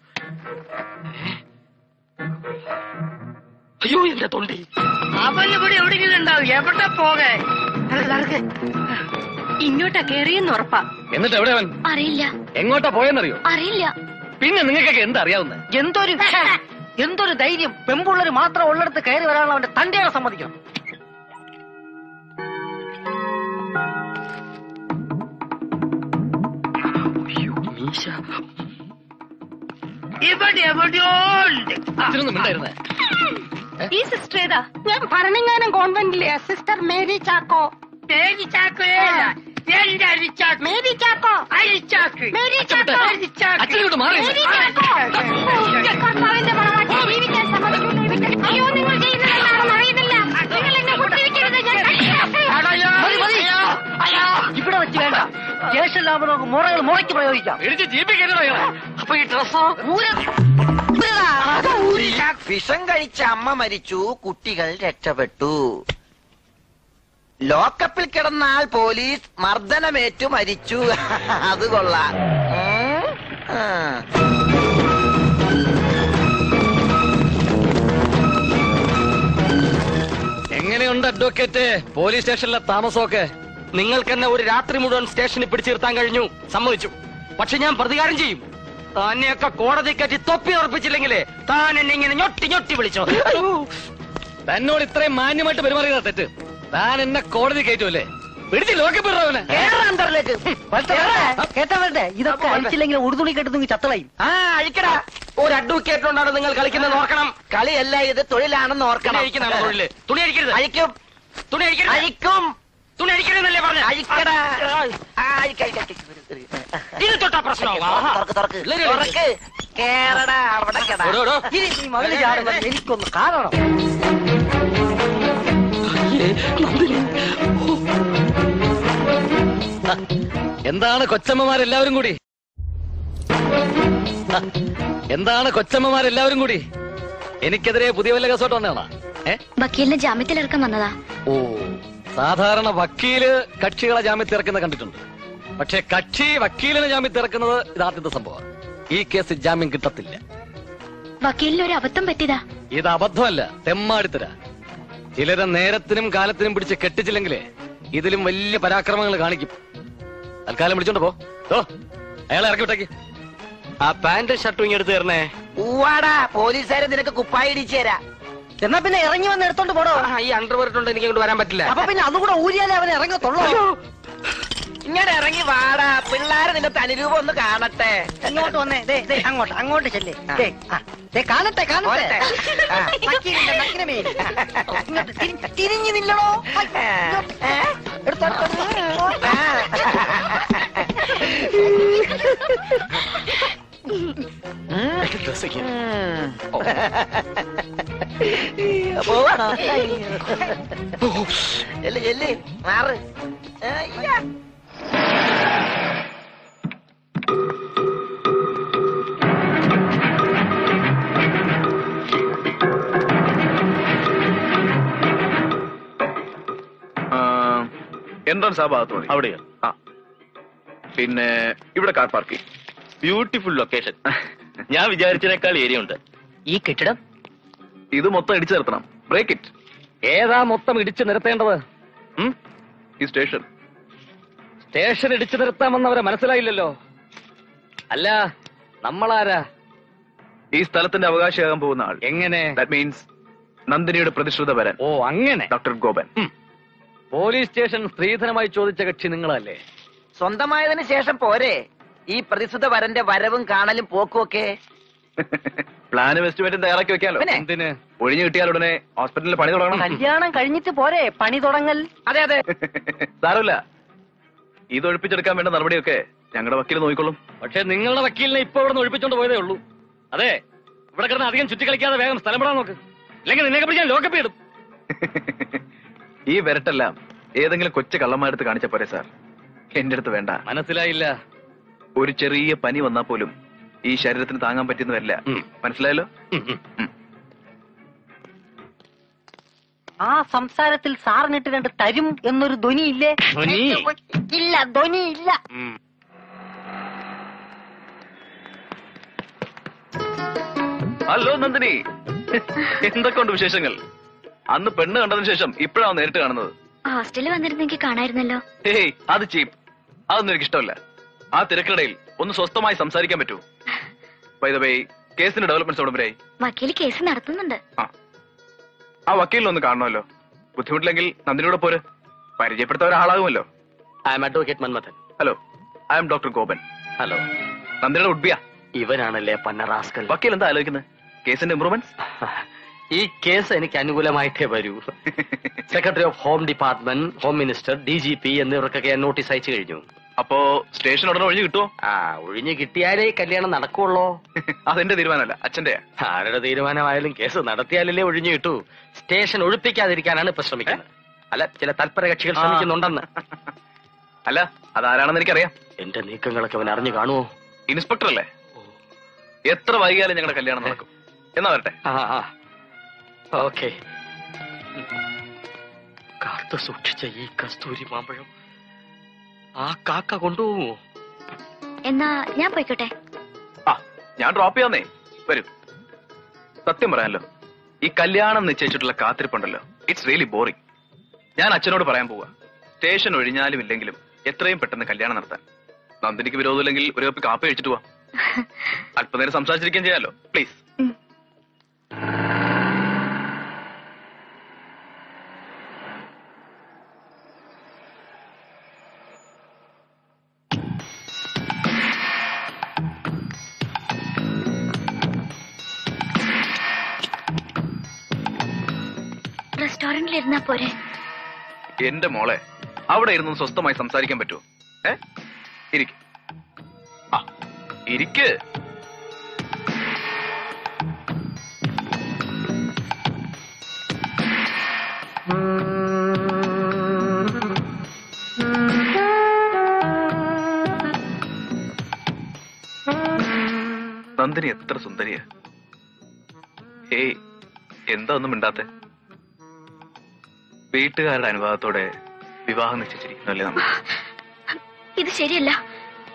S23: അയ്യോ എന്റെ തൊണ്ടി.
S18: അവൻ ഇവിടെ എവിടെയെങ്കിലും ഉണ്ടാവും. എവിടെ പോകേ?
S6: ഇങ്ങോട്ടാ കേറിയെന്ന് ഉറപ്പാ.
S19: എന്നിട്ട് എവിടെ അവൻ?
S33: അറിയില്ല.
S19: എങ്ങോട്ടാ പോയെന്നറിയോ?
S33: അറിയില്ല.
S19: പിന്നെ നിങ്ങൾക്കൊക്കെ എന്താ അറിയാവുന്നത്
S3: എന്തൊരു എന്തൊരു ധൈര്യം. പെമ്പുള്ളര് മാത്രം ഉള്ളിടത്ത് കയറി വരാനുള്ള അവന്റെ തന്റെയാണ് സമ്മതിക്കണം.
S18: ഇവിടെ എവിടെയോ ഉണ്ട്.
S19: ഇതിനൊന്നും മിണ്ടായിരുന്നേ?
S6: ഈ സിസ്റ്റർ ഏതാ ഞാൻ ഭരണങ്ങാനം കോൺവെന്റിലെ സിസ്റ്റർ മേരി ചാക്കോ.
S18: മേരി ചാക്കോയല്ല എന്റെ അരിച്ചാക്ക്
S6: മേരി ചാക്കോ.
S18: അരിച്ചാക്ക്
S6: മേരി ചാക്കോ.
S18: അരിച്ചാക്ക്
S19: അച്ഛനോട് മാറി.
S6: മേരി ചാക്കോ. കർത്താവിന്റെ മണവാട്ടി ജീവിക്കാൻ സമ്മതിക്കില്ല ഇവിടെ. അയ്യോ നിങ്ങൾ ചെയ്യുന്നതെന്താണെന്ന് അറിയുന്നില്ല. നിങ്ങൾ എന്നെ കുത്തിരിക്കരുത് ഞാൻ.
S3: ഇവിടെ വെച്ച് വേണ്ട. സ്റ്റേഷനിലാവുമ്പോ നമുക്ക് മുറകൾ മുറയ്ക്ക് പ്രയോഗിക്കാം.
S19: ഇടിച്ച് ജീപ്പിക്കരുത് അയാളെ.
S3: അപ്പൊ ഈ ഡ്രസ്സോ.
S20: വിഷം കഴിച്ച അമ്മ മരിച്ചു കുട്ടികൾ രക്ഷപ്പെട്ടു. ലോക്കപ്പിൽ കിടന്ന ആൾ പോലീസ് മർദ്ദനമേറ്റു മരിച്ചു. അത് കൊള്ളാം.
S23: എങ്ങനെയുണ്ട് അഡ്വക്കേറ്റ്? പോലീസ് സ്റ്റേഷനിലെ താമസമൊക്കെ? നിങ്ങൾക്ക് എന്നെ ഒരു രാത്രി മുഴുവൻ സ്റ്റേഷനിൽ പിടിച്ചു നിർത്താൻ കഴിഞ്ഞു. സമ്മതിച്ചു. പക്ഷെ ഞാൻ പ്രതികാരം ചെയ്യും. താനെയൊക്കെ കോടതി കയറ്റി തൊപ്പി ഉറപ്പിച്ചില്ലെങ്കിലേ താൻ എന്നെ ഇങ്ങനെ ഞൊട്ടി ഞൊട്ടി വിളിച്ചോ? തന്നോട് ഇത്രയും മാന്യമായിട്ട് പെരുമാറിയതാ തെറ്റ്. താൻ എന്നെ കോടതി കയറ്റുമല്ലേ പിടിച്ച് ലോക്കപ്പെടുന്നവനെ
S20: ഇതൊക്കെ അഴിച്ചില്ലെങ്കിൽ ഉടുതുണി കെട്ടുന്നെങ്കിൽ ചത്തളയും
S23: ആ അഴിക്കടാ. ഒരു അഡ്വക്കേറ്റിനോടാണ് നിങ്ങൾ കളിക്കുന്നത് ഓർക്കണം.
S20: കളിയല്ല ഇത് തൊഴിലാണെന്ന് ഓർക്കണം.
S23: തുണി അഴിക്കുന്നതാണോ തൊഴിൽ? തുണി അഴിക്കരുത്.
S20: അഴിക്കും.
S23: തുണി.
S20: അഴിക്കും.
S23: തുണി അഴിക്കരുതെന്നല്ലേ പറഞ്ഞു?
S20: അഴിക്കടാ.
S23: ഇത് തൊട്ടാ പ്രശ്നമാവും.
S20: എനിക്കൊന്ന് കാണണം.
S23: എന്താണ് കൊച്ചമ്മമാരെല്ലാവരും കൂടി? എന്താണ് കൊച്ചമ്മമാരെല്ലാവരും കൂടി? എനിക്കെതിരെ പുതിയ വല്ല കേസോട്ട് വന്നതാണോ?
S12: ബക്കീലിന്റെ ജാമ്യത്തിലിറക്കം വന്നതാ.
S23: ഓ. സാധാരണ വക്കീൽ കക്ഷികളെ ജാമ്യത്തിൽ ഇറക്കുന്നത് കണ്ടിട്ടുണ്ട്. പക്ഷെ കക്ഷി വക്കീലിനെ ജാമ്യത്തിൽ ഇറക്കുന്നത് ഇതാദ്യത്തെ സംഭവം ഈ കേസ് ജാമ്യം കിട്ടത്തില്ല.
S12: വക്കീലിന് ഒരു അബദ്ധം പറ്റിയതാ?
S23: ഇത് അബദ്ധമല്ല തെമ്മാടിത്തര. ചിലരെ നേരത്തിനും കാലത്തിനും പിടിച്ച് കെട്ടിച്ചില്ലെങ്കിലേ ഇതിലും വലിയ പരാക്രമങ്ങൾ കാണിക്കും. തൽക്കാലം പിടിച്ചോണ്ട് പോ. അയാളെ ഇറക്കി വിട്ടേക്ക്. ആ പാന്റ് ഷർട്ടും ഇങ്ങെടുത്ത് തരണേ.
S20: ഊവാടാ പോലീസുകാരെ നിനക്ക് കുപ്പായി ഇടിച്ചു തരാം. എന്നാ പിന്നെ ഇറങ്ങി വന്ന് എടുത്തോണ്ട് പോടോ.
S23: ഈ അണ്ടർവെയർ ഇട്ടുണ്ട് എനിക്ക് ഇങ്ങോട്ട് വരാൻ പറ്റില്ല.
S20: അപ്പൊ പിന്നെ അതുകൂടെ ഊരിയാലേ അവൻ ഇറങ്ങത്തുള്ളൂ. ഇങ്ങനെ ഇറങ്ങി വാടാ. പിള്ളേരെ നിന്റെ തനിരൂപം ഒന്ന് കാണട്ടെ. ഇങ്ങോട്ട് വന്നേ. ദേ, ദേ, അങ്ങോട്ട് അങ്ങോട്ട് ചെല്ലേ. ദേ, ആ, ദേ, കാണട്ടെ കാണട്ടെ. ആ, വക്കീലിന്റെ നഗ്ന മേൽ. ഇങ്ങോട്ട് തിരി- തിരിഞ്ഞു. ഏ? എടുത്തോ, എടുത്തോ. ആ. പോവാണോ ചെല്ല് ചെല്ല് മാറ് അയ്യ.
S17: എൻട്രൻസ് ആ ഭാഗത്ത് മതി അവിടെയോ? ആ. പിന്നെ ഇവിടെ കാർ പാർക്കിംഗ് ബ്യൂട്ടിഫുൾ ലൊക്കേഷൻ ഞാൻ വിചാരിച്ചതിനേക്കാൾ ഏരിയ ഉണ്ട്.
S23: ഈ കെട്ടിടം?
S17: ഇത് മൊത്തം ഇടിച്ചു നിർത്തണം. ബ്രേക്ക് ഇറ്റ്
S23: ഏതാ മൊത്തം ഇടിച്ചു നിർത്തേണ്ടത്?
S17: ഈ സ്റ്റേഷൻ
S23: സ്റ്റേഷൻ ഇടിച്ചു നിർത്താമെന്ന് അവരെ മനസ്സിലായില്ലല്ലോ. അല്ല നമ്മളാരാ?
S17: ഈ സ്ഥലത്തിന്റെ അവകാശിയാകാൻ പോകുന്ന ആൾ.
S23: എങ്ങനെ?
S17: ദാറ്റ് മീൻസ് നന്ദിനിയുടെ പ്രതിഷ്ഠ വരാൻ.
S23: ഓ അങ്ങനെ.
S17: ഡോക്ടർ ഗോപൻ
S23: പോലീസ് സ്റ്റേഷൻ സ്ത്രീധനമായി ചോദിച്ച കക്ഷി നിങ്ങളല്ലേ?
S20: സ്വന്തമായതിനു ശേഷം പോരെ. ഈ പ്രതിസുത വരന്റെ വരവും കാണലും പോക്കും ഒക്കെ
S17: പ്ലാന് എസ്റ്റിമേറ്റും തയ്യാറാക്കി വെക്കാലോ.
S20: പിന്നെ?
S23: എന്തിന്?
S17: ഒഴിഞ്ഞു കിട്ടിയാൽ ഉടനെ ഹോസ്പിറ്റലിൽ പണി തുടങ്ങണം.
S20: കല്യാണം കഴിഞ്ഞിട്ട് പോരെ പണി തുടങ്ങൽ. അതെ അതെ.
S17: സാരമില്ല. ഇത് ഒഴിപ്പിച്ചെടുക്കാൻ വേണ്ട നടപടിയൊക്കെ ഞങ്ങളുടെ വക്കീൽ നോക്കിക്കൊള്ളും
S23: പക്ഷെ നിങ്ങളുടെ വക്കീലിനെ ഇപ്പൊ ഇവിടെ നിന്ന് ഒഴിപ്പിച്ചോണ്ട് പോയതേ ഉള്ളൂ. അതെ ഇവിടെ കിടന്ന് അധികം ചുറ്റി കളിക്കാതെ വേഗം സ്ഥലം പെടാൻ നോക്ക്. അല്ലെങ്കിൽ നിന്നെ പിടിക്കാൻ ലോക്കപ്പ് ഇടും
S17: ഈ വിരട്ടെല്ലാം ഏതെങ്കിലും കൊച്ചു കള്ളന്മാരെടുത്ത് കാണിച്ച പോരെ സാർ. എന്റെ അടുത്ത് വേണ്ട.
S23: മനസ്സിലായില്ല.
S17: ഒരു ചെറിയ പനി വന്നാൽ പോലും ഈ ശരീരത്തിന് താങ്ങാൻ പറ്റിയെന്ന് വരില്ല മനസ്സിലായല്ലോ?
S20: ആ സംസാരത്തിൽ സാറിനിട്ട് രണ്ട് തരും എന്നൊരു ധ്വനി? ഇല്ലേ? ഇല്ല ധ്വനി ഇല്ല
S17: ഹലോ നന്ദിനി. എന്തൊക്കെയുണ്ട് വിശേഷങ്ങൾ? അന്ന് പെണ്ണ് കണ്ടതിന് ശേഷം ഇപ്പോഴാണ് നേരിട്ട് കാണുന്നത്.
S12: ഹോസ്റ്റലിൽ വന്നിരുന്നെങ്കിൽ കാണായിരുന്നല്ലോ.
S17: ഏയ് അത് ചീപ്പ്. അതൊന്നും എനിക്ക് ഇഷ്ടമല്ല ആ തിരക്കിടയിൽ ഒന്ന് സ്വസ്ഥമായി സംസാരിക്കാൻ പറ്റൂ. വൈദവേ കേസിന്റെ ഡെവലപ്മെന്റ്സ് വരെയായി
S12: വക്കീൽ കേസ് നടത്തുന്നുണ്ട്.
S17: ആ. വക്കീലിനെ ഒന്ന് കാണണമല്ലോ. ബുദ്ധിമുട്ടില്ലെങ്കിൽ നന്ദിനിയുടെ പോര്. പരിചയപ്പെടുത്ത ഒരാളാകുമല്ലോ.
S23: I am advocate Manmathan.
S17: Hello I am doctor Gopan.
S23: Hello
S17: നന്ദിനിയുടെ ഉഡ്ബിയ.
S23: ഇവനാണല്ലേ പന്നറാസ്കൽ.
S17: വക്കീൽ എന്താ ആലോചിക്കുന്നത് കേസിന്റെ ഇമ്പ്രൂവ്മെന്റ്സ്
S23: ഈ കേസ് എനിക്ക് അനുകൂലമായിട്ടേ വരൂ. Secretary of home department home minister D G P എന്നിവർക്കൊക്കെ ഞാൻ നോട്ടീസ് അയച്ചു കഴിഞ്ഞു.
S17: അപ്പോ സ്റ്റേഷൻ ഉടനെ ഒഴിഞ്ഞു കിട്ടുമോ
S23: ആ ഒഴിഞ്ഞു കിട്ടിയാലേ കല്യാണം നടക്കുള്ളോ
S17: അതെന്റെ തീരുമാനമല്ല അച്ഛന്റെ
S23: ആരുടെ തീരുമാനമായാലും കേസ് നടത്തിയാലല്ലേ ഒഴിഞ്ഞു കിട്ടൂ. സ്റ്റേഷൻ ഒഴിപ്പിക്കാതിരിക്കാനാണ് ഇപ്പൊ ശ്രമിക്കുന്നത്. അല്ല ചില തൽപര കക്ഷികൾ ശ്രമിക്കുന്നുണ്ടെന്ന്.
S17: അല്ല അതാരാണെന്ന് എനിക്കറിയാം.
S23: എന്റെ നീക്കങ്ങളൊക്കെ അവൻ അറിഞ്ഞു കാണുമോ
S17: ഇൻസ്പെക്ടർ അല്ലേ? എത്ര വൈകിയാലും ഞങ്ങളുടെ കല്യാണം നടക്കും. എന്നാ വരട്ടെ?
S19: ഓക്കെ. കാത്തു സൂക്ഷിച്ച ഈ കസ്തൂരി മാമ്പഴം ആ കാക്ക കൊണ്ടുപോകുമോ?
S12: എന്നാ ഞാൻ പോയിക്കോട്ടെ.
S17: ആ ഞാൻ ഡ്രോപ്പ് ചെയ്യാന്നേ. വരൂ. സത്യം പറയാലോ ഈ കല്യാണം നിശ്ചയിച്ചിട്ടുള്ള കാത്തിരിപ്പുണ്ടല്ലോ. ഇറ്റ്സ് റിയലി ബോറിംഗ് ഞാൻ അച്ഛനോട് പറയാൻ പോവാ. സ്റ്റേഷൻ ഒഴിഞ്ഞാലും ഇല്ലെങ്കിലും എത്രയും പെട്ടെന്ന് കല്യാണം നടത്താൻ. നന്ദിനിക്ക് വിരോധമില്ലെങ്കിൽ ഒരു കപ്പ് കാപ്പി കഴിച്ചിട്ട് പോവാം. അല്പനേരം സംസാരിച്ചിരിക്കുകയും ചെയ്യാലോ പ്ലീസ്
S12: ഇരുന്നാ പോരെ?
S17: എന്റെ മോളെ അവിടെ ഇരുന്ന് സ്വസ്ഥമായി സംസാരിക്കാൻ പറ്റുമോ ഏ? ഇരിക്ക്. ഇരിക്ക്. നന്ദിനി എത്ര സുന്ദരിയാ. ഏയ് എന്താ ഒന്നും മിണ്ടാത്തെ? വീട്ടുകാരുടെ അനുവാദത്തോടെ വിവാഹം നിശ്ചയിച്ചിരിക്കുന്നല്ലേ നമ്മൾ?
S12: ഇത് ശരിയല്ല.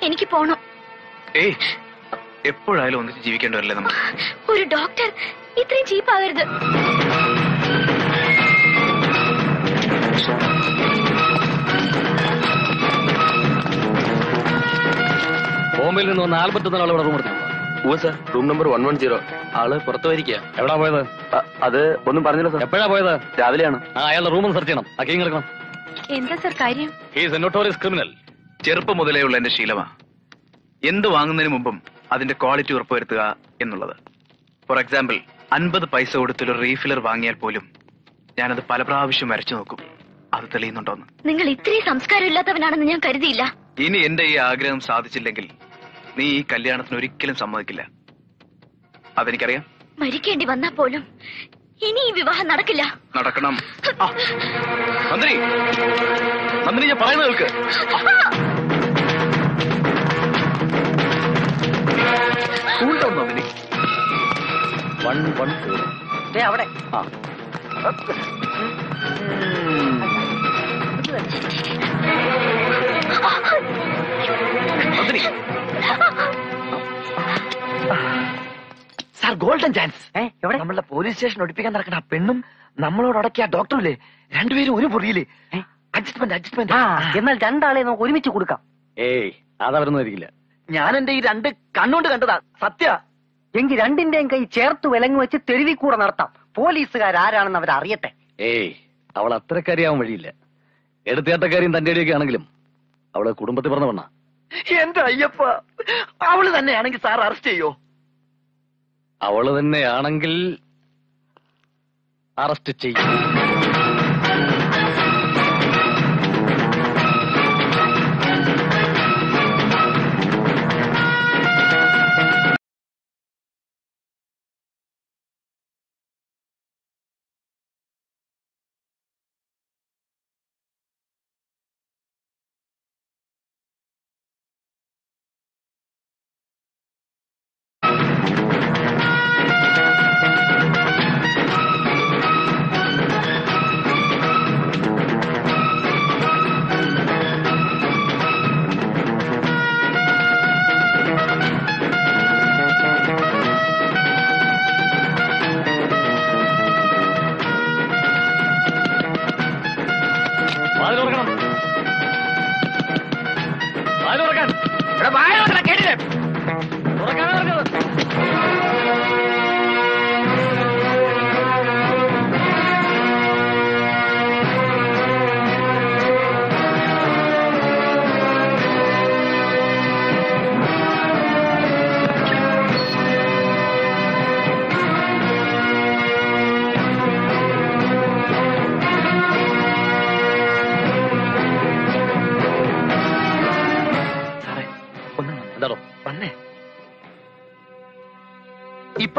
S12: എനിക്ക് പോണം.
S17: ഏയ് എപ്പോഴായാലും ഒന്നിച്ച് ജീവിക്കേണ്ടവരല്ലേ നമ്മൾ?
S12: ഒരു ഡോക്ടർ ഇത്രയും ചീപ്പാകരുത്.
S19: ബോംബെയിൽ നിന്ന് വന്ന ആൽബത്ത് ആൾ ഇവിടെ റൂം എടുത്തു.
S34: Sir room number one one zero.
S19: ആൾ പുറത്തു വരിക്കുക എവിടാ പോയത്?
S34: അത് ഒന്നും പറഞ്ഞില്ല സർ.
S19: എപ്പോഴാ പോയത്?
S34: രാവിലെയാണ്.
S19: ആ അയാളുടെ റൂം സെർച്ച് ചെയ്യണം. ആ കീങ് എടുക്കണം
S12: എന്താ സർ കാര്യം?
S19: ഹീസ് എ നോട്ടോറിയസ് ക്രിമിനൽ
S17: ചെറുപ്പം മുതലേ ഉള്ള എന്റെ ശീലമാ. എന്ത് വാങ്ങുന്നതിന് മുമ്പും അതിന്റെ ക്വാളിറ്റി ഉറപ്പുവരുത്തുക എന്നുള്ളത്. ഫോർ എക്സാമ്പിൾ അൻപത് പൈസ കൊടുത്തൊരു റീഫിലർ വാങ്ങിയാൽ പോലും ഞാനത് പല പ്രാവശ്യം വരച്ചു നോക്കും. അത് തെളിയുന്നുണ്ടോന്ന്.
S12: നിങ്ങൾ ഇത്രയും സംസ്കാരം ഇല്ലാത്തവനാണെന്ന് ഞാൻ കരുതിയില്ല.
S17: ഇനി എന്റെ ഈ ആഗ്രഹം സാധിച്ചില്ലെങ്കിൽ നീ ഈ കല്യാണത്തിന് ഒരിക്കലും സമ്മതിക്കില്ല. അതെനിക്കറിയാം.
S12: മരിക്കേണ്ടി വന്നാ പോലും ഇനി ഈ വിവാഹം നടക്കില്ല.
S17: നടക്കണം. ആ, നന്ദിനി. നന്ദിനി ഞാൻ പറയുന്നത് കേൾക്ക്. കൂട്ടോ നന്ദിനി.
S19: വൺ വൺ
S20: ദേ അവിടെ.
S19: ആ.
S17: നന്ദിനി.
S20: സാർ ഗോൾഡൻ ചാൻസ് എവിടെ? നമ്മളെ പോലീസ് സ്റ്റേഷൻ ഒടിപ്പിക്കാൻ നടക്കുന്ന ആ പെണ്ണും നമ്മളോട് അടക്കിയ ആ ഇല്ലേ? രണ്ടുപേരും ഒരു മുറിയിൽ. അഡ്ജസ്റ്റ്മെന്റ് അഡ്ജസ്റ്റ്മെന്റ് എന്നാൽ രണ്ടാളെ നമുക്ക് ഒരുമിച്ച് കൊടുക്കാം.
S19: ഏയ് അതവരൊന്നും ഇരിക്കില്ല
S20: ഞാൻ എന്റെ ഈ രണ്ട് കണ്ണുകൊണ്ട് കണ്ടതാ. സത്യ. എങ്കിൽ രണ്ടിന്റെയും കൈ ചേർത്ത് വിലങ്ങ് വെച്ച് തെരുവി കൂടെ നടത്താം. പോലീസുകാർ ആരാണെന്ന് അവർ അറിയട്ടെ.
S19: ഏയ് അവൾ അത്രക്കാരിയാവാൻ വഴിയില്ല. എടുത്തേട്ടക്കാരിയും തന്റെ അടിയൊക്കെ ആണെങ്കിലും അവൾ കുടുംബത്തിൽ പറഞ്ഞ പെണ്ണ.
S20: എന്റെ അയ്യപ്പ അവൾ തന്നെയാണെങ്കിൽ സാർ അറസ്റ്റ് ചെയ്യോ?
S19: അവൾ തന്നെയാണെങ്കിൽ അറസ്റ്റ് ചെയ്യും.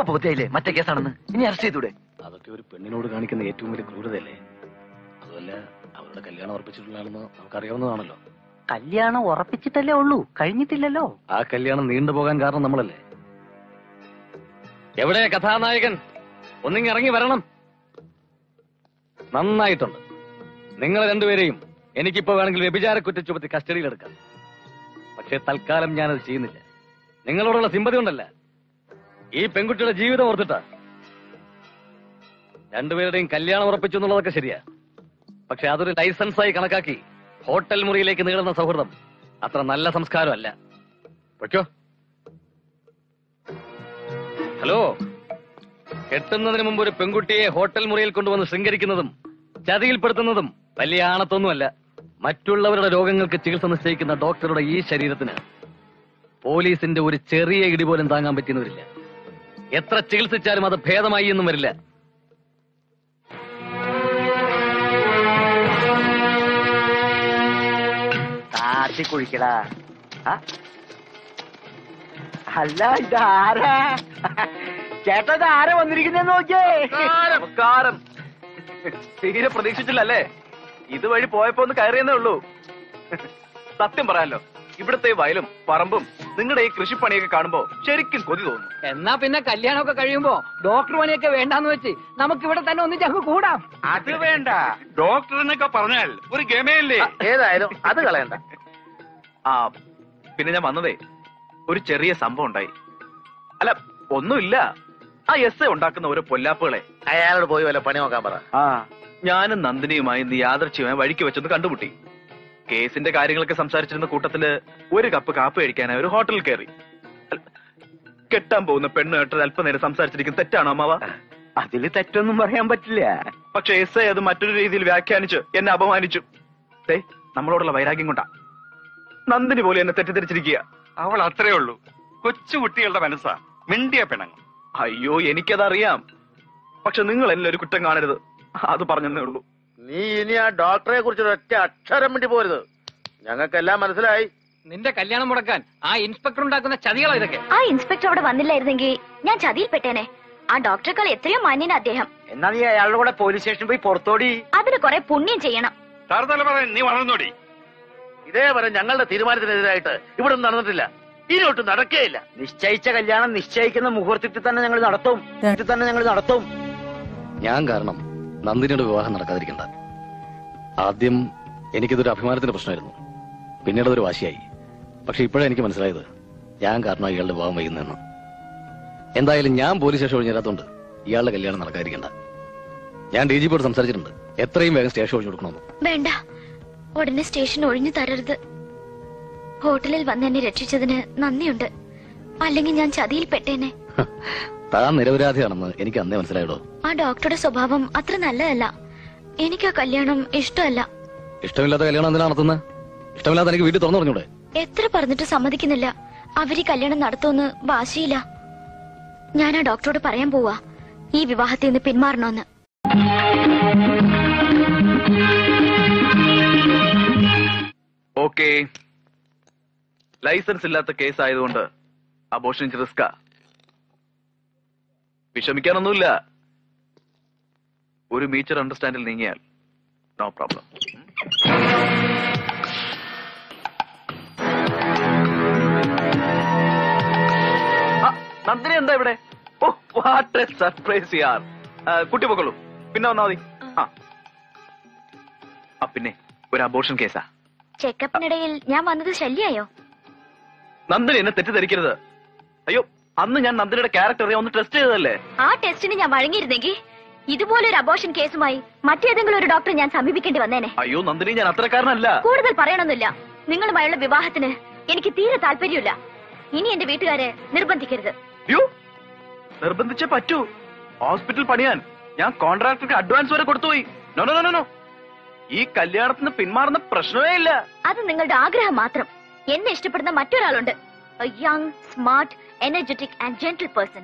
S20: ബോധ്യായില്ലേ മറ്റേ കേസാണെന്ന്. ഇനി അറസ്റ്റ് ചെയ്തൂടെ?
S19: അതൊക്കെ ഒരു പെണ്ണിനോട് കാണിക്കുന്ന ഏറ്റവും വലിയ ക്രൂരതയല്ലേ? അതുമല്ല അവരുടെ കല്യാണം ഉറപ്പിച്ചിട്ടുള്ളതാണെന്ന് നമുക്കറിയാവുന്നതാണല്ലോ.
S20: കല്യാണം ഉറപ്പിച്ചിട്ടല്ലേ ഉള്ളൂ. കഴിഞ്ഞിട്ടില്ലല്ലോ.
S19: ആ കല്യാണം നീണ്ടുപോകാൻ കാരണം നമ്മളല്ലേ? എവിടെ കഥാനായകൻ? ഒന്നിങ്ങി ഇറങ്ങി വരണം. നന്നായിട്ടുണ്ട്. നിങ്ങൾ രണ്ടുപേരെയും എനിക്കിപ്പോ വേണമെങ്കിൽ വ്യഭിചാര കുറ്റ ചുമത്തി കസ്റ്റഡിയിലെടുക്കാം. പക്ഷേ തൽക്കാലം ഞാനത് ചെയ്യുന്നില്ല. നിങ്ങളോടുള്ള സിമ്പതി കൊണ്ടല്ല. ഈ പെൺകുട്ടിയുടെ ജീവിതം ഓർത്തിട്ടാ. രണ്ടുപേരുടെയും കല്യാണം ഉറപ്പിച്ചു എന്നുള്ളതൊക്കെ ശരിയാ. പക്ഷെ അതൊരു ലൈസൻസായി കണക്കാക്കി ഹോട്ടൽ മുറിയിലേക്ക് നീളുന്ന സൗഹൃദം അത്ര നല്ല സംസ്കാരമല്ല. വയ്ക്കോ ഹലോ. കെട്ടുന്നതിന് മുമ്പ് ഒരു പെൺകുട്ടിയെ ഹോട്ടൽ മുറിയിൽ കൊണ്ടുവന്ന് ശൃംഗരിക്കുന്നതും ചതിയിൽപ്പെടുത്തുന്നതും വലിയ ആണത്തൊന്നുമല്ല. മറ്റുള്ളവരുടെ രോഗങ്ങൾക്ക് ചികിത്സ നിശ്ചയിക്കുന്ന ഡോക്ടറുടെ ഈ ശരീരത്തിന് പോലീസിന്റെ ഒരു ചെറിയ ഇടി പോലും താങ്ങാൻ പറ്റുന്നവരില്ല എത്ര ചികിത്സിച്ചാലും അത് ഭേദമായി എന്നും വരില്ല.
S10: താത്തി കുഴിക്കടാ? അല്ല ഇതാരാ? ചേട്ടാ ഇത് ആരാ വന്നിരിക്കുന്നെന്ന് നോക്കിയേ
S17: നമസ്കാരം. തീരെ പ്രതീക്ഷിച്ചില്ലല്ലേ? ഇതുവഴി പോയപ്പോ ഒന്ന് കയറിയെന്നേ ഉള്ളൂ. സത്യം പറയാലോ ഇവിടുത്തെ വയലും പറമ്പും നിങ്ങളുടെ ഈ കൃഷിപ്പണിയൊക്കെ കാണുമ്പോ ശരിക്കും കൊതി തോന്നും.
S11: എന്നാ പിന്നെ കല്യാണമൊക്കെ കഴിയുമ്പോ ഡോക്ടർ പണിയൊക്കെ വേണ്ടാന്ന് വെച്ച് നമുക്ക് ഇവിടെ തന്നെ ഒന്നിച്ച് അങ്ങ് കൂടാം.
S16: അത് വേണ്ട. ഡോക്ടർ എന്നൊക്കെ പറഞ്ഞാൽ ഒരു ഗമയല്ലേ?
S14: ഏതായാലും അത് കളയണ്ട.
S17: ആ പിന്നെ ഞാൻ വന്നതേ ഒരു ചെറിയ സംഭവം ഉണ്ടായി. അല്ല ഒന്നുമില്ല. ആ എസ് എ ഉണ്ടാക്കുന്ന ഓരോ പൊല്ലാപ്പുകളെ.
S14: അയാളോട് പോയി വല്ല പണി നോക്കാൻ പറ.
S17: ആ ഞാനും നന്ദിനിയുമായി ഇന്ന് യാദർച്ഛ്യമായി വഴിക്ക് വെച്ചൊന്ന് കണ്ടുമുട്ടി. കേസിന്റെ കാര്യങ്ങളൊക്കെ സംസാരിച്ചിരുന്ന കൂട്ടത്തിൽ ഒരു കപ്പ് കാപ്പ് കഴിക്കാനായി ഒരു ഹോട്ടലിൽ കയറി. കെട്ടാൻ പോകുന്ന പെണ്ണ് കേട്ടത് അല്പനേരം സംസാരിച്ചിരിക്കും. തെറ്റാണോ അമ്മാവ?
S10: അതിൽ തെറ്റൊന്നും പറയാൻ പറ്റില്ല.
S17: പക്ഷെ എസ് ഐ അത് മറ്റൊരു രീതിയിൽ വ്യാഖ്യാനിച്ച് എന്നെ അപമാനിച്ചു. ദേ നമ്മളോടുള്ള വൈരാഗ്യം കൊണ്ടാ. നന്ദിനി പോലെ എന്നെ തെറ്റിദ്ധരിച്ചിരിക്കുക.
S16: അവൾ അത്രേ ഉള്ളൂ. കൊച്ചുകുട്ടികളുടെ മനസ്സാ. മിണ്ടിയ പിണങ്ങും.
S17: അയ്യോ എനിക്കതറിയാം. പക്ഷെ നിങ്ങൾ എന്നെ ഒരു കുറ്റം കാണരുത്. അത് പറഞ്ഞതേ ഉള്ളൂ.
S14: നീ ഇനി ആ ഡോക്ടറെ കുറിച്ച് ഒറ്റ അക്ഷരം വേണ്ടി പോരുത്. ഞങ്ങൾക്കെല്ലാം മനസ്സിലായി.
S19: നിന്റെ കല്യാണം മുടക്കാൻ ആ ഇൻസ്പെക്ടർ ഉണ്ടാക്കുന്ന ചതികളോ ഇതൊക്കെ?
S12: ആ ഇൻസ്പെക്ടർ അവിടെ വന്നില്ലായിരുന്നെങ്കിൽ ഞാൻ ചതിയിൽപ്പെട്ടേനെ ആ ഡോക്ടറെക്കാൾ എത്രയോ മാന്യന അദ്ദേഹം.
S10: എന്നാ നീ അയാളുടെ കൂടെ പോലീസ് സ്റ്റേഷനിൽ പോയി പുറത്തോടി?
S12: അതിന് കുറെ പുണ്യം ചെയ്യണം.
S16: നീ വളർന്നോടി.
S14: ഇതേവരെ ഞങ്ങളുടെ തീരുമാനത്തിനെതിരായിട്ട് ഇവിടെ ഒന്നും നടന്നിട്ടില്ല. ഇനിയൊട്ടും നടക്കേയില്ല.
S10: നിശ്ചയിച്ച കല്യാണം നിശ്ചയിക്കുന്ന മുഹൂർത്തത്തിൽ തന്നെ ഞങ്ങൾ നടത്തും. തന്നെ ഞങ്ങൾ നടത്തും.
S19: ഞാൻ കാരണം നന്ദിനിയുടെ വിവാഹം നടക്കാതിരിക്കണ്ട. ആദ്യം എനിക്കിതൊരു അഭിമാനത്തിന്റെ പ്രശ്നമായിരുന്നു. പിന്നീട് അതൊരു വാശിയായി. പക്ഷെ ഇപ്പോഴാണ് എനിക്ക് മനസ്സിലായത് ഞാൻ കാരണം ഇയാളുടെ വിവാഹം വൈകുന്നതെന്ന്. എന്തായാലും ഞാൻ പോലീസ് സ്റ്റേഷൻ ഒഴിഞ്ഞിരാത്തോണ്ട് ഇയാളുടെ കല്യാണം നടക്കാതിരിക്കണ്ട. ഞാൻ ഡി ജി പിയോട് സംസാരിച്ചിട്ടുണ്ട്. എത്രയും വേഗം സ്റ്റേഷൻ ഒഴിഞ്ഞു കൊടുക്കണമെന്ന്.
S12: വേണ്ട. ഉടനെ സ്റ്റേഷൻ ഒഴിഞ്ഞു തരരുത്. ഹോട്ടലിൽ വന്ന് എന്നെ രക്ഷിച്ചതിന് നന്ദിയുണ്ട്. അല്ലെങ്കിൽ ഞാൻ ചതിയിൽപ്പെട്ടേനെ.
S19: താൻ നിരപരാധിയാണെന്ന് എനിക്ക് അന്നേ മനസ്സിലായടോ
S12: ആ ഡോക്ടറുടെ സ്വഭാവം അത്ര നല്ലതല്ല. എനിക്ക് ആ കല്യാണം ഇഷ്ടമല്ല.
S19: ഇഷ്ടമില്ലാത്ത കല്യാണം എന്തിനാ നടത്തുന്നത് ഇഷ്ടമില്ലാത്ത എനിക്ക് വീട്ടിൽ തുറന്നു പറഞ്ഞൂടെ?
S12: എത്ര പറഞ്ഞിട്ട് സമ്മതിക്കുന്നില്ല. അവർ കല്യാണം നടത്തുമെന്ന് വാശിയില്ല. ഞാൻ ആ ഡോക്ടറോട് പറയാൻ പോവാ. ഈ വിവാഹത്തിൽ നിന്ന് പിന്മാറണമെന്ന്.
S17: ഓക്കെ. ലൈസൻസ് ഇല്ലാത്ത കേസ് ആയതുകൊണ്ട് അബോഷൻ റിസ്ക വിഷമിക്കാനൊന്നുമില്ല. ഒരു മീച്ചർ അണ്ടർസ്റ്റാൻഡിൽ നീങ്ങിയാൽ നോ പ്രോബ്ലം നന്ദിനി എന്താ ഇവിടെ? ഓ വാട്ട് സർപ്രൈസ് യാർ. കുട്ടി പൊക്കോളൂ. പിന്നെ വന്നാ മതി. ആ. പിന്നെ ഒരു അബോർഷൻ കേസാ
S12: ചെക്കപ്പിനിടയിൽ ഞാൻ വന്നത് ശല്യായോ?
S17: നന്ദിനി എന്നെ തെറ്റിദ്ധരിക്കരുത്. അയ്യോ അന്ന് ഞാൻ നന്ദിനിയുടെ ക്യാരക്ടർ ഒന്ന് ടെസ്റ്റ് ചെയ്തതല്ലേ?
S12: ആ ടെസ്റ്റിന് ഞാൻ വഴങ്ങിയിരുന്നെങ്കിൽ ഇതുപോലൊരു അബോഷൻ കേസുമായി മറ്റേതെങ്കിലും ഒരു ഡോക്ടറെ ഞാൻ സമീപിക്കേണ്ടി വന്നേനെ.
S17: അയ്യോ നന്ദിനി ഞാൻ അത്രക്കാരനല്ല
S12: കൂടുതൽ പറയണമെന്നില്ല നിങ്ങളുമായുള്ള വിവാഹത്തിന് എനിക്ക് തീരെ താല്പര്യമില്ല. ഇനി എന്റെ വീട്ടുകാരെ നിർബന്ധിക്കരുത്.
S17: നിർബന്ധിച്ചേ പറ്റൂ. ഹോസ്പിറ്റൽ പണിയാൻ ഞാൻ കോൺട്രാക്ടർക്ക് അഡ്വാൻസ് വരെ കൊടുത്തുപോയി. നോ നോ നോ നോ ഈ കല്യാണത്തിന് പിന്മാറുന്ന പ്രശ്നമേ ഇല്ല.
S12: അത് നിങ്ങളുടെ ആഗ്രഹം മാത്രം. എന്നെ ഇഷ്ടപ്പെടുന്ന മറ്റൊരാളുണ്ട്. Young smart energetic and gentle person.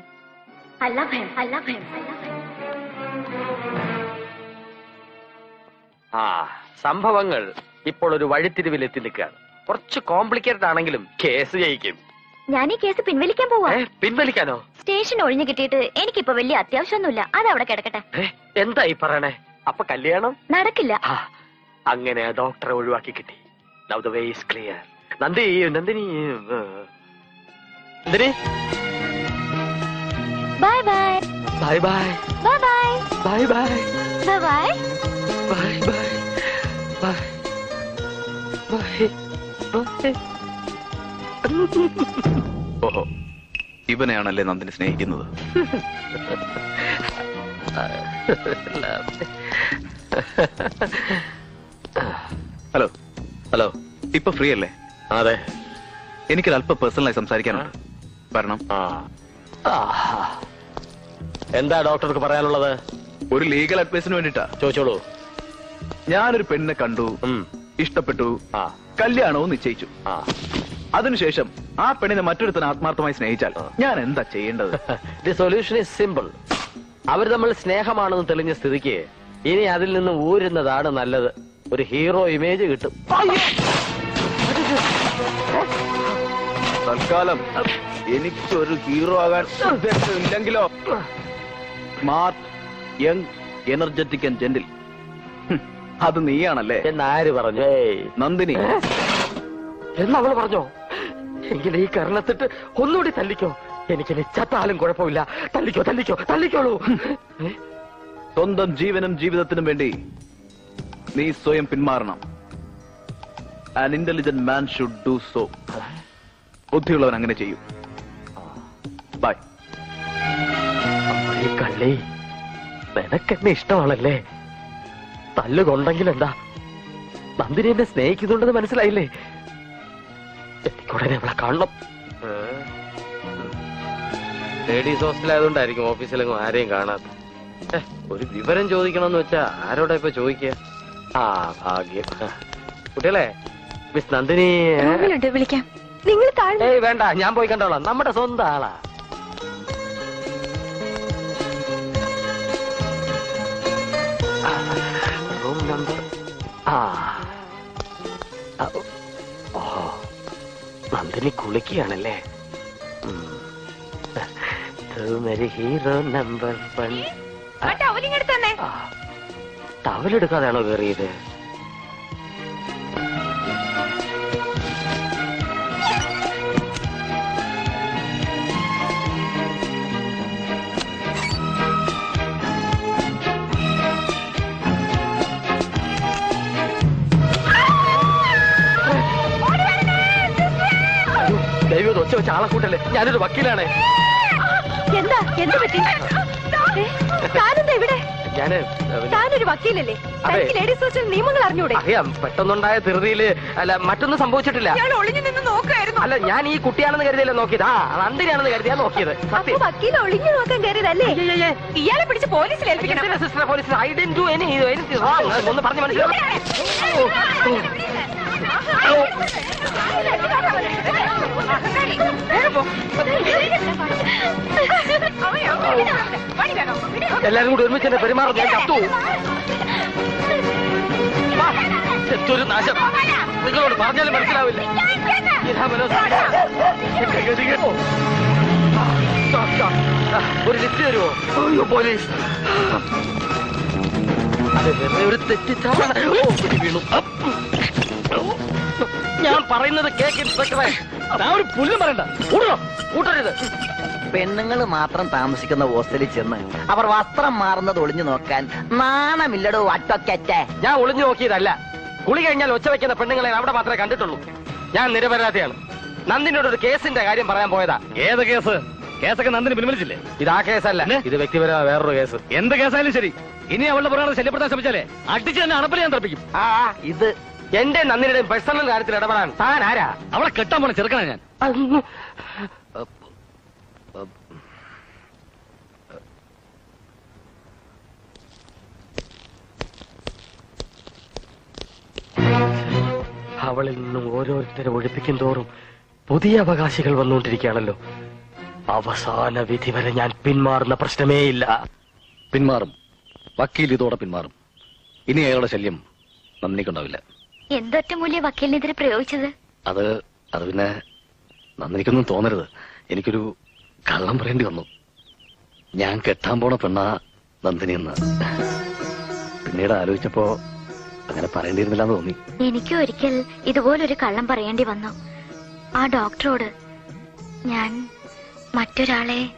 S12: I love him. I love him. I love him.
S19: ആ സംഭവങ്ങൾ ഇപ്പോൾ ഒരു വഴിത്തിരിവിൽ എത്തി നിൽക്കുകയാണ്. കുറച്ച് കോംപ്ലിക്കേറ്റഡ് ആണെങ്കിലും കേസ് ജയിക്കും.
S12: ഞാൻ ഈ കേസ് പിൻവലിക്കാൻ പോവാ.
S19: ഏ, പിൻവലിക്കാനോ?
S12: സ്റ്റേഷൻ ഒഴിഞ്ഞു കിട്ടിയിട്ട് എനിക്കിപ്പോ വലിയ അത്യാവശ്യമൊന്നുമില്ല. അത് അവിടെ കിടക്കട്ടെ.
S19: ഏ, എന്താ ഈ പറയണേ? അപ്പൊ കല്യാണം?
S12: നടക്കില്ല.
S19: ആ, അങ്ങനെ ഡോക്ടറെ ഒഴിവാക്കി കിട്ടി. Now the way is clear നന്ദി നന്ദിനി ഏ, Nandini
S12: bye bye
S23: bye bye
S12: bye bye
S23: bye bye
S12: bye bye
S23: bye bye bye bye bye
S17: ഓഹോ. ഇവനെയാണല്ലേ നന്ദിനി സ്നേഹിക്കുന്നത്? ഹലോ. ഹലോ. ഇപ്പൊ ഫ്രീ അല്ലേ
S23: അതെ.
S17: എനിക്കൊരു അല്പം പേഴ്സണലായി സംസാരിക്കാനുണ്ട്. വരണം.
S23: എന്താ ഡോക്ടർക്ക് പറയാനുള്ളത്?
S17: ഒരു ലീഗൽ അഡ്വൈസിന് വേണ്ടിട്ടാ
S23: ചോദിച്ചോളൂ.
S17: ഞാനൊരു പെണ്ണിനെ കണ്ടു. ഇഷ്ടപ്പെട്ടു. കല്യാണവും നിശ്ചയിച്ചു. അതിനുശേഷം ആ പെണ്ണിനെ മറ്റൊരുത്തൻ ആത്മാർത്ഥമായി സ്നേഹിച്ചാൽ ഞാൻ എന്താ ചെയ്യേണ്ടത്?
S23: ദി സൊല്യൂഷൻ ഇസ് സിമ്പിൾ അവർ തമ്മിൽ സ്നേഹമാണെന്ന് തെളിഞ്ഞ സ്ഥിതിക്ക് ഇനി അതിൽ നിന്ന് ഊരുന്നതാണ് നല്ലത്. ഒരു ഹീറോ ഇമേജ് കിട്ടും.
S17: തൽക്കാലം. എനിക്കൊരു ഹീറോ ആകാൻ ഉദ്ദേശമില്ലെങ്കിലോ? Smart young energetic and gentle അത് നീയാണല്ലേ?
S23: എന്നാര് പറഞ്ഞു?
S17: നന്ദിനി.
S23: എന്ന് അവൾ പറഞ്ഞോ? എങ്കിൽ ഈ കരണത്തിട്ട് ഒന്നുകൂടി തല്ലിക്കോ. എനിക്ക് നിശ്ചത്താലും കുഴപ്പമില്ല. തല്ലിക്കോ തല്ലിക്കോ തല്ലിക്കോളൂ.
S17: സ്വന്തം ജീവനും ജീവിതത്തിനും വേണ്ടി നീ സ്വയം പിന്മാറണം. An intelligent man should do so ബുദ്ധിയുള്ളവൻ അങ്ങനെ ചെയ്യും. ബൈ
S23: കള്ളി നിനക്കെന്നെ ഇഷ്ടമാണല്ലേ? തല്ലുകൊണ്ടെങ്കിൽ എന്താ നന്ദിനി എന്നെ സ്നേഹിക്കുന്നുണ്ടെന്ന് മനസ്സിലായില്ലേ? എനിക്കുടനെ അവളെ കാണണം. ലേഡീസ് ഹോസ്റ്റലായതുകൊണ്ടായിരിക്കും ഓഫീസിലെങ്ങും ആരെയും കാണാത്ത ഒരു വിവരം ചോദിക്കണമെന്ന് വെച്ചാ ആരോടാ ഇപ്പൊ ചോദിക്കുക? ആ ഭാഗ്യം. കുട്ടികളെ മിസ് നന്ദിനി?
S12: വിളിക്കാം. നിങ്ങൾ
S23: വേണ്ട ഞാൻ പോയി കണ്ടോളാം. നമ്മുടെ സ്വന്തം ആളാ. റൂം നമ്പർ ആ. ഓ. നന്ദിനി കുളിക്കുകയാണല്ലേ? Hero
S12: number one.
S23: ടവലെടുക്കാതെയാണോ കയറിയത്? ദൈവം ഒച്ച വെച്ച ആളെ കൂട്ടല്ലേ? ഞാനൊരു വക്കീലാണ്.
S12: എന്താ? എന്ത് പറ്റി? ഇവിടെ?
S23: ഞാൻ
S12: താനൊരു വക്കീലല്ലേ?
S23: അതെ.
S12: തനിക്ക് ലേഡീസ് ഹോസ്റ്റൽ നിയമങ്ങൾ അറിഞ്ഞൂടെ?
S23: അറിയാം. പെട്ടെന്നുണ്ടായ ധൃതിയിൽ അല്ല മറ്റൊന്നും സംഭവിച്ചിട്ടില്ല.
S12: ഇയാൾ ഒളിഞ്ഞു നിന്ന്
S23: അല്ല ഞാൻ ഈ കുട്ടിയാണെന്ന് കരുതിയല്ല നോക്കിയത്? ആ നന്ദിനിയാണെന്ന് കരുതിയാ നോക്കിയത്.
S12: വക്കീൽ ഒളിഞ്ഞു നോക്കാൻ കയറിയതല്ലേ ഇയാളെ പിടിച്ച് പോലീസിൽ ഏൽപ്പിക്കണം.
S23: Sister police I do any ഒന്ന് പറഞ്ഞു മനസ്സിലാവും. എല്ലാരും കൂടി ഒരുമിച്ച് എന്നെ പെരുമാറും സാർ ഞാൻ കത്തു എന്തൊരു നാശം. നിങ്ങളോട് പറഞ്ഞാലും മനസ്സിലാവില്ല. ഒരു ലിസ്റ്റ് തരുമോ അയ്യോ പോലീസ്. ഒരു തെറ്റിച്ചാണ വീണു. ഞാൻ പറയുന്നത് കേക്ക് ഇൻസ്പെക്ടറെ. ഞാൻ ഒരു പുല്ലും പറയണ്ട. കൂട്ടണം കൂട്ടരുത്.
S20: പെണ്ണുങ്ങൾ മാത്രം താമസിക്കുന്ന ഹോസ്റ്റലിൽ ചെന്ന് അവർ വസ്ത്രം മാറുന്നത് ഒളിഞ്ഞു നോക്കാൻ നാണമില്ലടോ അറ്റൊക്കെ
S23: ഞാൻ ഒളിഞ്ഞു നോക്കിയതല്ല. കുളി കഴിഞ്ഞാൽ ഒച്ച വെക്കുന്ന പെണ്ണുങ്ങളെ അവിടെ മാത്രമേ കണ്ടിട്ടുള്ളൂ. ഞാൻ നിരപരാധിയാണ്. നന്ദിനോട് ഒരു കേസിന്റെ കാര്യം പറയാൻ പോയതാ.
S17: ഏത് കേസ്? കേസൊക്കെ നന്ദിന് പിൻവലിച്ചില്ലേ?
S23: ഇത് ആ കേസല്ല ഇത് വ്യക്തിപരമായ വേറൊരു കേസ്.
S17: എന്ത് കേസായാലും ശരി. ഇനി അവളുടെ പുറകെ ശല്യപ്പെടുത്താൻ ശ്രമിച്ചാലേ അടിച്ച് തന്നെ അണപ്പിൽ ഞാൻ തറപ്പിക്കും.
S23: ആ ഇത് എന്റെ നന്ദിനിയുടെയും പേഴ്സണൽ കാര്യത്തിൽ ഇടപെടാൻ. താൻ ആരാ?
S17: അവളെ കെട്ടാൻ പോണ ചെറുക്കണ ഞാൻ.
S23: അവളിൽ നിന്നും ഓരോരുത്തരെ ഒഴിപ്പിക്കും തോറും പുതിയ അവകാശികൾ വന്നുകൊണ്ടിരിക്കുകയാണല്ലോ. അവസാന വിധി വരെ ഞാൻ പിന്മാറുന്ന പ്രശ്നമേ ഇല്ല.
S17: പിന്മാറും. വക്കീൽ ഇതോടെ പിന്മാറും. ഇനി അയാളുടെ ശല്യം നന്ദിക്കുണ്ടാവില്ല
S12: എന്തൊറ്റ മൂല്യ വക്കീലിനെതിരെ പ്രയോഗിച്ചത്?
S17: അത് അത് പിന്നെ നന്ദിക്കൊന്നും തോന്നരുത്. എനിക്കൊരു കള്ളം പറയേണ്ടി വന്നു. ഞാൻ കെട്ടാൻ പോണ പെണ്ണ നന്ദിനി എന്ന്. പിന്നീട് ആലോചിച്ചപ്പോ അങ്ങനെ പറയേണ്ടിയിരുന്നില്ല തോന്നി.
S12: എനിക്ക് ഒരിക്കൽ ഇതുപോലൊരു കള്ളം പറയേണ്ടി വന്നു. ആ ഡോക്ടറോട് ഞാൻ മറ്റൊരാളെ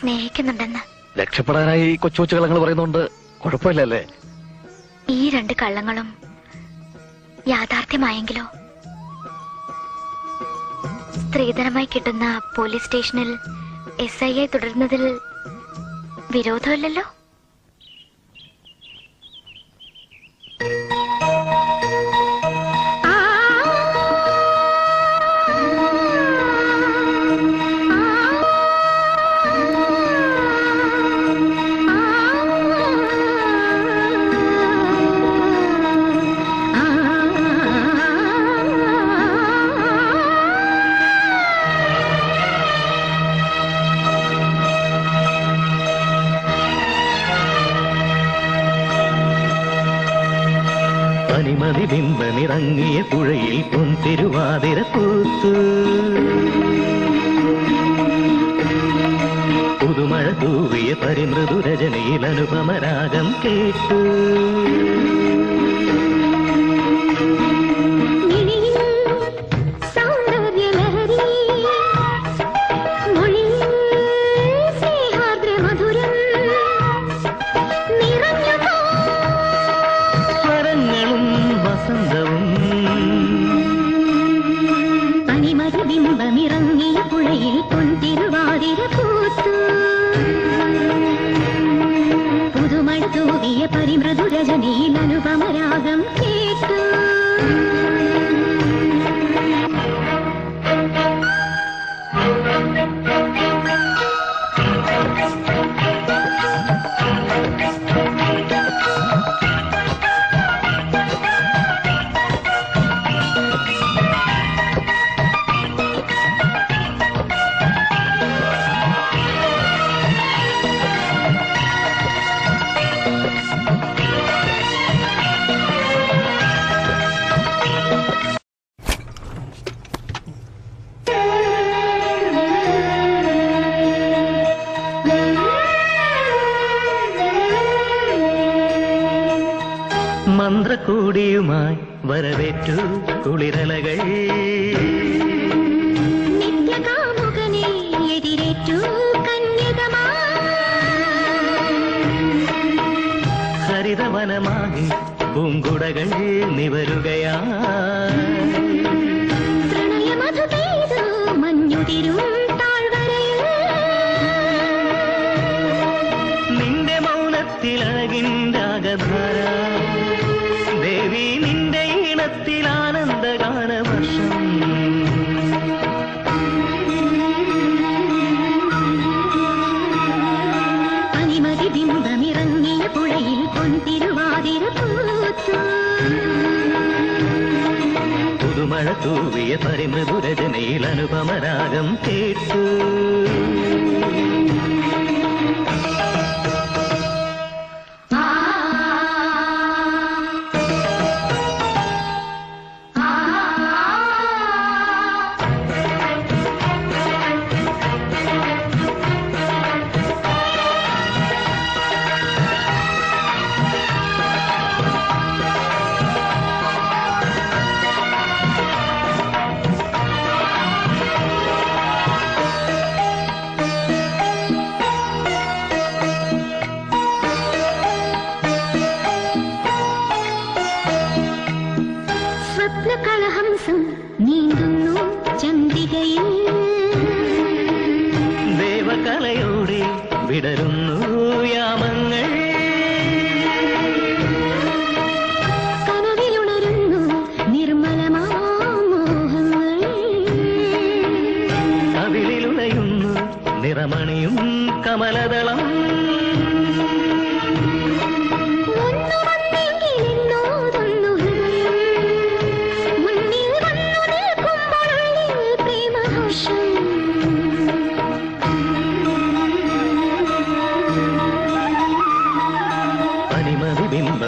S31: സ്നേഹിക്കുന്നുണ്ടെന്ന്.
S19: രക്ഷപ്പെടാനായി കൊച്ചു കൊച്ചു കള്ളങ്ങൾ പറയുന്നുണ്ട് കുഴപ്പമില്ലല്ലേ?
S31: ഈ രണ്ട് കള്ളങ്ങളും യാഥാർത്ഥ്യമായെങ്കിലോ? സ്ത്രീധനമായി കിട്ടുന്ന പോലീസ് സ്റ്റേഷനിൽ എസ് ഐ തുടരുന്നതിൽ വിരോധമില്ലല്ലോ?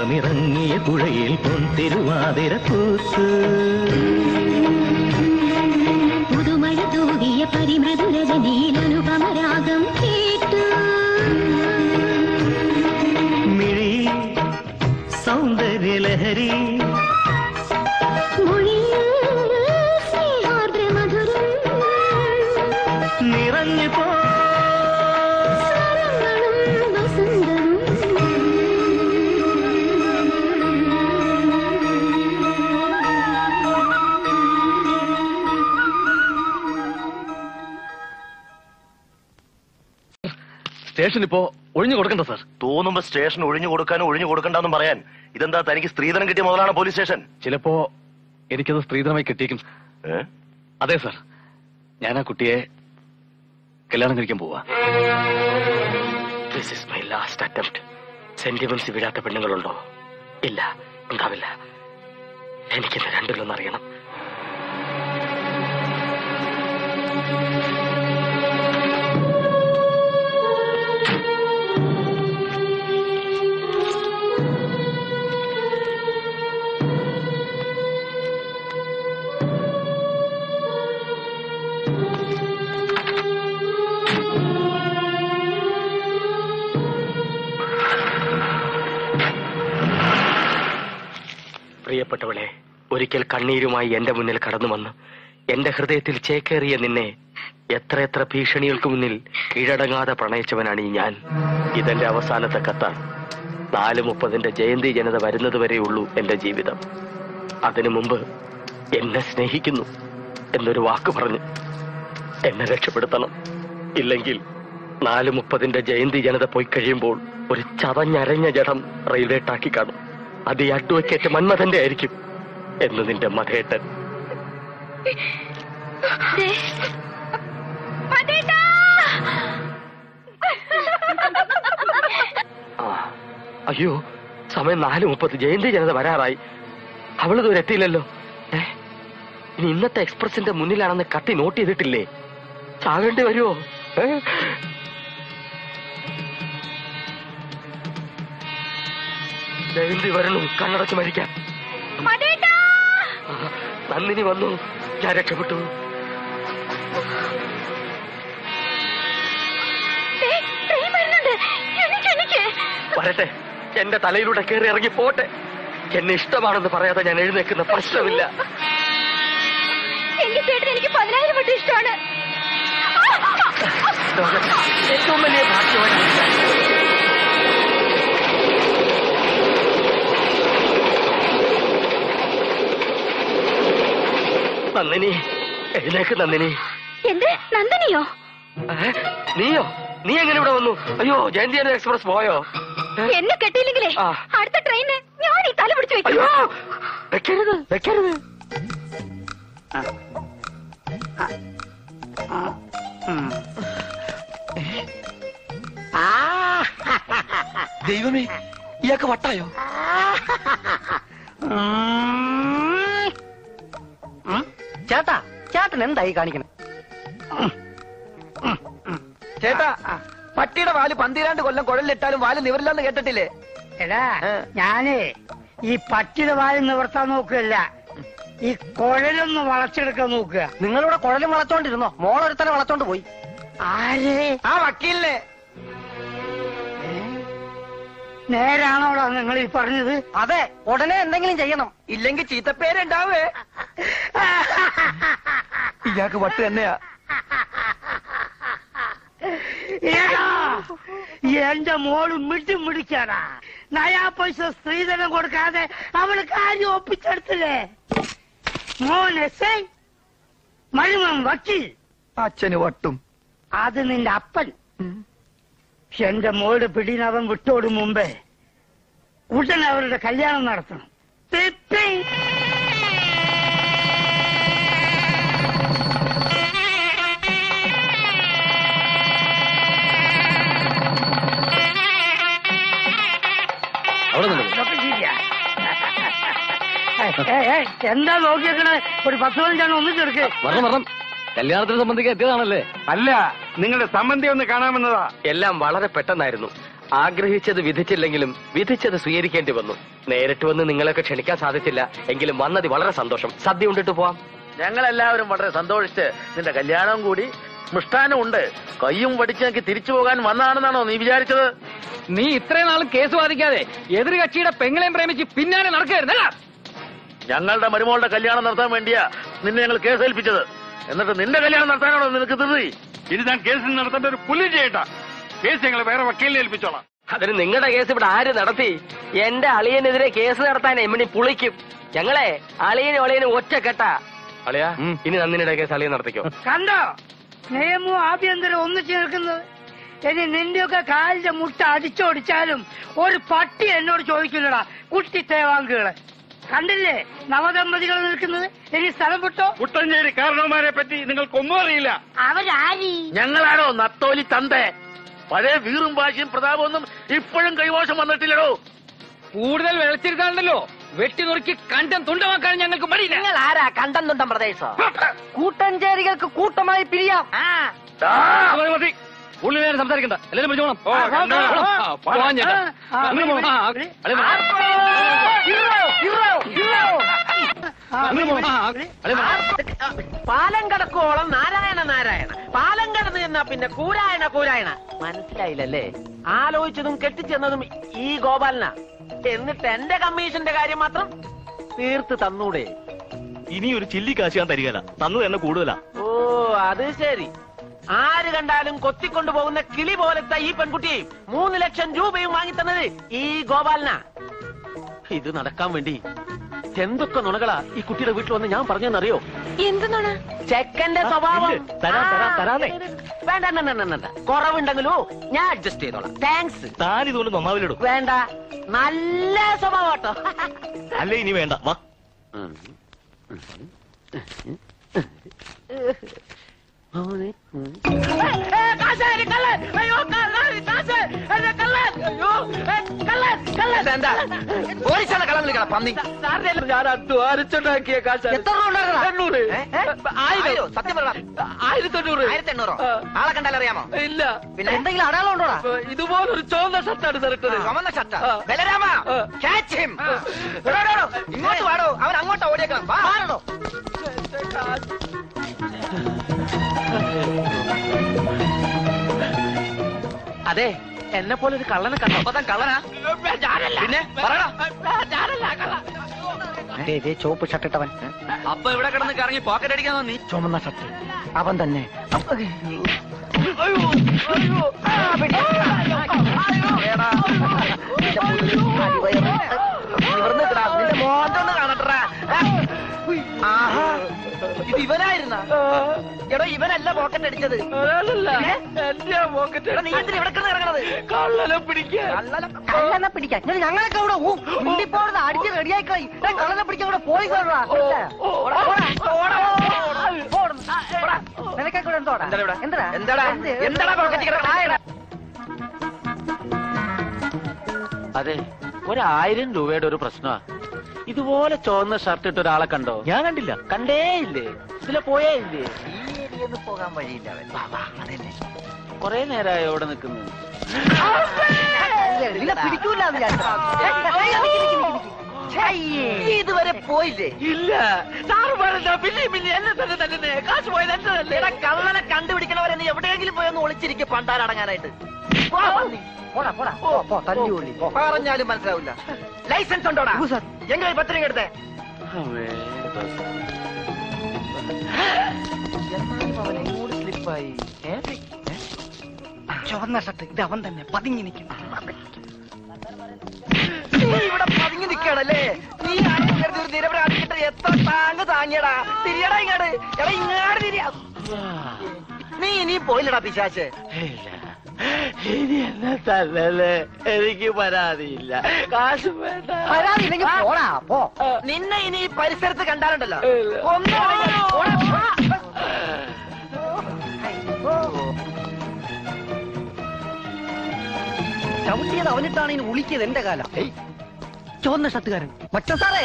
S32: പനിമതി ബിംബമിറങ്ങിയ പുഴയിൽ പൊൻതിരുവാതിര പൂത്ത് പുതുമഴ
S17: സ്റ്റേഷൻ ഇപ്പോ ഒഴിഞ്ഞു കൊടുക്കണ്ട സാർ.
S9: തോന്നുമ്പോ സ്റ്റേഷൻ ഒഴിഞ്ഞു കൊടുക്കാനും ഒഴിഞ്ഞു കൊടുക്കണ്ടെന്നും പറയാൻ. ഇതെന്താ തനിക്ക് സ്ത്രീധനം കിട്ടിയ മുതലാണ് പോലീസ് സ്റ്റേഷൻ?
S17: ചിലപ്പോ എനിക്കത് സ്ത്രീധനമായി കിട്ടിയേക്കും അതെ സാർ. ഞാൻ ആ കുട്ടിയെ കല്യാണം കഴിക്കാൻ പോവാ.
S23: This is my last attempt sentiments വിടാത്ത പെണ്ണുങ്ങളുണ്ടോ? ഇല്ല ഉണ്ടാവില്ല. എനിക്കിന്ന് രണ്ടിലൊന്നും പ്രിയപ്പെട്ടവളെ ഒരിക്കൽ കണ്ണീരുമായി എന്റെ മുന്നിൽ കടന്നു വന്ന് എന്റെ ഹൃദയത്തിൽ ചേക്കേറിയ നിന്നെ എത്രയെത്ര ഭീഷണികൾക്ക് മുന്നിൽ കീഴടങ്ങാതെ പ്രണയിച്ചവനാണ് ഈ ഞാൻ. ഇതെന്റെ അവസാനത്തെ കത്താണ്. നാല് മുപ്പതിന്റെ ജയന്തി ജനത വരുന്നത് ഉള്ളൂ എന്റെ ജീവിതം. അതിനു മുമ്പ് എന്നെ സ്നേഹിക്കുന്നു എന്നൊരു വാക്ക് പറഞ്ഞു എന്നെ രക്ഷപ്പെടുത്തണം. ഇല്ലെങ്കിൽ നാല് മുപ്പതിന്റെ ജയന്തി ജനത പോയി കഴിയുമ്പോൾ ഒരു ചതഞ്ഞരഞ്ഞ ജഡം റെയിൽവേ ട്രാക്കിൽ കാണും. അത് ഈ അഡ്വക്കേറ്റ് മന്മഥന്റെ ആയിരിക്കും എന്ന് നിന്റെ മധേട്ടൻ. ആ അയ്യോ സമയം നാല് മുപ്പത്. ജയന്തി ജനത വരാറായി. അവൾ ദൂരെ എത്തിയില്ലല്ലോ. ഇനി ഇന്നത്തെ എക്സ്പ്രസിന്റെ മുന്നിലാണെന്ന് കത്തി നോട്ട് ചെയ്തിട്ടില്ലേ? ചാകേണ്ടി വരുമോ ഏ വരണം കണ്ണടച്ച് മരിക്കാൻ ആ, നന്ദിനി വന്നു. ഞാൻ രക്ഷപ്പെട്ടു. വരട്ടെ. എന്റെ തലയിലൂടെ കയറി ഇറങ്ങി പോട്ടെ. എന്നെ ഇഷ്ടമാണെന്ന് പറയാതെ ഞാൻ എഴുന്നേക്കുന്ന പ്രശ്നമില്ല.
S12: എന്റെ ചേട്ടൻ എനിക്ക് പതിനായിരം വട്ടം ഇഷ്ടമാണ്.
S23: ഏറ്റവും വലിയ ഭാഗ്യവാനാണ് ഞാൻ. നന്ദിനി. എഴുന്നേക്ക് നന്ദിനി.
S12: എന്ത്? നന്ദനിയോ?
S23: നീയോ? നീ എങ്ങനെ ഇവിടെ വന്നു? അയ്യോ ജയന്തി എക്സ്പ്രസ് പോയോ?
S12: എന്നെ കെട്ടിയില്ലെങ്കിലേ അടുത്ത ട്രെയിന് ഞാൻ ഈ തല പിടിച്ചു വെക്കും.
S23: വെക്കരുത് വെക്കരുത്.
S20: ദൈവമേ ഇയാൾക്ക് വട്ടായോ?
S3: ചേട്ടാ ചേട്ടൻ എന്തായി കാണിക്കണം?
S20: ചേട്ടാ പട്ടിയുടെ വാൽ പന്തിരാണ്ട് കൊല്ലം കുഴലിലിട്ടാലും വാൽ നിവരില്ലെന്ന് കേട്ടിട്ടില്ലേ?
S18: എടാ ഞാനേ ഈ പട്ടിയുടെ വാൽ നിവർത്താൻ നോക്കുകയല്ല. ഈ കുഴലൊന്ന് വളച്ചെടുക്കാൻ നോക്കുക.
S3: നിങ്ങളിവിടെ കുഴലും വളച്ചോണ്ടിരുന്നോ? മോളൊരുത്തനെ വളച്ചോണ്ട് പോയി.
S18: ആരേ?
S20: ആ വക്കീലിനെ.
S18: നേരാണോടാ നിങ്ങൾ ഈ പറഞ്ഞത്?
S3: അതെ ഉടനെ എന്തെങ്കിലും ചെയ്യണം.
S20: ഇല്ലെങ്കിൽ ചീത്തപ്പേരുണ്ടാവേ. ഇയാൾക്ക് വട്ട് തന്നെയാ.
S18: എന്റെ മോൾ മിട്ടി മിടിക്കാനാ നയാ പൈസ സ്ത്രീധനം കൊടുക്കാതെ അവൾ കാര്യം ഒപ്പിച്ചെടുത്തില്ലേ? മോൻ എസ് ഐ മരുമൻ വക്കീൽ.
S20: അച്ഛന് വട്ടും.
S18: അത് നിന്റെ അപ്പൻ. എന്റെ മോളുടെ പിടിനവൻ വിട്ടോടും മുമ്പേ ഉടൻ അവരുടെ കല്യാണം നടത്തണം. എന്താ നോക്കിയേക്കണേ? ഒരു പത്ത് പതിനഞ്ചാണ് ഒന്നിച്ചെടുക്കേ.
S17: വരണം വരണം കല്യാണത്തിന് സംബന്ധിക്കാൻ എത്തിയതാണല്ലേ?
S16: അല്ല നിങ്ങളുടെ സംബന്ധി ഒന്ന് കാണാമെന്നതാ.
S23: എല്ലാം വളരെ പെട്ടെന്നായിരുന്നു. ആഗ്രഹിച്ചത് വിധിച്ചില്ലെങ്കിലും വിധിച്ചത് സ്വീകരിക്കേണ്ടി വന്നു. നേരിട്ട് വന്ന് നിങ്ങളൊക്കെ ക്ഷണിക്കാൻ സാധിച്ചില്ല. എങ്കിലും വന്നത് വളരെ സന്തോഷം. സദ്യ ഉണ്ടിട്ട് പോവാം.
S14: ഞങ്ങളെല്ലാവരും വളരെ സന്തോഷിച്ച് നിന്റെ കല്യാണവും കൂടി മിഷ്ടാനും ഉണ്ട്. കയ്യും വടിച്ചു തിരിച്ചു പോകാൻ വന്നാണെന്നാണോ നീ വിചാരിച്ചത്?
S15: നീ ഇത്രയും നാളും കേസ് വാദിക്കാതെ എതിർ കക്ഷിയുടെ പെങ്ങളെയും പ്രേമിച്ച് പിന്നാലെ നടക്കരുതല്ല
S14: ഞങ്ങളുടെ മരുമോളുടെ കല്യാണം നടത്താൻ വേണ്ടിയാ നിന്നെ ഞങ്ങൾ കേസ് ഏൽപ്പിച്ചത്. എന്നിട്ട് നിന്റെ കല്യാണം നടത്താനാണോ നിനക്ക് ധൃതി?
S16: ഇനി ഞാൻ കേസ് നടത്തേണ്ട ഒരു പുലി ചെയ്യട്ട കേസ് ഞങ്ങൾ വേറെ വക്കീലിനെ ഏൽപ്പിച്ചോളാം.
S23: അതിന് നിങ്ങളുടെ കേസ് ഇവിടെ ആര് നടത്തി? എന്റെ അളിയനെതിരെ കേസ് നടത്താൻ എമ്മണി പുളിക്കും. ഞങ്ങളെ അളിയനും അളിയനും ഒറ്റ കെട്ട അളിയാ ഇനി നന്ദിനിയുടെ കേസ് അളിയൻ നടത്തിക്കോ.
S18: കണ്ടോ? നിയമവും ആഭ്യന്തരം ഒന്നിച്ചു നിൽക്കുന്നത് ഇനി നിന്റെയൊക്കെ കാലിന്റെ മുട്ട അടിച്ചോടിച്ചാലും ഒരു പട്ടി എന്നോട് ചോദിക്കില്ലടാ. കുട്ടി തേവാങ്കുകൾ. കണ്ടില്ലേ? നവദമ്പതികൾ നിൽക്കുന്നത്? ഇനി സ്ഥലം വിട്ടോ?
S16: കുട്ടഞ്ചേരി കാരണവന്മാരെ പറ്റി നിങ്ങൾക്കൊന്നും അറിയില്ല.
S18: അവരാരി?
S14: ഞങ്ങളാണോ നത്തോലി തന്തേ? പഴയ വീറും വാശിയും പ്രതാപമൊന്നും ഇപ്പോഴും കൈവോശം വന്നിട്ടില്ലടോ.
S15: കൂടുതൽ വെളച്ചിരുത്താണ്ടല്ലോ. വെട്ടി നുറുക്കി കണ്ടം തുണ്ടമാക്കാൻ ഞങ്ങൾക്ക് മടിയില്ല.
S20: നിങ്ങൾ ആരാ കണ്ടം തുണ്ടം പ്രദേശം? കൂട്ടഞ്ചേരികൾക്ക് കൂട്ടമായി പിരിയാം.
S23: മതി. ഉള്ളിൽ നേരെ സംസാരിക്കണ്ട. എല്ലാരും പോ.
S15: പാലം കടക്കോളം നാരായണ നാരായണ. പാലം കടന്നു ചെന്നാ പിന്നെ കൂരായണ കൂരായണ. മനസ്സിലായില്ലല്ലേ? ആലോചിച്ചതും കെട്ടിച്ചെന്നതും ഈ ഗോപാലന. എന്നിട്ട് എന്റെ കമ്മീഷന്റെ കാര്യം മാത്രം തീർത്ത് തന്നൂടെ.
S9: ഇനി ഒരു ചില്ലി കാശ് ഞാൻ തരികല. തന്നു എന്നെ കൂടുതലാ.
S15: ഓ അത് ശരി. ആര് കണ്ടാലും കൊത്തിക്കൊണ്ടു പോകുന്ന കിളി പോലത്തെ ഈ പെൺകുട്ടി മൂന്ന് ലക്ഷം രൂപയും വാങ്ങിത്തന്നത് ഈ ഗോപാലന. ഇത് നടക്കാൻ വേണ്ടി എന്തൊക്കെ നുണകളാ ഈ കുട്ടിയുടെ വീട്ടിൽ വന്ന് ഞാൻ പറഞ്ഞെന്നറിയോ?
S6: എന്ത് നുണ?
S15: ചെക്കന്റെ സ്വഭാവം.
S9: തരാം, തരാം, തരാന്നേ.
S15: വേണ്ട വേണ്ട, വേണ്ട, വേണ്ട. കുറവുണ്ടെങ്കിലോ ഞാൻ അഡ്ജസ്റ്റ് ചെയ്തോളാം. താങ്ക്സ്
S9: താൻ ഇതുകൊണ്ട് നന്നാവില്ലടോ.
S15: വേണ്ട. നല്ല സ്വഭാവം കേട്ടോ.
S9: അല്ലേ ഇനി വേണ്ട. വാ.
S20: പന്നി.
S15: ഞാൻ അധ്വാനിച്ചുണ്ടാക്കിയ കാശ്.
S20: എത്ര?
S15: എണ്ണൂറ്?
S20: ആയിരം. സത്യം പറ
S15: ആയിരത്തി എണ്ണൂറ്
S20: ആയിരത്തി എണ്ണൂറോ ആളെ കണ്ടാൽ അറിയാമോ?
S15: ഇല്ല.
S20: പിന്നെ എന്തെങ്കിലും അടയാളം ഉണ്ടോടാ
S15: ഇതുപോലൊരു ചുവന്ന ഷർട്ടാണ് സാർ ഇട്ടത്.
S20: ചുമന്ന ഷർട്ടാ. ബലരാമ എടോ, എടോ, ഇങ്ങോട്ട് വാടോ. അവൻ അങ്ങോട്ടാ ഓടിയേക്കണം. വാ. വാടോ
S15: അതെ എന്നെ പോലെ ഒരു കള്ളനെ കണ്ടോ.
S20: അപ്പൊ താൻ കള്ളനാ? പിന്നെ പറയടാ. ചോപ്പ് ഷർട്ട് ഇട്ടവൻ.
S22: അപ്പൊ ഇവിടെ കിടന്ന് കറങ്ങി പോക്കറ്റ് അടിക്കാൻ നീ
S20: ചുമന്ന ഷർട്ട് അവൻ തന്നെ. നിന്റെ മോന്തൊന്ന് കാണട്ടറാ ആഹാ. ഇത് ഇവനായിരുന്ന? എടോ ഇവനല്ല പോക്കറ്റ് അടിച്ചത്. പിന്നെ? എടാ, നീ എന്തിനാ ഇവിടെ കിടന്ന് ഇറങ്ങണത്
S15: കള്ളനെ പിടിക്കാൻ.
S20: കള്ളനെ പിടിക്കാൻ. എന്നിട്ട് ഞങ്ങളൊക്കെ ഇവിടെ ഉണ്ടിപ്പോടുന്ന അടിച്ച് റെഡിയായി കളി കള്ളനെ പിടിക്കാൻ ഇവിടെ. പോയി നിനക്കൊക്കെ ഇവിടെ എന്തോടാ? എന്താ?
S15: എന്താടാ?
S20: എന്താടാ പോക്കറ്റ് കിടക്കണ
S15: അതെ ഒരായിരം രൂപയുടെ ഒരു പ്രശ്നമാ. ഇതുപോലെ ചുവന്ന ഷർട്ട് ഇട്ട ഒരാളെ കണ്ടോ?
S9: ഞാൻ കണ്ടില്ല.
S15: കണ്ടേ ഇല്ലേ ഇതിലെ പോയേ ഇല്ലേ?
S20: ഈ ഏരിയൊന്നും പോകാൻ വഴിയില്ല അവൻ. വാ, വാ, അതന്നെ.
S15: കൊറേ നേരമായി അവിടെ നിൽക്കുന്നു.
S20: നിന്നെ പിടിക്കൂല എന്ന് വിചാരിച്ചതാ. ഏ, ഏയ്, നിക്ക്, നിക്ക്, നിക്ക്, നിക്ക്. ഛേ, നീ ഇതുവരെ പോയില്ലേ?
S15: ഇല്ല. സാറ് പറഞ്ഞ പിന്നെ പിന്നെ എന്നെ തന്നെ തന്നെ കാശ് പോയത് എന്റെ തന്നെ.
S20: എടാ കള്ളനെ കണ്ടുപിടിക്കണവരെ നീ എവിടെയെങ്കിലും പോയൊന്ന് ഒളിച്ചിരിക്കും പണ്ടാരടങ്ങാനായിട്ട്. പറഞ്ഞാലും മനസ്സിലാവില്ല. ലൈസൻസ് ഉണ്ടോടാ? എങ്ങനെ പത്രിക എടുത്തേ? സ്ലിപ്പായി. ചുവന്ന ഷർട്ട്. ഇത് അവൻ തന്നെ. പതിങ്ങി നിൽക്കണം നീ ഇവിടെ പതിങ്ങി നിൽക്കണല്ലേ നീ ആരും ഒരു നിരപരാധിക്കിട്ട് എത്ര താങ്ങ് താങ്ങിയടാ? തിരിയടാ ഇങ്ങോട്ട് എടാ ഇങ്ങാട് തിരിയാ. നീ ഇനിയും പോയില്ലടാ പിശാച്ച്.
S15: ഇനി എന്നെ തല്ലല്ലേ? എനിക്ക് പരാതിയില്ല. കാശ് വേണ്ട.
S20: പരാതിയില്ലെങ്കിൽ പോടാ പോ. നിന്നെ ഇനി ഈ പരിസരത്ത് കണ്ടാലുണ്ടല്ലോ. ചവിട്ടിയത് അവനിട്ടാണ് ഇനി ഉളിക്കിയത് എന്റെ കാലം. ചുവന്ന ഷത്തുകാരൻ മറ്റ സാറേ.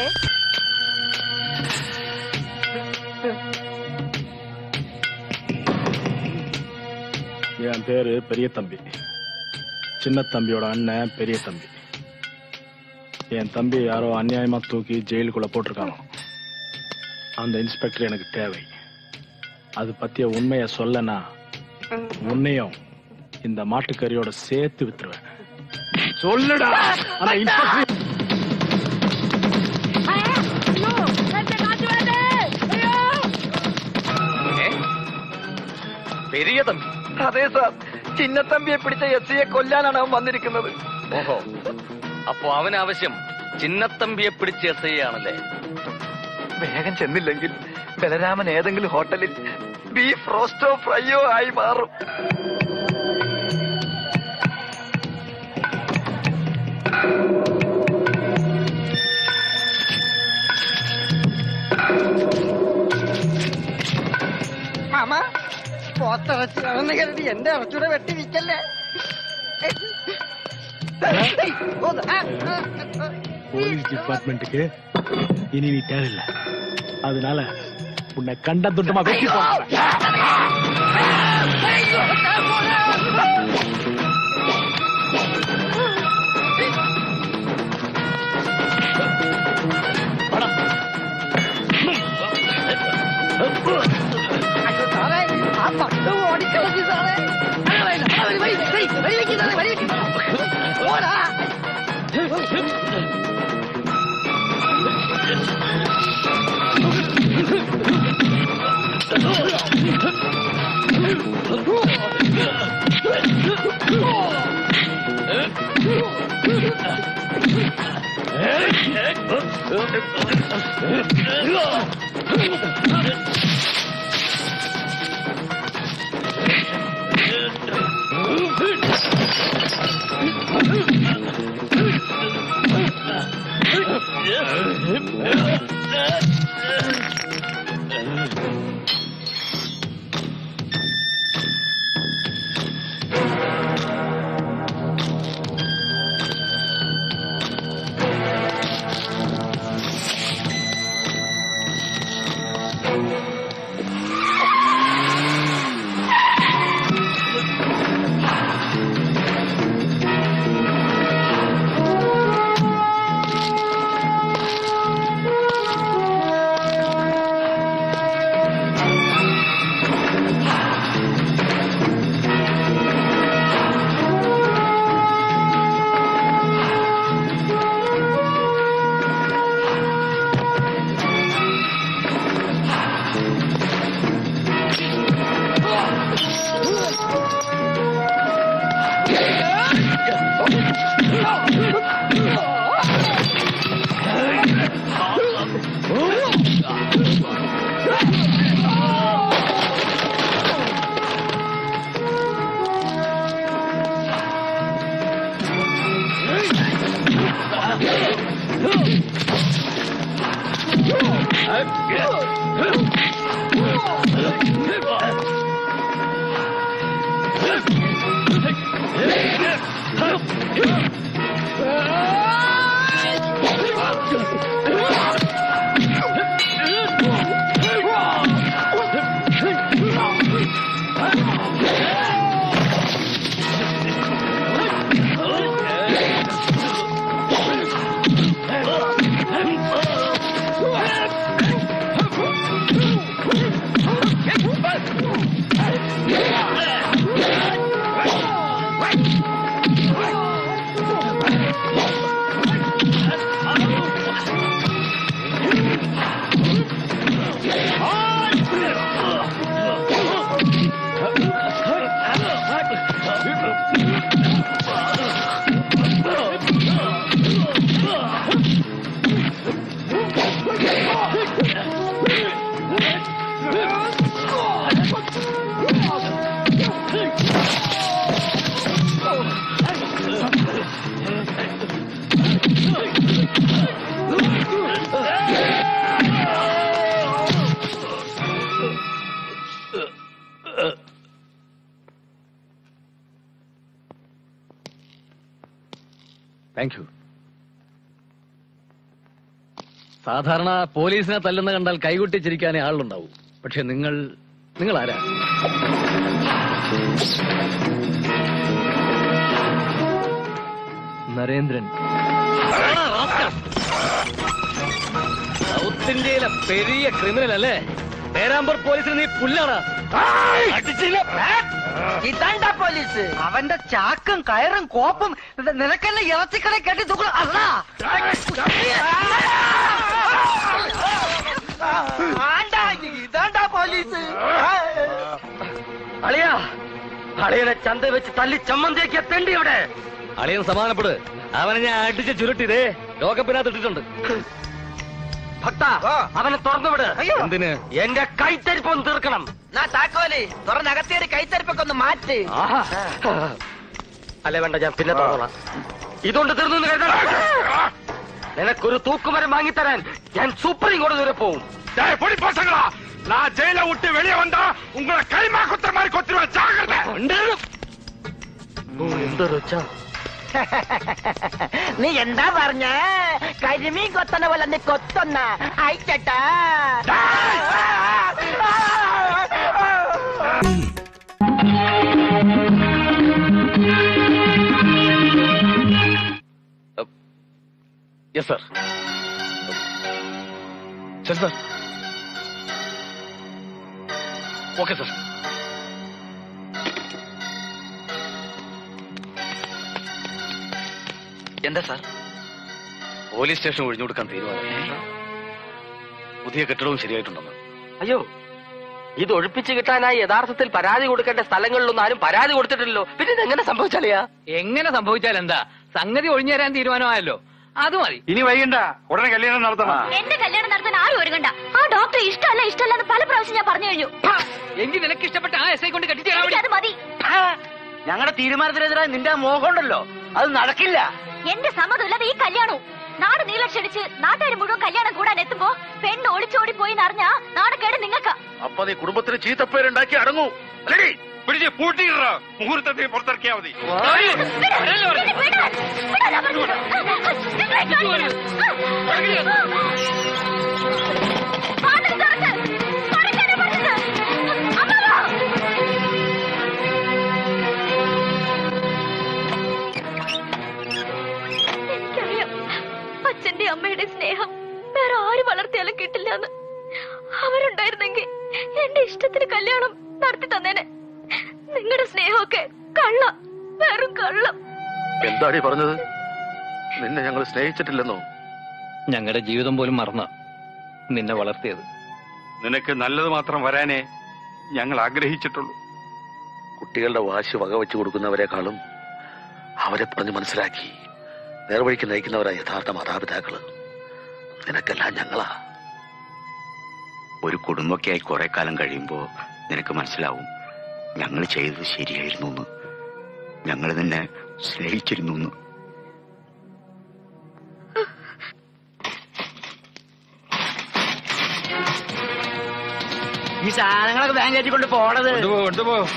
S35: என் பேரு பெரிய தம்பி. சின்ன தம்பியோட அண்ணன் பெரிய தம்பி. என் தம்பி யாரோ அநியாயமா தூக்கி ஜெயிலுக்குள்ள போட்டிருக்கானோ. அந்த இன்ஸ்பெக்டர் எனக்கு தேவை. அது பத்திய உண்மைய சொல்லனா உன்னையும் இந்த மாட்டுக்கறியோட சேர்த்து வித்துருவேன் சொல்லுடா! இன்ஸ்பெக்டர்
S23: பெரிய தம்பி.
S20: അതെ സാർ. ചിന്നത്തമ്പിയെ പിടിച്ച എസ് സിയെ കൊല്ലാനാണ് അവൻ വന്നിരിക്കുന്നത്.
S23: ഓഹോ. അപ്പൊ അവൻ ആവശ്യം ചിന്നത്തമ്പിയെ പിടിച്ച എസ് ഐ ആണല്ലേ
S20: വേഗം ചെന്നില്ലെങ്കിൽ ബലരാമൻ ഏതെങ്കിലും ഹോട്ടലിൽ ബീഫ് റോസ്റ്റോ ഫ്രൈയോ ആയി മാറും. മാമ പോത്തിറച്ചിയാണെന്ന് കരുതി എന്റെ ഇറച്ചൂടെ വെട്ടി വിൽക്കല്ലേ
S3: போலீஸ் டிபார்ட்மெண்ட்டுக்கு இனி நீ தேவையில்லை அதனால உன்னை கண்ட துண்டமா வெட்டி
S19: താങ്ക് സാധാരണ പോലീസിനെ തല്ലുന്ന കണ്ടാൽ കൈകൊട്ടിച്ചിരിക്കാനേ ആളുണ്ടാവും. പക്ഷെ നിങ്ങൾ നിങ്ങൾ ആരാ നരേന്ദ്രൻ സൗത്ത് ഇന്ത്യയിലെ പെരിയ ക്രിമിനൽ അല്ലേ? പേരാമ്പർ പോലീസിന് നീ പുല്ലാണ്?
S20: ഇതാണ്ടാ പോലീസ്. അവന്റെ ചാക്കും കയറും കോപ്പും നിനക്കെല്ലാം നിനക്കെന്നെ ഇറച്ചിക്കട കെട്ടി തൂക്കണം. അല്ലാ ഇതാണ്ടാ പോലീസ്.
S19: അളിയ അളിയനെ ചന്ത വെച്ച് തല്ലി ചമ്മന്തിയാക്കിയ എത്തേണ്ടി ഇവിടെ അളിയൻ സമാധാനപ്പെട്. അവനെ ഞാൻ അടിച്ച് ചുരുട്ടിതേ ലോകപ്പിനകത്ത് ഇട്ടിട്ടുണ്ട് ഭക്ത അവനെ തുറന്നുവിട്. എന്തിന്? എന്റെ കൈത്തരിപ്പൊന്ന് തീർക്കണം.
S20: നാ താക്കോലി തുറന്നകത്തേറി കൈത്തരിപ്പൊക്കെ ഒന്ന് മാറ്റി.
S19: അല്ല വേണ്ട ഞാൻ പിന്നെ തുറന്നോളാം.
S23: ഇതുകൊണ്ട് തീർന്നു കരുതണ്ട നിനക്കൊരു തൂക്കുമരം വാങ്ങിത്തരാൻ ഞാൻ സുപ്രീം കോടതി വരെ പോവും
S16: டேய், பொடி பசங்களா நான் ஜெயில விட்டு வெளியே வந்தா உங்களை கைமா குத்துற மாதிரி கொத்துருவேன் ஜாகிரதை
S20: നീ എന്താ പറഞ്ഞ കരിമീൻ കൊത്തണ പോലെ നീ കൊത്തുന്ന അയച്ചട്ടാ
S19: യെസ് സർ ശരി സർ ഓക്കെ സർ എന്താ സാർ പോലീസ് സ്റ്റേഷൻ ഒഴിഞ്ഞു കൊടുക്കാൻ തീരുമാനം. പുതിയ കെട്ടിടവും ശരിയായിട്ടുണ്ടെന്ന്
S23: അയ്യോ ഇത് ഒഴിപ്പിച്ച് കിട്ടാനായി യഥാർത്ഥത്തിൽ പരാതി കൊടുക്കേണ്ട സ്ഥലങ്ങളിലൊന്നും ആരും പരാതി കൊടുത്തിട്ടില്ലല്ലോ. പിന്നെ ഇത് എങ്ങനെ സംഭവിച്ചാലയാ?
S11: എങ്ങനെ സംഭവിച്ചാൽ എന്താ സംഗതി ഒഴിഞ്ഞു തരാൻ തീരുമാനമായല്ലോ. അത് മതി.
S16: ഇനി വൈകണ്ട. ഉടനെ കല്യാണം നടത്തണം.
S12: എന്റെ കല്യാണം നടത്താൻ ആരും ഒരുങ്ങണ്ട. ആ ഡോക്ടർ ഇഷ്ടമല്ല ഇഷ്ടമല്ല എന്ന് പല പ്രാവശ്യം ഞാൻ പറഞ്ഞു കഴിഞ്ഞു.
S11: എങ്കിൽ നിനക്ക് ഇഷ്ടപ്പെട്ട ആ എസ് ഐ കൊണ്ട് കെട്ടിച്ചേരാൻ
S12: എനിക്കത് മതി.
S20: ഞങ്ങളുടെ തീരുമാനത്തിനെതിരായി നിന്റെ മോഹമുണ്ടല്ലോ അത് നടക്കില്ല.
S12: എന്റെ സമ്മതമില്ലാതെ ഈ കല്യാണവും നാട് നീലക്ഷണിച്ച് നാട്ടുകാർ മുഴുവൻ കല്യാണം കൂടാൻ എത്തുമ്പോ പെണ്ണ് ഒളിച്ചോടി പോയി എന്നറിഞ്ഞാ നാണക്കേട് നിങ്ങൾക്ക്
S36: അപ്പൊ നീ കുടുംബത്തിന് ചീത്തപ്പേരുണ്ടാക്കി അടങ്ങൂ അല്ലടി
S16: പിടിച്ച് പൂട്ടിയിട മുഹൂർത്തത്തിൽ പുറത്തിറക്കിയാ മതി
S12: എനിക്കറിയാം അമ്മയുടെ സ്നേഹം വേറെ ആര് വളർത്തിയാലും കിട്ടില്ല എന്ന് അവരുണ്ടായിരുന്നെങ്കിൽ എന്റെ ഇഷ്ടത്തിന് കല്യാണം നടത്തി തന്നേനെ. നിങ്ങളുടെ സ്നേഹമൊക്കെ കള്ള വെറും കള്ളം.
S36: എന്താടി പറഞ്ഞത്? നിന്നെ ഞങ്ങൾ സ്നേഹിച്ചിട്ടില്ലെന്നോ?
S23: ഞങ്ങളുടെ ജീവിതം പോലും മറന്ന നിന്നെ വളർത്തിയത്.
S16: നിനക്ക് നല്ലത് മാത്രം വരാനേ ഞങ്ങൾ ആഗ്രഹിച്ചിട്ടുള്ളൂ.
S36: കുട്ടികളുടെ വാശി വകവെച്ചു കൊടുക്കുന്നവരെക്കാളും അവരെ പറഞ്ഞ് മനസ്സിലാക്കി. നേർവഴിക്ക് നയിക്കുന്നവരാ യഥാർത്ഥ മാതാപിതാക്കൾ. നിനക്കെല്ലാം ഞങ്ങളാ.
S22: ഒരു കുടുംബക്കായി കുറെ കാലം കഴിയുമ്പോ നിനക്ക് മനസ്സിലാവും. ഞങ്ങൾ ചെയ്തത് ശരിയായിരുന്നു എന്ന് ഞങ്ങൾ നിന്നെ സ്നേഹിച്ചിരുന്നു എന്ന്
S20: ഈ സാധനങ്ങളൊക്കെ ബാങ്ക് കയറ്റിക്കൊണ്ട് പോണത്.
S16: കൊണ്ടുപോ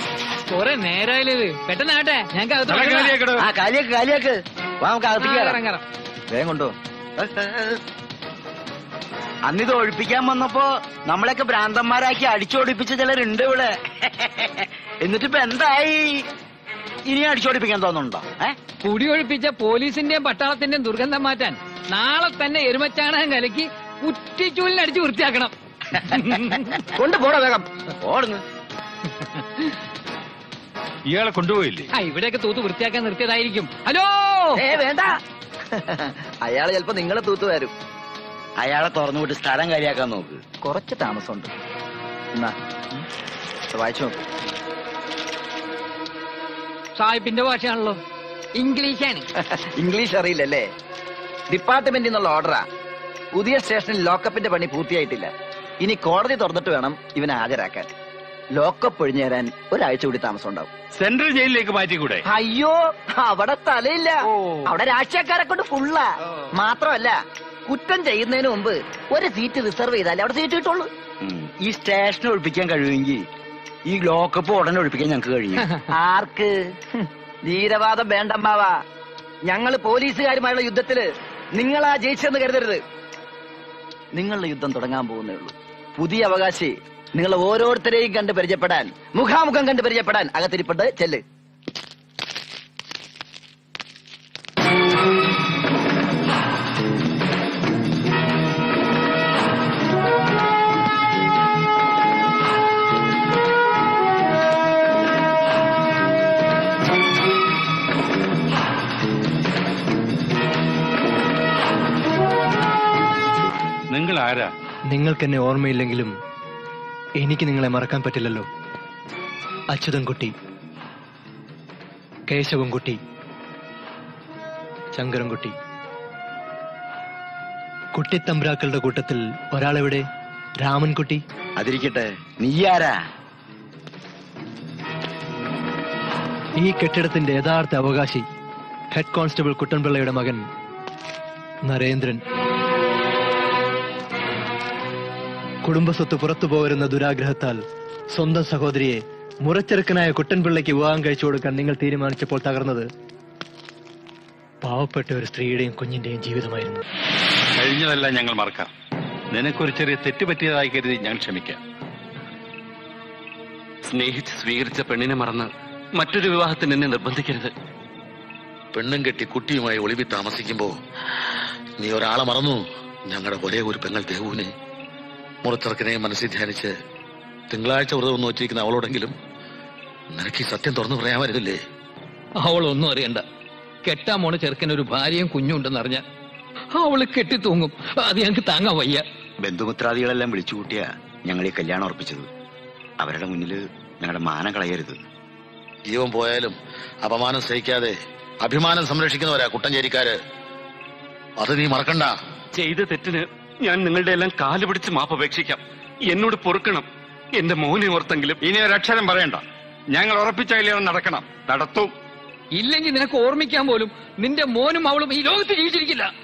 S11: കുറെ നേരായാലേ ഇത്. പെട്ടെന്നാട്ടെ ഞങ്ങൾക്ക്
S20: കാലിയാക്ക് കാലിയാക്ക്. വാ നമുക്ക് അകത്തേക്ക്
S11: ആ,
S20: കയറാം.
S11: ഇറങ്ങാം, ഇറങ്ങാം.
S20: വേഗം കൊണ്ടോ അന്നിത് ഒഴിപ്പിക്കാൻ വന്നപ്പോ നമ്മളെയൊക്കെ ഭ്രാന്തന്മാരാക്കി അടിച്ചോടിപ്പിച്ച ചിലരുണ്ട് ഇവിടെ. എന്നിട്ടിപ്പോ എന്തായി? ഇനി അടിച്ചോടിപ്പിക്കാൻ തോന്നുന്നുണ്ടോ? ഏ?
S11: കുടി ഒഴിപ്പിച്ച പോലീസിന്റെയും പട്ടാളത്തിന്റെയും ദുർഗന്ധം മാറ്റാൻ നാളെ തന്നെ എരുമച്ചാണകം കലക്കി കുറ്റിച്ചൂലിനടിച്ച് വൃത്തിയാക്കണം.
S20: കൊണ്ട് പോടാ വേഗം. ഓടുന്നു.
S16: ഇയാളെ കൊണ്ടുപോയില്ലേ?
S11: ആ ഇവിടെയൊക്കെ തൂത്ത് വൃത്തിയാക്കാൻ നിർത്തിയതായിരിക്കും. ഹലോ?
S20: ഏ വേണ്ട. അയാൾ ചിലപ്പോ നിങ്ങളെ തൂത്ത് വരും. അയാളെ തുറന്നു വിട്ട് സ്ഥലം കാര്യാക്കാൻ നോക്ക്. കുറച്ച് താമസമുണ്ട്. എന്നാ വായിച്ചു നോക്ക്.
S11: സാഹിബിന്റെ ഭാഷയാണല്ലോ. ഇംഗ്ലീഷാണ്.
S20: ഇംഗ്ലീഷ് അറിയില്ലല്ലേ? ഡിപ്പാർട്ട്മെന്റിൽ നിന്നുള്ള ഓർഡറാ പുതിയ സ്റ്റേഷനിൽ ലോക്കപ്പിന്റെ പണി പൂർത്തിയായിട്ടില്ല. ഇനി കോടതി തുറന്നിട്ട് വേണം ഇവനെ ഹാജരാക്കാൻ. ലോക്കപ്പ് ഒഴിഞ്ഞു തരാൻ ഒരാഴ്ച കൂടി താമസം ഉണ്ടാവും
S16: സെൻട്രൽ ജയിലിലേക്ക് മാറ്റിക്കൂടെ?
S20: അയ്യോ അവിടെ തലയില്ല. അവിടെ രാഷ്ട്രീയക്കാരെ കൊണ്ട് ഫുള്ളാ മാത്രമല്ല കുറ്റം ചെയ്യുന്നതിന് മുമ്പ് ഒരു സീറ്റ് റിസർവ് ചെയ്താലേ അവിടെ സീറ്റ് കിട്ടുള്ളൂ. ഈ സ്റ്റേഷൻ ഒഴിപ്പിക്കാൻ കഴിയുമെങ്കിൽ ഈ ലോക്കപ്പ് ഉടനെ ഒഴിപ്പിക്കാൻ ഞങ്ങൾക്ക് കഴിയും. ആർക്ക്? ധീരവാദം വേണ്ടമ്മാവാ. ഞങ്ങൾ പോലീസുകാരുമായുള്ള യുദ്ധത്തിൽ നിങ്ങളാ ജയിച്ചെന്ന് കരുതരുത്. നിങ്ങളുടെ യുദ്ധം തുടങ്ങാൻ പോകുന്നേ ഉള്ളൂ. പുതിയ അവകാശി നിങ്ങൾ ഓരോരുത്തരെയും കണ്ട് പരിചയപ്പെടാൻ മുഖാമുഖം കണ്ട് പരിചയപ്പെടാൻ അകത്തിരിപ്പുണ്ട്. ചെല്ല്.
S16: നിങ്ങൾ ആരാ
S37: നിങ്ങൾക്ക് എന്നെ ഓർമ്മയില്ലെങ്കിലും എനിക്ക് നിങ്ങളെ മറക്കാൻ പറ്റില്ലല്ലോ. അച്യുതൻകുട്ടി കേശവൻകുട്ടി ശങ്കരൻകുട്ടി. കുട്ടിത്തമ്പ്രാക്കളുടെ കൂട്ടത്തിൽ ഒരാളെവിടെ? രാമൻകുട്ടി?
S20: അതിരിക്കട്ടെ. നീയാരാ?
S37: ഈ കെട്ടിടത്തിന്റെ യഥാർത്ഥ അവകാശി ഹെഡ് കോൺസ്റ്റബിൾ കുട്ടൻപിള്ളയുടെ മകൻ നരേന്ദ്രൻ. കുടുംബസ്വത്ത് പുറത്തു പോരുന്ന ദുരാഗ്രഹത്താൽ സ്വന്തം സഹോദരിയെ മുറച്ചെറുക്കനായ കുട്ടൻപിള്ളയ്ക്ക് വിവാഹം കഴിച്ചു കൊടുക്കാൻ നിങ്ങൾ തീരുമാനിച്ചപ്പോൾ തകർന്നത് പാവപ്പെട്ട ഒരു സ്ത്രീയുടെയും കുഞ്ഞിന്റെയും ജീവിതമായിരുന്നു.
S16: കഴിഞ്ഞതെല്ലാം ഞങ്ങൾ മറക്കാം. നിനക്കൊരു ചെറിയ തെറ്റ് പറ്റിയതായി കരുതി ഞാൻ ക്ഷമിക്കാം.
S36: സ്നേഹിച്ച് സ്വീകരിച്ച പെണ്ണിനെ മറന്ന് മറ്റൊരു വിവാഹത്തിന് എന്നെ നിർബന്ധിക്കരുത്.
S14: പെണ്ണും കെട്ടി കുട്ടിയുമായി ഒളിവി താമസിക്കുമ്പോ നീ ഒരാളെ മറന്നു. ഞങ്ങളുടെ ഒരേ ഒരു പെങ്ങൾ ദേവുവിനെ. മുറത്തിറക്കിനെ മനസ്സിൽ ധ്യാനിച്ച് തിങ്കളാഴ്ച വ്രതം ഒന്നും വച്ചിരിക്കുന്ന അവളോടെങ്കിലും നിനക്ക് ഈ സത്യം തുറന്നു പറയാമായിരുന്നില്ലേ
S11: അവളൊന്നും അറിയണ്ട. കെട്ടാൻ മോണ ചെറുക്കൻ ഒരു ഭാര്യയും കുഞ്ഞും ഉണ്ടെന്ന് അറിഞ്ഞ അവൾ കെട്ടി തൂങ്ങും അത് ഞങ്ങൾക്ക് താങ്ങാൻ വയ്യ.
S22: ബന്ധുമിത്രാദികളെല്ലാം വിളിച്ചു കൂട്ടിയാ ഞങ്ങൾ ഈ കല്യാണം ഉറപ്പിച്ചത്. അവരുടെ മുന്നിൽ ഞങ്ങളുടെ മാനം കളയരുത്.
S14: ജീവൻ പോയാലും അപമാനം സഹിക്കാതെ അഭിമാനം സംരക്ഷിക്കുന്നവരാ കുട്ടഞ്ചേരിക്കാര്. അത് നീ മറക്കണ്ട.
S36: ചെയ്ത തെറ്റിന് ഞാൻ നിങ്ങളുടെ എല്ലാം കാൽ പിടിച്ച് മാപ്പപേക്ഷിക്കാം എന്നോട് പൊറുക്കണം. എന്റെ മോനെ ഓർത്തെങ്കിലും
S16: ഇനി ഒരു അക്ഷരം പറയണ്ട. ഞങ്ങൾ ഉറപ്പിച്ച കല്യാണം നടക്കണം. നടത്തും.
S11: ഇല്ലെങ്കിൽ നിനക്ക് ഓർമ്മിക്കാൻ പോലും നിന്റെ മോനും അവളും ഈ ലോകത്ത് ജീവിച്ചിരിക്കില്ല.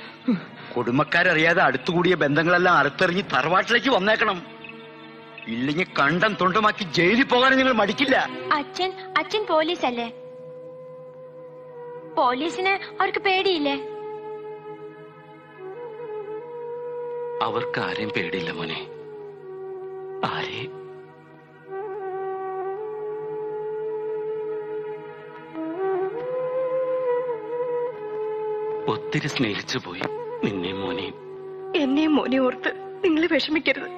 S22: കുടുംബക്കാരറിയാതെ അടുത്തുകൂടിയ ബന്ധങ്ങളെല്ലാം അറുത്തെറിഞ്ഞ് തറവാട്ടിലേക്ക് വന്നേക്കണം. ഇല്ലെങ്കിൽ കണ്ടം തൊണ്ടമാക്കി ജയിലിൽ പോകാൻ നിങ്ങൾ മടിക്കില്ല.
S12: അച്ഛൻ അച്ഛൻ പോലീസല്ലേ? പോലീസിന് അവർക്ക് പേടിയില്ലേ?
S36: അവർക്ക് ആരെയും പേടിയില്ല മോനെ. ആരെ? ഒത്തിരി സ്നേഹിച്ചു പോയി നിന്നെ മോനെയും
S38: എന്നെയും മോനെ ഓർത്ത് നിങ്ങൾ വിഷമിക്കരുത്.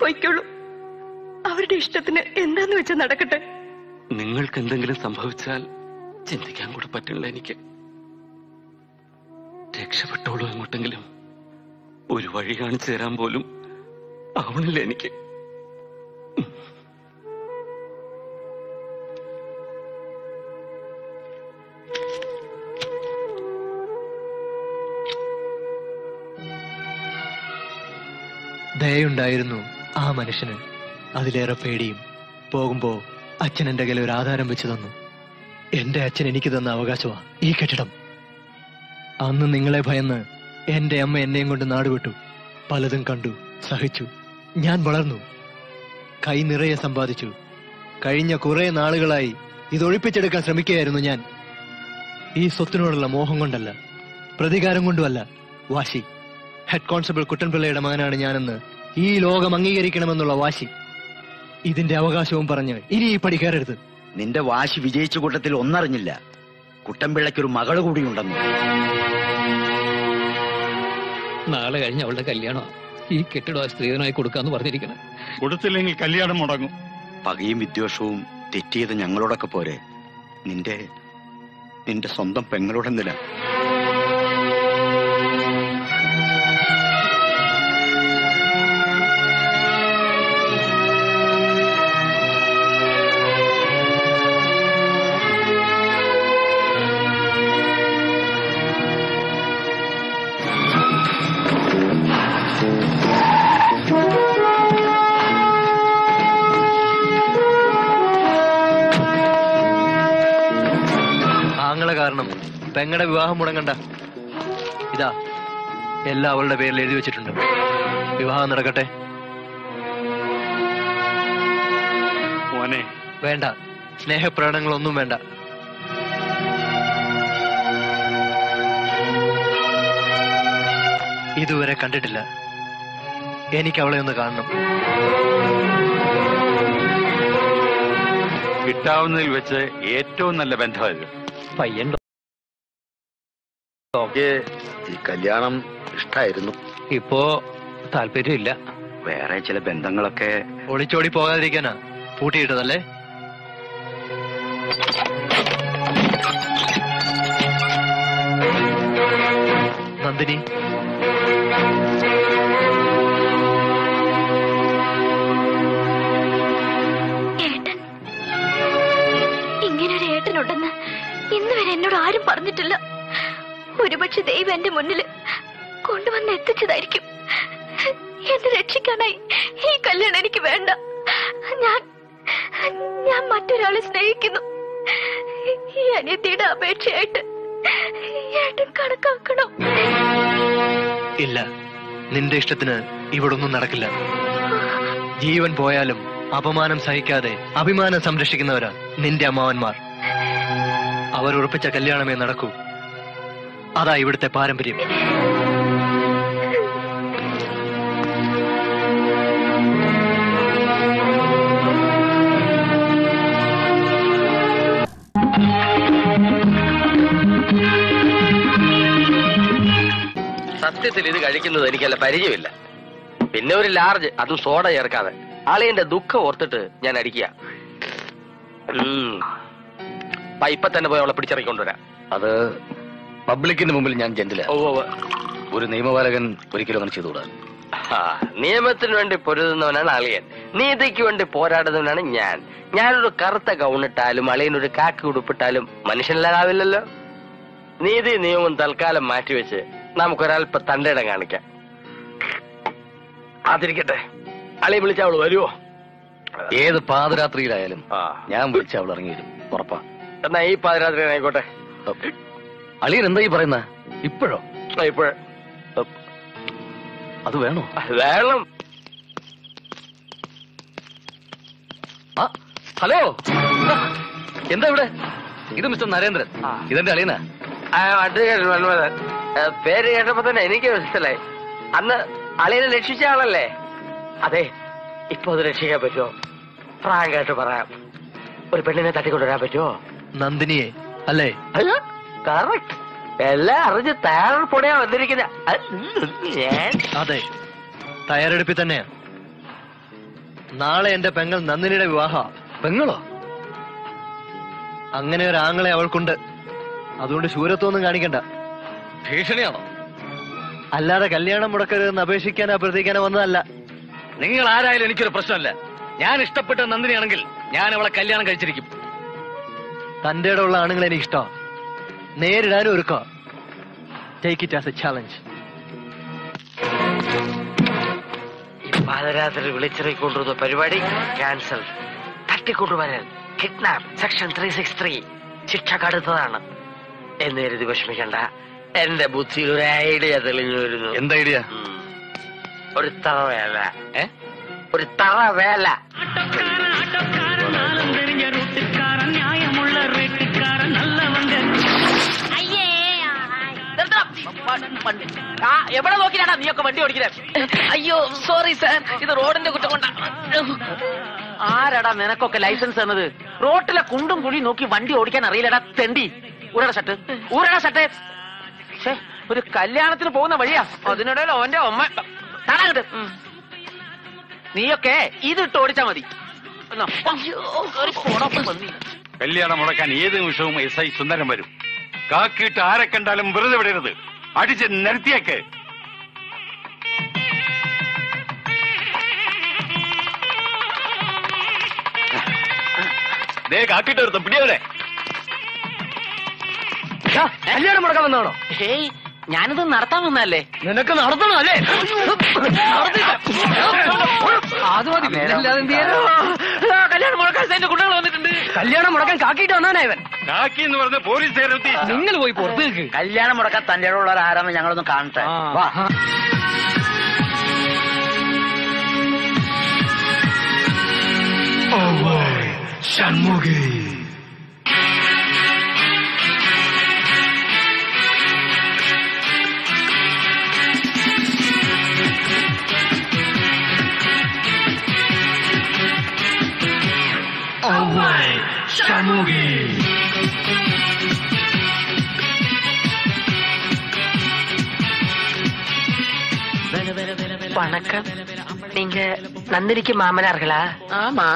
S38: പൊയ്ക്കോളൂ. അവരുടെ ഇഷ്ടത്തിന് എന്താന്ന് വെച്ചാൽ നടക്കട്ടെ?
S36: നിങ്ങൾക്ക് എന്തെങ്കിലും സംഭവിച്ചാൽ ചിന്തിക്കാൻ കൂടെ പറ്റില്ല എനിക്ക്. രക്ഷപ്പെട്ടോളൂ എങ്ങോട്ടെങ്കിലും ഒരു വഴി കാണിച്ചു തരാൻ പോലും ആവണില്ല എനിക്ക്.
S37: ദയുണ്ടായിരുന്നു ആ മനുഷ്യന്. അതിലേറെ പേടിയും. പോകുമ്പോ അച്ഛൻ എന്റെ കയ്യിൽ ഒരു ആധാരം വെച്ച് തന്നു. എന്റെ അച്ഛൻ എനിക്ക് തന്ന അവകാശമാ. ഈ കെട്ടിടം. അന്ന് നിങ്ങളെ ഭയന്ന് എന്റെ അമ്മ എന്നെയും കൊണ്ട് നാടുവിട്ടു പലതും കണ്ടു സഹിച്ചു. ഞാൻ വളർന്നു. കൈ നിറയെ സമ്പാദിച്ചു. കഴിഞ്ഞ കുറെ നാളുകളായി ഇതൊഴിപ്പിച്ചെടുക്കാൻ ശ്രമിക്കുകയായിരുന്നു ഞാൻ. ഈ സ്വത്തിനോടുള്ള മോഹം കൊണ്ടല്ല പ്രതികാരം കൊണ്ടുമല്ല വാശി. ഹെഡ് കോൺസ്റ്റബിൾ കുട്ടൻപിള്ളയുടെ മകനാണ് ഞാനെന്ന് ഈ ലോകം അംഗീകരിക്കണമെന്നുള്ള വാശി. ഇതിന്റെ അവകാശവും പറഞ്ഞ് ഇനി ഈ പടി കയറരുത്.
S22: നിന്റെ വാശി വിജയിച്ച കൂട്ടത്തിൽ ഒന്നറിഞ്ഞില്ല. കുട്ടൻപിള്ളയ്ക്കൊരു മകൾ കൂടിയുണ്ടെന്ന്.
S11: നാളെ കഴിഞ്ഞ് അവളുടെ കല്യാണം ഈ കെട്ടിടം ആ സ്ത്രീധനായി കൊടുക്കാന്ന് പറഞ്ഞിരിക്കണം.
S16: കൊടുത്തില്ലെങ്കിൽ കല്യാണം മുടങ്ങും.
S22: പകയും വിദ്വേഷവും തെറ്റിയത് ഞങ്ങളോടൊക്കെ പോരെ. നിന്റെ നിന്റെ സ്വന്തം പെങ്ങളോടെന്നില്ല
S37: ആങ്ങളെ പെങ്ങടെ വിവാഹം മുടങ്ങണ്ട. ഇതാ എല്ലാം അവളുടെ പേരിൽ എഴുതി വെച്ചിട്ടുണ്ട്. വിവാഹം നടക്കട്ടെ.
S16: മോനെ.
S37: വേണ്ട. സ്നേഹപ്രകടനങ്ങളൊന്നും വേണ്ട. ഇതുവരെ കണ്ടിട്ടില്ല. എനിക്ക് അവളെ ഒന്ന് കാണണം.
S16: കിട്ടാവുന്നതിൽ വെച്ച് ഏറ്റവും നല്ല ബന്ധമായത്
S11: പയ്യൻ
S14: ഈ കല്യാണം ഇഷ്ടായിരുന്നു.
S11: ഇപ്പോ താല്പര്യമില്ല.
S22: വേറെ ചില ബന്ധങ്ങളൊക്കെ
S37: ഒളിച്ചോടി പോകാതിരിക്കാനാ. പൂട്ടിയിട്ടതല്ലേ? നന്ദിനി.
S12: ഏട്ടൻ. ഇങ്ങനൊരു ഏട്ടനുണ്ടെന്ന് ഇന്നുവരെ എന്നോട് ആരും പറഞ്ഞിട്ടില്ല. ഒരുപക്ഷെ ദൈവം എന്റെ മുന്നിൽ കൊണ്ടുവന്ന് എത്തിച്ചതായിരിക്കും. എന്നെ രക്ഷിക്കാനായി ഈ കല്യാണം എനിക്ക് വേണ്ട. ഞാൻ ഞാൻ മറ്റൊരാളെ സ്നേഹിക്കുന്നു. ഈ അനിയത്തിയുടെ അപേക്ഷയായിട്ട് ഏട്ടൻ കണക്കാക്കണം.
S37: ഇല്ല നിന്റെ ഇഷ്ടത്തിന് ഇവിടൊന്നും നടക്കില്ല. ജീവൻ പോയാലും അപമാനം സഹിക്കാതെ അഭിമാനം സംരക്ഷിക്കുന്നവരാ നിന്റെ അമ്മാവന്മാർ. അവർ ഉറപ്പിച്ച കല്യാണമേ നടക്കൂ. അതാ ഇവിടുത്തെ പാരമ്പര്യം.
S23: സത്യത്തിൽ ഇത് കഴിക്കുന്നത് എനിക്കല്ല പരിചയമില്ല. പിന്നെ ഒരു ലാർജ് അതും സോഡ ചേർക്കാതെ. ആളിയന്റെ ദുഃഖം ഓർത്തിട്ട് ഞാൻ അടിക്കുക. ഇപ്പൊ തന്നെ പോയി അവളെ പിടിച്ചിറക്കിക്കൊണ്ടുവരാം.
S19: അത് പബ്ലിക്കിന്റെ മുമ്പിൽ ഞാൻ ജെന്റില. ഒരു നിയമപാലകൻ ഒരിക്കലും അങ്ങനെ ചെയ്തുകൂടാ.
S23: നിയമത്തിന് വേണ്ടി പൊരുതുന്നവനാണ് അളിയൻ. നീതിക്ക് വേണ്ടി പോരാടുന്നവനാണ് ഞാൻ. ഞാനൊരു കറുത്ത ഗൗണിട്ടാലും അളിയൻ ഒരു കാക്കി ഉടുപ്പിട്ടാലും മനുഷ്യനല്ലാതാവില്ലല്ലോ. നീതി നിയമം തൽക്കാലം മാറ്റിവെച്ച് നമുക്കൊരൽപ്പ തണ്ടയിടം കാണിക്കാം. അതിരിക്കട്ടെ. അളിയെ വിളിച്ച അവൾ വരുമോ
S19: ഏത് പാതിരാത്രിയിലായാലും ഞാൻ വിളിച്ച അവൾ ഇറങ്ങി വരും ഉറപ്പാ.
S23: എന്നാ ഈ പാതിരാത്രി ആയിക്കോട്ടെ.
S19: അളിയൻ എന്താ ഈ പറയുന്ന? ഇപ്പോഴോ?
S23: ഇപ്പോഴേ.
S19: അത് വേണോ?
S23: വേണം.
S19: ഹലോ. എന്താ ഇവിടെ? ഇത് മിസ്റ്റർ നരേന്ദ്രൻ. ഇതെന്റെ അളിയനാ.
S23: പേര് കേട്ടപ്പോ തന്നെ എനിക്ക് മനസ്സിലായി. അന്ന് അളിയനെ രക്ഷിച്ച ആളല്ലേ? അതെ ഇപ്പൊ അത് രക്ഷിക്കാൻ പറ്റുമോ? ഫ്രാങ്കായിട്ട് പറയാം. ഒരു പെണ്ണിനെ തട്ടിക്കൊണ്ടുവരാൻ പറ്റുമോ?
S37: നന്ദിനിയെ അല്ലേ?
S23: അയ്യോ കറക്റ്റ്. എല്ലാം അറിഞ്ഞ് തയ്യാറെടുപ്പോടെയാ വന്നിരിക്കുന്ന.
S37: അതെ തയ്യാറെടുപ്പിൽ തന്നെയാ നാളെ എന്റെ പെങ്ങൾ നന്ദിനിയുടെ വിവാഹ.
S19: പെങ്ങളോ?
S37: അങ്ങനെ ഒരു ആങ്ങളെ അവൾക്കുണ്ട്. അതുകൊണ്ട് ശൂരത്വമൊന്നും കാണിക്കണ്ട.
S19: ഭീഷണിയാണോ?
S37: അല്ലാതെ കല്യാണം മുടക്കരുതെന്ന് അപേക്ഷിക്കാനോ അഭ്യർത്ഥിക്കാനോ വന്നതല്ല.
S19: നിങ്ങൾ ആരായാലും എനിക്കൊരു പ്രശ്നമല്ല. ഞാൻ ഇഷ്ടപ്പെട്ട നന്ദിനിയാണെങ്കിൽ ഞാൻ അവളെ കല്യാണം കഴിച്ചിരിക്കും.
S37: തന്റെ ഉള്ള ആണുങ്ങളെ എനിക്ക് ഇഷ്ടം ഒരുക്കാം. Take it as a challenge
S23: പാതരാത്രി വിളിച്ചിറക്കൊണ്ടിരുന്ന പരിപാടി cancel തട്ടിക്കൊണ്ടുവരാൻ kidnap section three six three ശിക്ഷ കടുത്തതാണ്. എന്നെഴുതി വിഷമിക്കണ്ട. എന്റെ ബുദ്ധിയിൽ ഒരു ഐഡിയ തെളിഞ്ഞു വരുന്നു.
S19: എന്താ ഐഡിയ
S23: ഒരു തറ വേല ഏ? ഒരു തറ വേല
S15: എവിടെ നോക്കിയാണ് നീയൊക്കെ വണ്ടി ഓടിക്കുന്നത്? അയ്യോ സോറി സാർ ഇത് റോഡിന്റെ കുറ്റം കൊണ്ടാ. ആരടാ നിനക്കൊക്കെ ലൈസൻസ് തന്നത്? റോട്ടിലെ കുണ്ടും കുഴി നോക്കി വണ്ടി ഓടിക്കാൻ അറിയില്ലടാ തെണ്ടി. ഊരട ഷട്ട് ഊരട ഷട്ട് ഛേ, ഒരു കല്യാണത്തിന് പോകുന്ന വഴിയാ. അതിനിടയിൽ ഓന്റെ അമ്മ തടാകട്ട് നീയൊക്കെ ഇതിട്ട് ഓടിച്ചാ മതി.
S16: കല്യാണം മുടക്കാൻ ഏത് നിമിഷവും എസ് ഐ സുന്ദരം വരും. കാക്കിയിട്ട് ആരെ കണ്ടാലും വെറുതെ വിടരുത്. അടിച്ച് നിരത്തിയേക്ക്
S19: ദേ കാക്കിട്ട് വരുത്തും പിടിയവരെ
S15: കല്യാണം മുടക്കാൻ വന്നാണോ ഹേയ് ഞാനിത് നടത്താൻ വന്നല്ലേ
S11: നിനക്ക് നടത്തണം അല്ലേ?
S15: അത് മതി. പിന്നല്ലാതെ എന്ത് ചെയ്യാനാ? ആ, കല്യാണം മുടക്കാൻ എന്റെ കുട്ടികൾ വന്നിട്ടുണ്ട്
S11: കല്യാണം മുടക്കാൻ കാക്കിട്ട് വന്നാനാ ഇവൻ.
S16: കാക്കി എന്ന് പറഞ്ഞ പോലീസ്
S11: നിങ്ങൾ പോയി പുറത്ത് നിൽക്ക്.
S10: കല്യാണം മുടക്കാൻ തന്റെ ഉള്ളവർ ആരാന്ന് ഞങ്ങളൊന്ന് കാണട്ടെ. വാ.
S23: வணக்கம் நீங்க நந்தினிக்கு மாமனார்களா
S10: ആമാ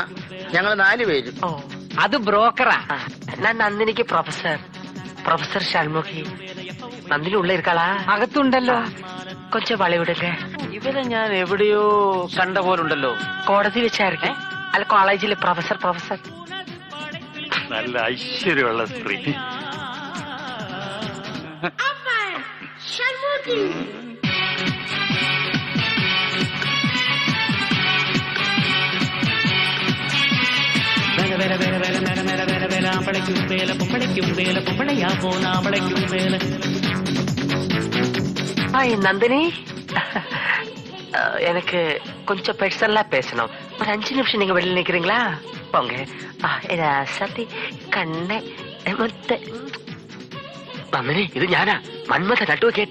S10: ഞങ്ങൾ നാല് പേര്
S23: ஓ அது புரோக்கரா நான் நந்தினிக்கு പ്രൊഫസർ പ്രൊഫസർ ഷൺമുഖി നന്ദിനി ഉള്ള ഇരിക്കാളാ അകത്തുണ്ടല്ലോ കൊച്ചു വളവിടുക ഇവരെ ഞാൻ എവിടെയോ കണ്ട പോലുണ്ടല്ലോ കോടതി വെച്ചായിരിക്കും അല്ല കോളേജിലെ പ്രൊഫസർ പ്രൊഫസർ
S16: നല്ല ഐശ്വര്യമുള്ള സ്ത്രീ
S39: ஆம்பளைக்கும் வேலை பொம்பளைக்கும் வேலை பொம்பளையா போன ஆம்பளைக்கும் வேலை
S15: ஹாய் நந்தினி அஹ், எனக்கு கொஞ்சம் பெர்சனலா பேசணும் ஒரு அஞ்சு நிமிஷம் நீங்க வெளியில நிக்கிறீங்களா ponga രാസത്തി കണ്ണെ അങ്ങനെ ഇത് ഞാനാ. മന്മഥ നട്ടുവെക്കേ.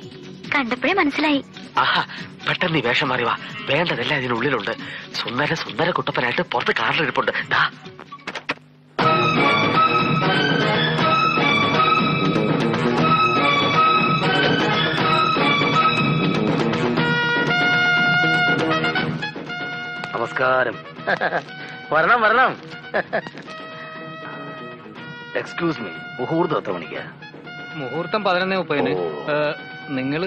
S12: കണ്ടപ്പോഴേ മനസ്സിലായി.
S15: ആഹാ പെട്ടെന്ന് ഈ വേഷം മാറി വാ. വേണ്ടതെല്ലാം ഇതിനുള്ളിലുണ്ട് സുന്ദര സുന്ദര കുട്ടപ്പനായിട്ട് പുറത്ത് കാറിലിരിപ്പുണ്ട് ദാ. നമസ്കാരം. വരണം വരണം. എക്സ്ക്യൂസ് മീ മുഹൂർത്തം എത്ര മണിക്കാ?
S11: മുഹൂർത്തം പതിനൊന്നേ മുപ്പതിന്. നിങ്ങൾ?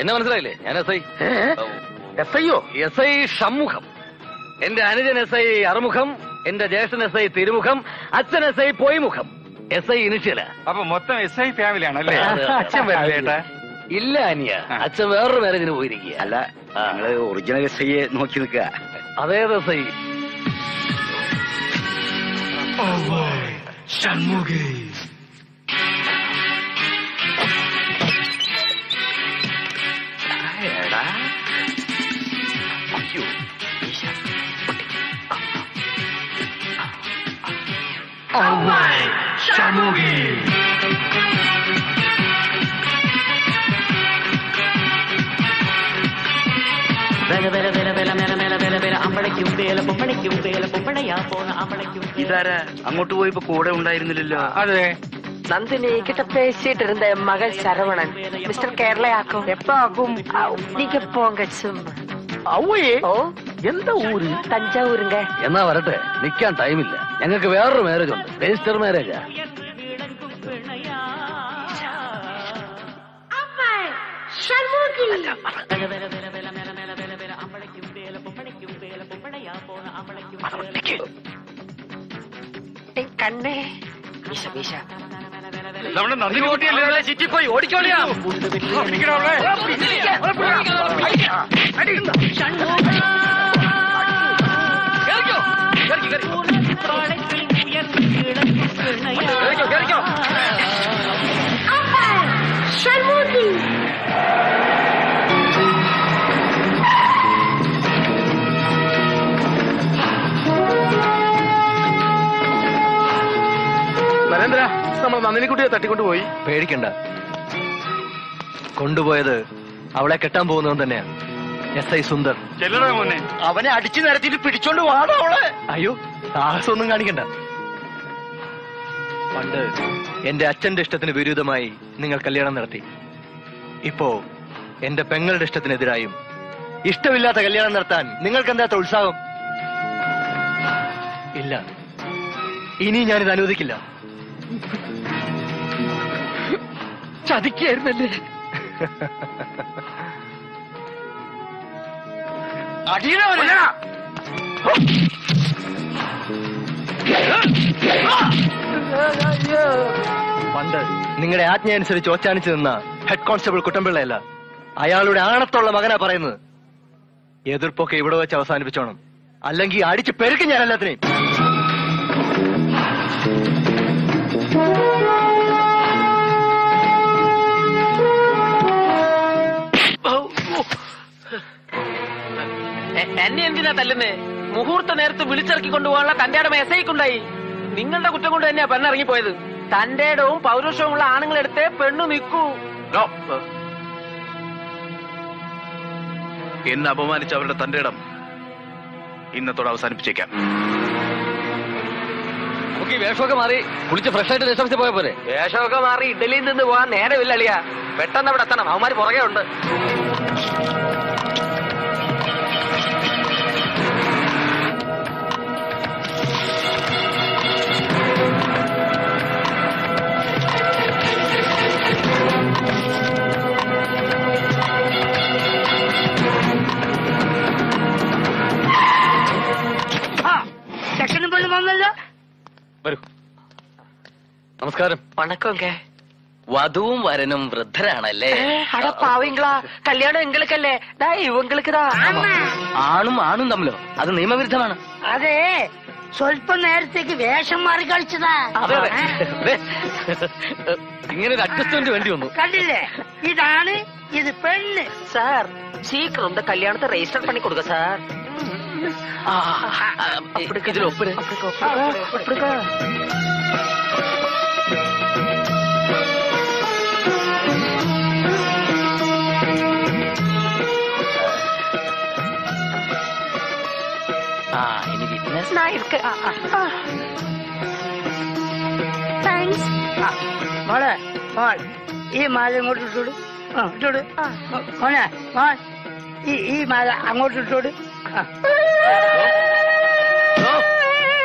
S19: എന്നെ മനസ്സിലായില്ലേ? ഞാൻ എസ് ഐ എസ് ഐയോ എസ് ഐ ഷമ്മുഖം എന്റെ അനുജൻ എസ് ഐ അറുമുഖം എന്റെ ജ്യേഷ്ഠൻ എസ് ഐ തിരുമുഖം അച്ഛൻ S I Poymukham. S I ഇനിഷ്യല
S16: അപ്പൊ മൊത്തം എസ് ഐ ഫാമിലി ആണല്ലേ?
S19: അച്ഛൻ വരില്ലേട്ടാ ഇല്ല അനിയ. അച്ഛൻ വേറൊരു മാരേജിന് പോയിരിക്കുക
S22: അല്ല നിങ്ങൾ ഒറിജിനൽ എസ് ഐയെ നോക്കി നിൽക്കുക.
S19: അതേത് S
S15: I Oh boy,
S39: Shanmugi. Tired, huh? You, Oh Shanmugi. வேலை அம்பளைக்கும் வேலை பொம்பளைக்கும் வேலை பொம்பளையா போன ஆம்பளைக்கும்
S22: ഇതാരാ അങ്ങോട്ട് പോയപ്പോ കൂടെ ഉണ്ടായിരുന്നില്ലല്ലോ
S16: അതെ
S15: நந்தினி கிட்ட பேசிட்டு இருந்த என் மகள் சரவணன் மிஸ்டர் கேரளையாக்கும் எப்ப ஆகும் நீங்க போங்க சும்மா
S19: ഔവേ
S15: ഓ
S19: എന്താ ഊര്
S15: തഞ്ചാവൂരുങ്ക
S19: എന്നാ വരട്ടെ നിക്കാൻ ടൈമില്ല ഞങ്ങൾക്ക് വേറൊരു മാരേജ് ഉണ്ട് രജിസ്റ്റർ മാരേജാ
S39: வேலை
S15: കണ്ണേ. മീശ മീശ.
S16: നമ്മുടെ നന്ദിനി കുട്ടിയല്ലേ?
S15: ചുറ്റിപ്പോയി ഓടിക്കോളിയാ.
S37: നരേന്ദ്ര നമ്മൾ നന്ദിനിക്കുട്ടിയെ തട്ടിക്കൊണ്ടുപോയി. പേടിക്കണ്ട. കൊണ്ടുപോയത് അവളെ കെട്ടാൻ പോകുന്നവൻ തന്നെയാ. S I Sundar.
S16: ചെല്ലടാ മോനെ.
S10: അവനെ അടിച്ചു നിരത്തിട്ട് പിടിച്ചോണ്ട് വാടാ അവളെ.
S37: അയ്യോ സാഹസമൊന്നും കാണിക്കണ്ട. പണ്ട് എന്റെ അച്ഛന്റെ ഇഷ്ടത്തിന് വിരുദ്ധമായി നിങ്ങൾ കല്യാണം നടത്തി. ഇപ്പോ എന്റെ പെങ്ങളുടെ ഇഷ്ടത്തിനെതിരായും ഇഷ്ടമില്ലാത്ത കല്യാണം നടത്താൻ നിങ്ങൾക്ക് എന്താ ഉത്സാഹം? ഇല്ല. ഇനി ഞാനിത് അനുവദിക്കില്ല. ചതിക്കായിരുന്നല്ലേ? പണ്ട് നിങ്ങളുടെ ആജ്ഞ അനുസരിച്ച് ഒച്ചാനിച്ച് നിന്ന ഹെഡ് കോൺസ്റ്റബിൾ കുട്ടമ്പിള്ളയല്ല അയാളുടെ ആണത്തുള്ള മകനാ പറയുന്നത്. എതിർപ്പൊക്കെ ഇവിടെ വെച്ച് അവസാനിപ്പിച്ചോണം. അല്ലെങ്കിൽ അടിച്ച് പെരുക്കും ഞാൻ എല്ലാത്തിനെയും
S15: എന്നെ എന്തിനാ തല്ലുന്നേ? മുഹൂർത്ത നേരത്ത് വിളിച്ചിറക്കി കൊണ്ടുപോകാനുള്ള തന്റെ അടമ എസ് ഐക്കുണ്ടായി നിങ്ങളുടെ കുറ്റം കൊണ്ട് തന്നെയാ പെണ്ണിറങ്ങിപ്പോയത്. തന്റെ ഇടവും പൗരുഷവും ഉള്ള ആണുങ്ങളെടുത്ത് പെണ്ണു നിൽക്കൂ
S17: നോ. എന്നെ അപമാനിച്ച അവരുടെ തന്റെ ഇടം ഇന്നത്തോടെ അവസാനിപ്പിച്ചേക്കാം.
S19: നമുക്ക് വേഷമൊക്കെ മാറി. കുളിച്ച് ഫ്രഷ് ആയിട്ട് രക്ഷപ്പെട്ട് പോയ പോലെ
S15: വേഷമൊക്കെ മാറി ഇഡലിയിൽ നിന്ന് പോകാൻ നേരമില്ല അളിയാ പെട്ടെന്ന് അവിടെ എത്തണം. അവന്മാര് പുറകെ ഉണ്ട്.
S18: വന്നല്ലോ?
S19: വരൂ. നമസ്കാരം.
S15: വണക്കം കേ
S19: വധുവും വരനും വൃദ്ധരാണല്ലേ?
S15: അട പാവിങ്ങളാ. കല്യാണം എങ്കിലേ ദാ
S19: ആണും ആണും തമ്മിലോ? അത് നിയമവിരുദ്ധമാണ്.
S18: അതെ. സ്വല്പം നേരത്തേക്ക് വേഷം മാറി കളിച്ചതാ.
S23: അതെ ഇങ്ങനെ ഒരു അഡ്ജസ്റ്റ്മെന്റ് വേണ്ടി വന്നു.
S18: കണ്ടില്ലേ? ഇതാണ് ഇത് പെണ്ണ്.
S15: സാർ സീക്രം കല്യാണത്തെ രജിസ്റ്റർ പണി കൊടുക്ക സാർ. சார்
S23: ഇതിൽ ഒപ്പിട്
S15: ஆ இனி விட்னஸ்
S38: நான் இருக்கேன்
S18: താങ്ക്സ് മോളെ മോൾ ഈ മാല ഇങ്ങോട്ട് ഇട്ടോട് ആ ഇട്ടോട് മോനെ മോൾ ഈ ഈ മാല അങ്ങോട്ട് ഇട്ടോട് ആ.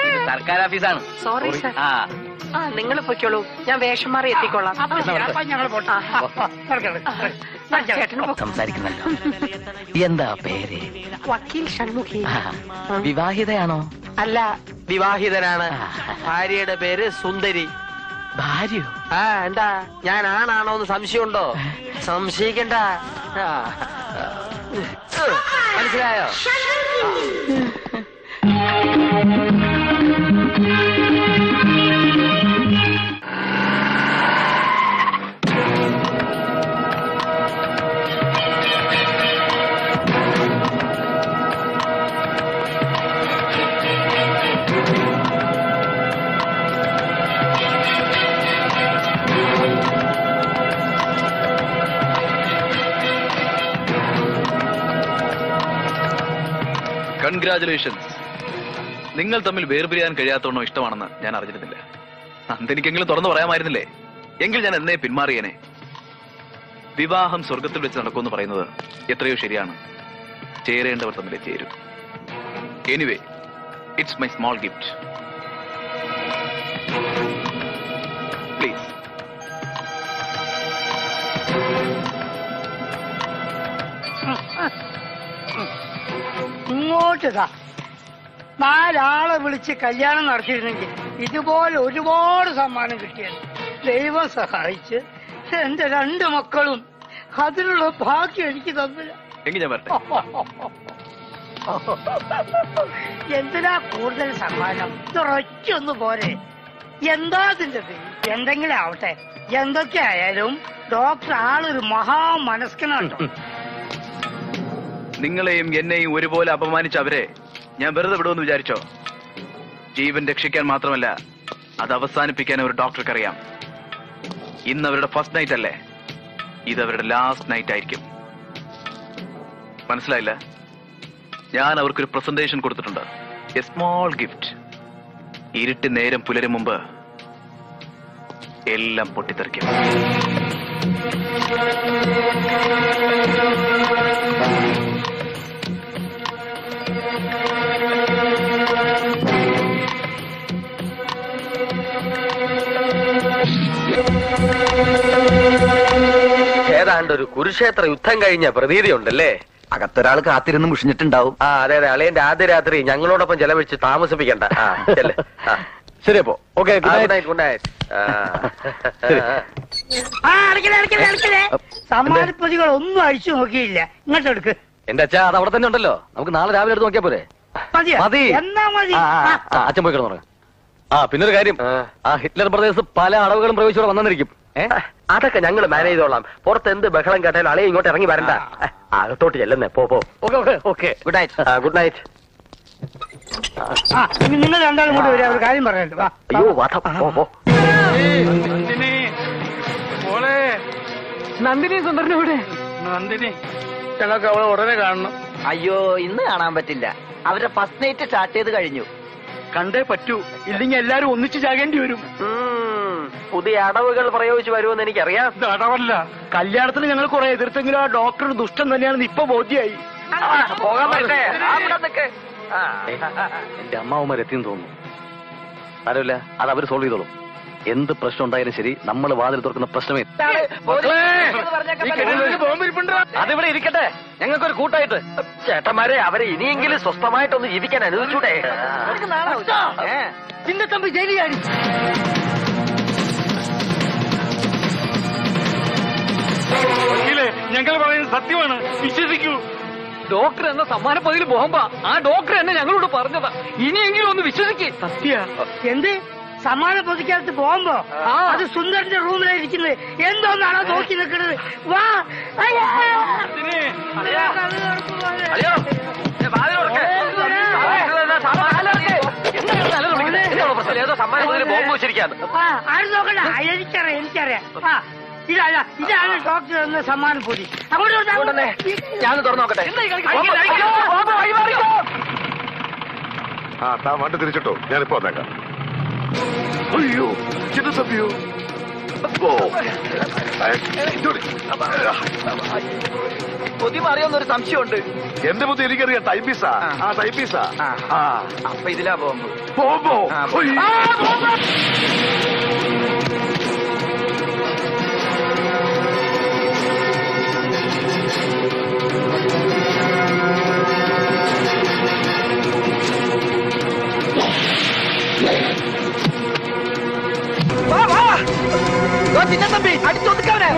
S23: ഇത് സർക്കാർ ഓഫീസാണ്.
S38: സോറി സർ
S23: ആ.
S38: ആ നിങ്ങൾ പൊയ്ക്കോളൂ. ഞാൻ വേഷം മാറി എത്തിക്കോളാം. ചേട്ടന്
S23: സംസാരിക്കുന്നല്ലോ. എന്താ പേര്?
S38: വക്കീൽ ഷൺമുഖി.
S23: ആ, വിവാഹിതയാണോ?
S15: അല്ല. വിവാഹിതനാണ്. ഭാര്യയുടെ പേര് സുന്ദരി.
S23: ഭാര്യ?
S15: ആ എന്താ? ഞാൻ ആണാണോ എന്ന് സംശയമുണ്ടോ? സംശയിക്കണ്ട. ആ. മനസ്സിലായോ
S17: കൺഗ്രാചുലേഷൻസ് നിങ്ങൾ തമ്മിൽ വേർപിരിയാൻ കഴിയാത്തവണ്ണം ഇഷ്ടമാണെന്ന് ഞാൻ അറിഞ്ഞിരുന്നില്ല. അന്തെനിക്കെങ്കിലും തുറന്നു പറയാമായിരുന്നില്ലേ? എങ്കിൽ ഞാൻ എന്നെ പിന്മാറിയേനെ. വിവാഹം സ്വർഗത്തിൽ വെച്ച് നടക്കുമെന്ന് പറയുന്നത് എത്രയോ ശരിയാണ്. ചേരേണ്ടവർ തമ്മിൽ ചേരും. Anyway it's my small gift
S18: ഇങ്ങോട്ട് ഇതാ നാലാളെ വിളിച്ച് കല്യാണം നടത്തിയിരുന്നെങ്കിൽ ഇതുപോലെ ഒരുപാട് സമ്മാനം കിട്ടിയത് ദൈവം സഹായിച്ച് എന്റെ രണ്ട് മക്കളും അതിനുള്ള ഭാഗ്യം എനിക്ക് തന്നില്ല. എന്തിനാ കൂടുതൽ സമ്മാനം? ഇതൊരൊറ്റൊന്നു പോരെ. എന്താ അതിന്റെ എന്തെങ്കിലും ആവട്ടെ. എന്തൊക്കെ ആയാലും ഡോക്ടർ ആളൊരു മഹാമനസ്കനുണ്ടോ?
S17: നിങ്ങളെയും എന്നെയും ഒരുപോലെ അപമാനിച്ച അവരെ ഞാൻ വെറുതെ വിടുമെന്ന് വിചാരിച്ചോ? ജീവൻ രക്ഷിക്കാൻ മാത്രമല്ല അത് അവസാനിപ്പിക്കാൻ ഒരു ഡോക്ടർക്ക് അറിയാം ഇന്ന് അവരുടെ ഫസ്റ്റ് നൈറ്റ് അല്ലേ? ഇത് അവരുടെ ലാസ്റ്റ് നൈറ്റ് ആയിരിക്കും. മനസ്സിലായില്ല? ഞാൻ അവർക്കൊരു പ്രസന്റേഷൻ കൊടുത്തിട്ടുണ്ട്. എ സ്മോൾ ഗിഫ്റ്റ് ഇരുട്ട് നേരം പുലരും മുമ്പ് എല്ലാം പൊട്ടിത്തെറിക്കും.
S23: ഏതാണ്ട് ഒരു കുരുക്ഷേത്ര യുദ്ധം കഴിഞ്ഞ പ്രതീതിയുണ്ടല്ലേ?
S40: അകത്തൊരാൾ കാത്തിരുന്ന് മുഷിഞ്ഞിട്ടുണ്ടാവും.
S23: ആ അതെ അതെ. അളിയന്റെ ആദ്യ രാത്രി ഞങ്ങളോടൊപ്പം ചെലവഴിച്ച് താമസിപ്പിക്കണ്ട. ആ ചെല്ല്. ആ.
S40: ശരി അപ്പോ. ഓക്കെ
S23: ആ, good night, good night. ആ.
S18: ആ അടക്കലേ അടക്കലേ അടക്കലേ സമ്മാനപ്പൊതികൾ ഒന്നും അഴിച്ചു നോക്കിയില്ല. ഇങ്ങോട്ട് എടുക്ക്.
S23: എന്റെ അച്ഛാ അത് അവിടെ തന്നെ ഉണ്ടല്ലോ. നമുക്ക് നാളെ രാവിലെ എടുത്ത് നോക്കിയാ പോരെ.
S18: മതിയോ?
S23: മതി.
S18: എന്നാ മതി.
S23: ആ, ആ,
S18: ആ.
S23: ആ, അച്ഛൻ പോയി കിടന്നു ആ പിന്നൊരു കാര്യം. ആ. ഹിറ്റ്ലർ ബ്രദേഴ്സ് പല അടവുകളും പ്രവേശിച്ചോടെ വന്നിരിക്കും അതൊക്കെ ഞങ്ങൾ മാനേജ് ചെയ്തോളാം. പുറത്ത് എന്ത് ബഹളം കേട്ടാലും അളിയെ ഇങ്ങോട്ട് ഇറങ്ങി വരണ്ട. അകത്തോട്ട് ചെല്ലുന്നേ. പോ പോ. Okay okay okay. Good night
S18: good night നിങ്ങൾ രണ്ടാളും കൂടി വരിക. ഒരു കാര്യം പറയാനുണ്ട് വാ
S23: അയ്യോ വാഥ പോ പോ.
S16: നന്ദിനി.
S15: നന്ദിനി സുന്ദരനൂടെ
S16: നന്ദിനി. ഞങ്ങൾക്ക് അവളെ ഉടനെ കാണണം.
S20: അയ്യോ ഇന്ന് കാണാൻ പറ്റില്ല. അവരെ ഫസ്റ്റ് നൈറ്റ് സ്റ്റാർട്ട് ചെയ്ത് കഴിഞ്ഞു.
S3: കണ്ടേ പറ്റൂ. ഇല്ലെങ്കിൽ എല്ലാരും ഒന്നിച്ചു ചാകേണ്ടി വരും.
S23: ഉം, പുതിയ അടവുകൾ പ്രയോഗിച്ചു വരുമെന്ന് എനിക്കറിയാം.
S16: അടവല്ല.
S3: കല്യാണത്തിന് ഞങ്ങൾ കുറെ എതിർത്തെങ്കിലും ആ ഡോക്ടർ ദുഷ്ടം തന്നെയാണെന്ന് ഇപ്പൊ ബോധ്യായി.
S23: പോകാൻ പറ്റേ. എന്റെ അമ്മാവന്മാരെത്തിന്ന് തോന്നുന്നു. സാരമില്ല അത് അവർ സോൾവ് ചെയ്തോളും. എന്ത് പ്രശ്നം ഉണ്ടായാലും ശരി നമ്മൾ വാതിൽ തുറക്കുന്ന പ്രശ്നമേ അതിവിടെ ഇരിക്കട്ടെ. ഞങ്ങൾക്കൊരു കൂട്ടായിട്ട്. ചേട്ടന്മാരെ അവരെ ഇനിയെങ്കിലും സ്വസ്ഥമായിട്ടൊന്ന് ജീവിക്കാൻ അനുവദിച്ചൂടെ?
S16: ഞങ്ങൾ പറയുന്നത് സത്യമാണ്. വിശ്വസിക്കൂ.
S11: ഡോക്ടർ എന്ന സമ്മാന പതിൽ ബോംബ ആ ഡോക്ടർ എന്നെ ഞങ്ങളോട് പറഞ്ഞതാ. ഇനിയെങ്കിലും ഒന്ന് വിശ്വസിക്കേ.
S18: സത്യ? എന്ത്? സമാന പൊതിക്കകത്ത് പോകുമ്പോ അത് സുന്ദരന്റെ റൂമിലായിരിക്കുന്നത് എന്തോന്നാണോ നോക്കി നിൽക്കുന്നത്? വാ. അയ്യാ.
S23: ബോംബ്
S18: ആരും നോക്കണ്ട? എനിക്കറിയാം എനിക്കറിയാം. ഇതല്ല ഇതാണ് ഡോക്ടർ എന്ന സമ്മാനം പൊതി. അങ്ങോട്ട്.
S23: ഞാൻ തുറന്നു നോക്കട്ടെ.
S1: ആ താ വണ്ടി തിരിച്ചിട്ടോ? ഞാനിപ്പോ വന്നേക്കാം. അയ്യോ ചിന്ന തപ്പിയോ ഓ
S23: പൊതി മാറിയോന്നൊരു സംശയമുണ്ട്.
S1: എന്റെ ബുദ്ധി എനിക്കറിയാം ടൈപ്പീസാ. ആ. ടൈപ്പീസാ.
S23: അപ്പൊ ഇതിലാ ബോംബ്.
S1: ബോംബോ.
S20: വാ ദോ ചിന്ന തമ്പി അടിച്ചൊതുക്കവനെ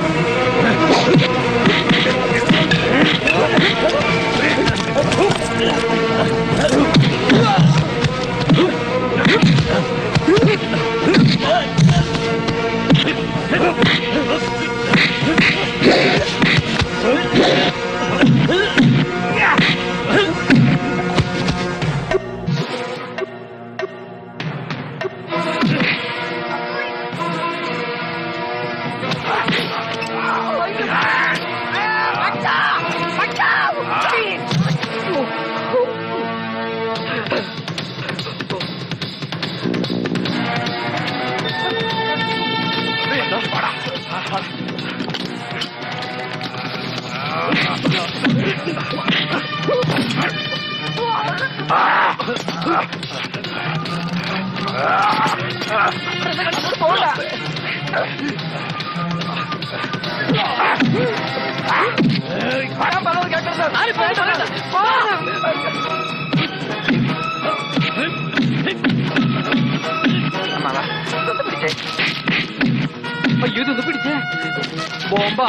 S11: ബോംബ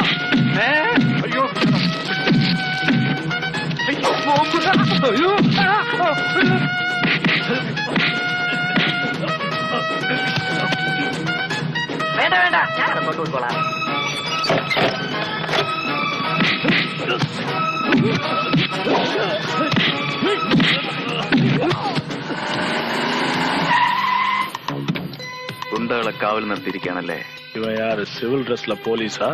S11: ഏ അയ്യോ അയ്യോ ബോംബ് അയ്യോ ആ, ആ,
S20: വേണ്ട വേണ്ട ഞാൻ അങ്ങോട്ട് കൊടുക്കോളാം
S17: ഗുണ്ടകളെ കാവൽ നിർത്തിയിരിക്കുകയാണല്ലേ
S35: இவ யாரு சிவில் ட்ரெஸ்ல போலீஸா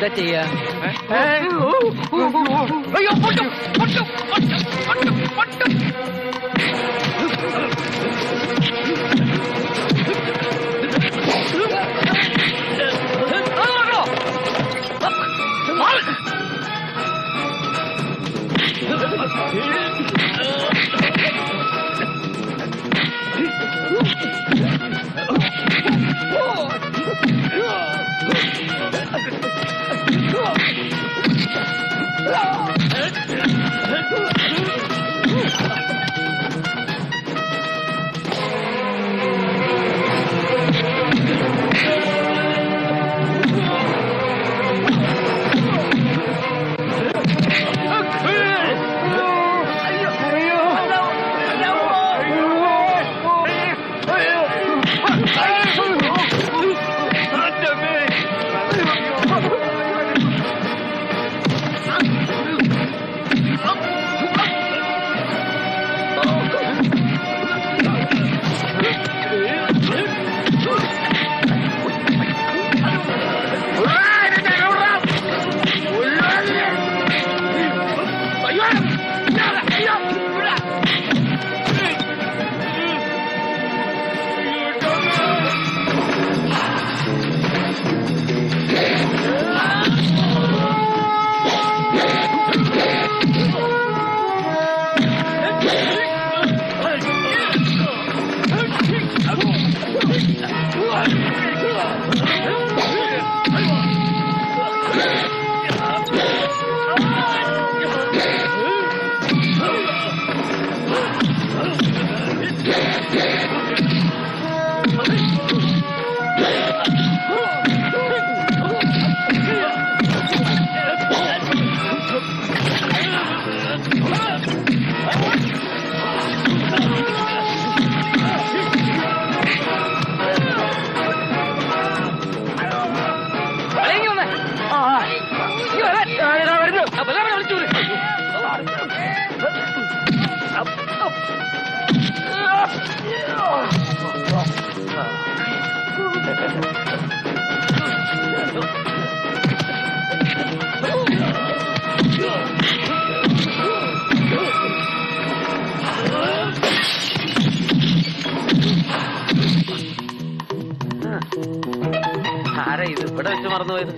S11: ബോംബ് എന്താ ചെയ്യാ
S18: അയ്യോ പൊട്ടു പൊട്ടു പൊട്ടു Oh!
S23: എവിടെ വെച്ച് മറന്നുപോയത്.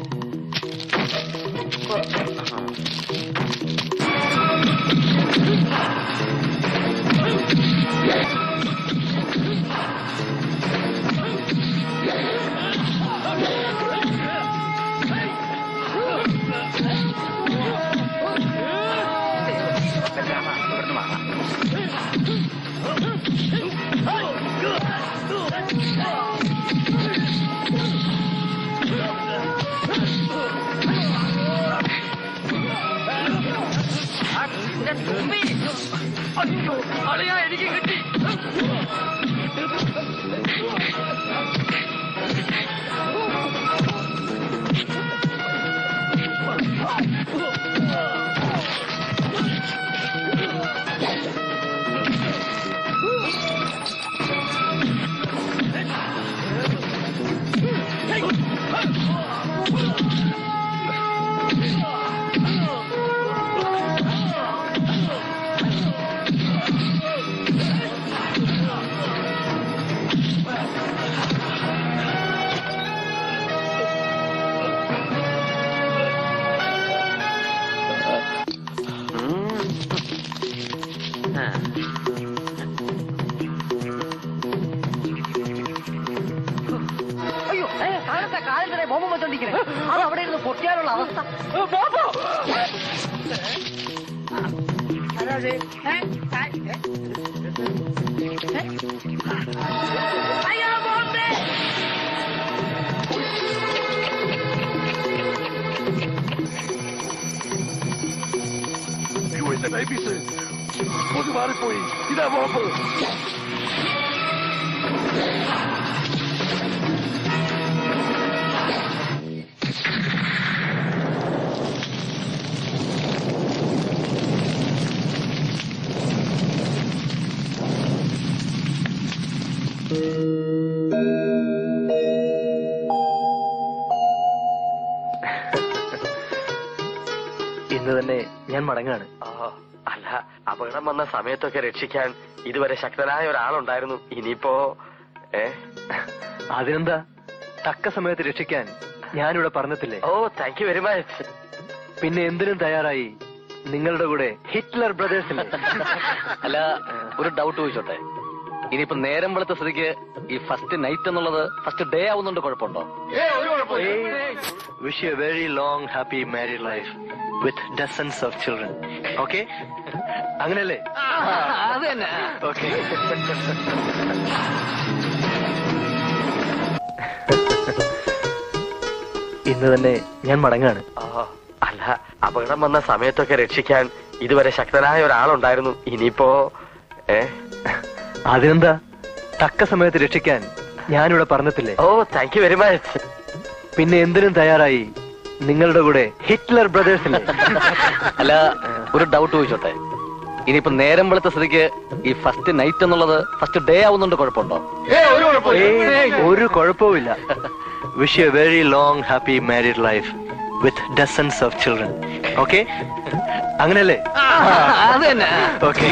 S23: സമയത്തൊക്കെ രക്ഷിക്കാൻ ഇതുവരെ ശക്തനായ ഒരാളുണ്ടായിരുന്നു. ഇനിയിപ്പോ ഏ?
S37: അതിനെന്താ? തക്ക സമയത്ത് രക്ഷിക്കാൻ ഞാനിവിടെ പറഞ്ഞിട്ടില്ലേ?
S23: Oh thank you very much
S37: പിന്നെ എന്തിനും തയ്യാറായി നിങ്ങളുടെ കൂടെ ഹിറ്റ്ലർ ബ്രദേഴ്സിന്.
S23: അല്ല ഒരു ഡൗട്ട് ചോദിച്ചോട്ടെ? ഇനിയിപ്പോ നേരം വെളുത്ത സ്ഥിതിക്ക് ഈ ഫസ്റ്റ് നൈറ്റ് എന്നുള്ളത് ഫസ്റ്റ് ഡേ ആവുന്നുണ്ട് കുഴപ്പമുണ്ടോ?
S37: Wish you very long happy married life with dozens of children okay അങ്ങനെയല്ലേ
S15: അത് തന്നെ.
S37: ഓക്കെ ഇന്ന് തന്നെ ഞാൻ മടങ്ങാണ്.
S23: അല്ല അപകടം വന്ന സമയത്തൊക്കെ രക്ഷിക്കാൻ ഇതുവരെ ശക്തനായ ഒരാളുണ്ടായിരുന്നു. ഇനിയിപ്പോ ഏ?
S37: അതിനെന്താ? തക്ക സമയത്ത് രക്ഷിക്കാൻ ഞാനിവിടെ പറഞ്ഞിട്ടില്ലേ?
S23: Oh thank you very much
S37: പിന്നെ എന്തിനും തയ്യാറായി നിങ്ങളുടെ കൂടെ ഹിറ്റ്ലർ ബ്രദേഴ്സ്
S23: അല്ല ഒരു ഡൗട്ട് ചോദിച്ചോട്ടെ? ഇനിയിപ്പോ നേരം വെളുത്ത സ്ഥിതിക്ക് ഈ ഫസ്റ്റ് നൈറ്റ് എന്നുള്ളത് ഫസ്റ്റ് ഡേ ആവുന്നുണ്ട് കുഴപ്പമുണ്ടോ?
S37: ഒരു കുഴപ്പവുമില്ല. Wish you very long happy married life with dozens of children okay അങ്ങനെയല്ലേ ഓക്കെ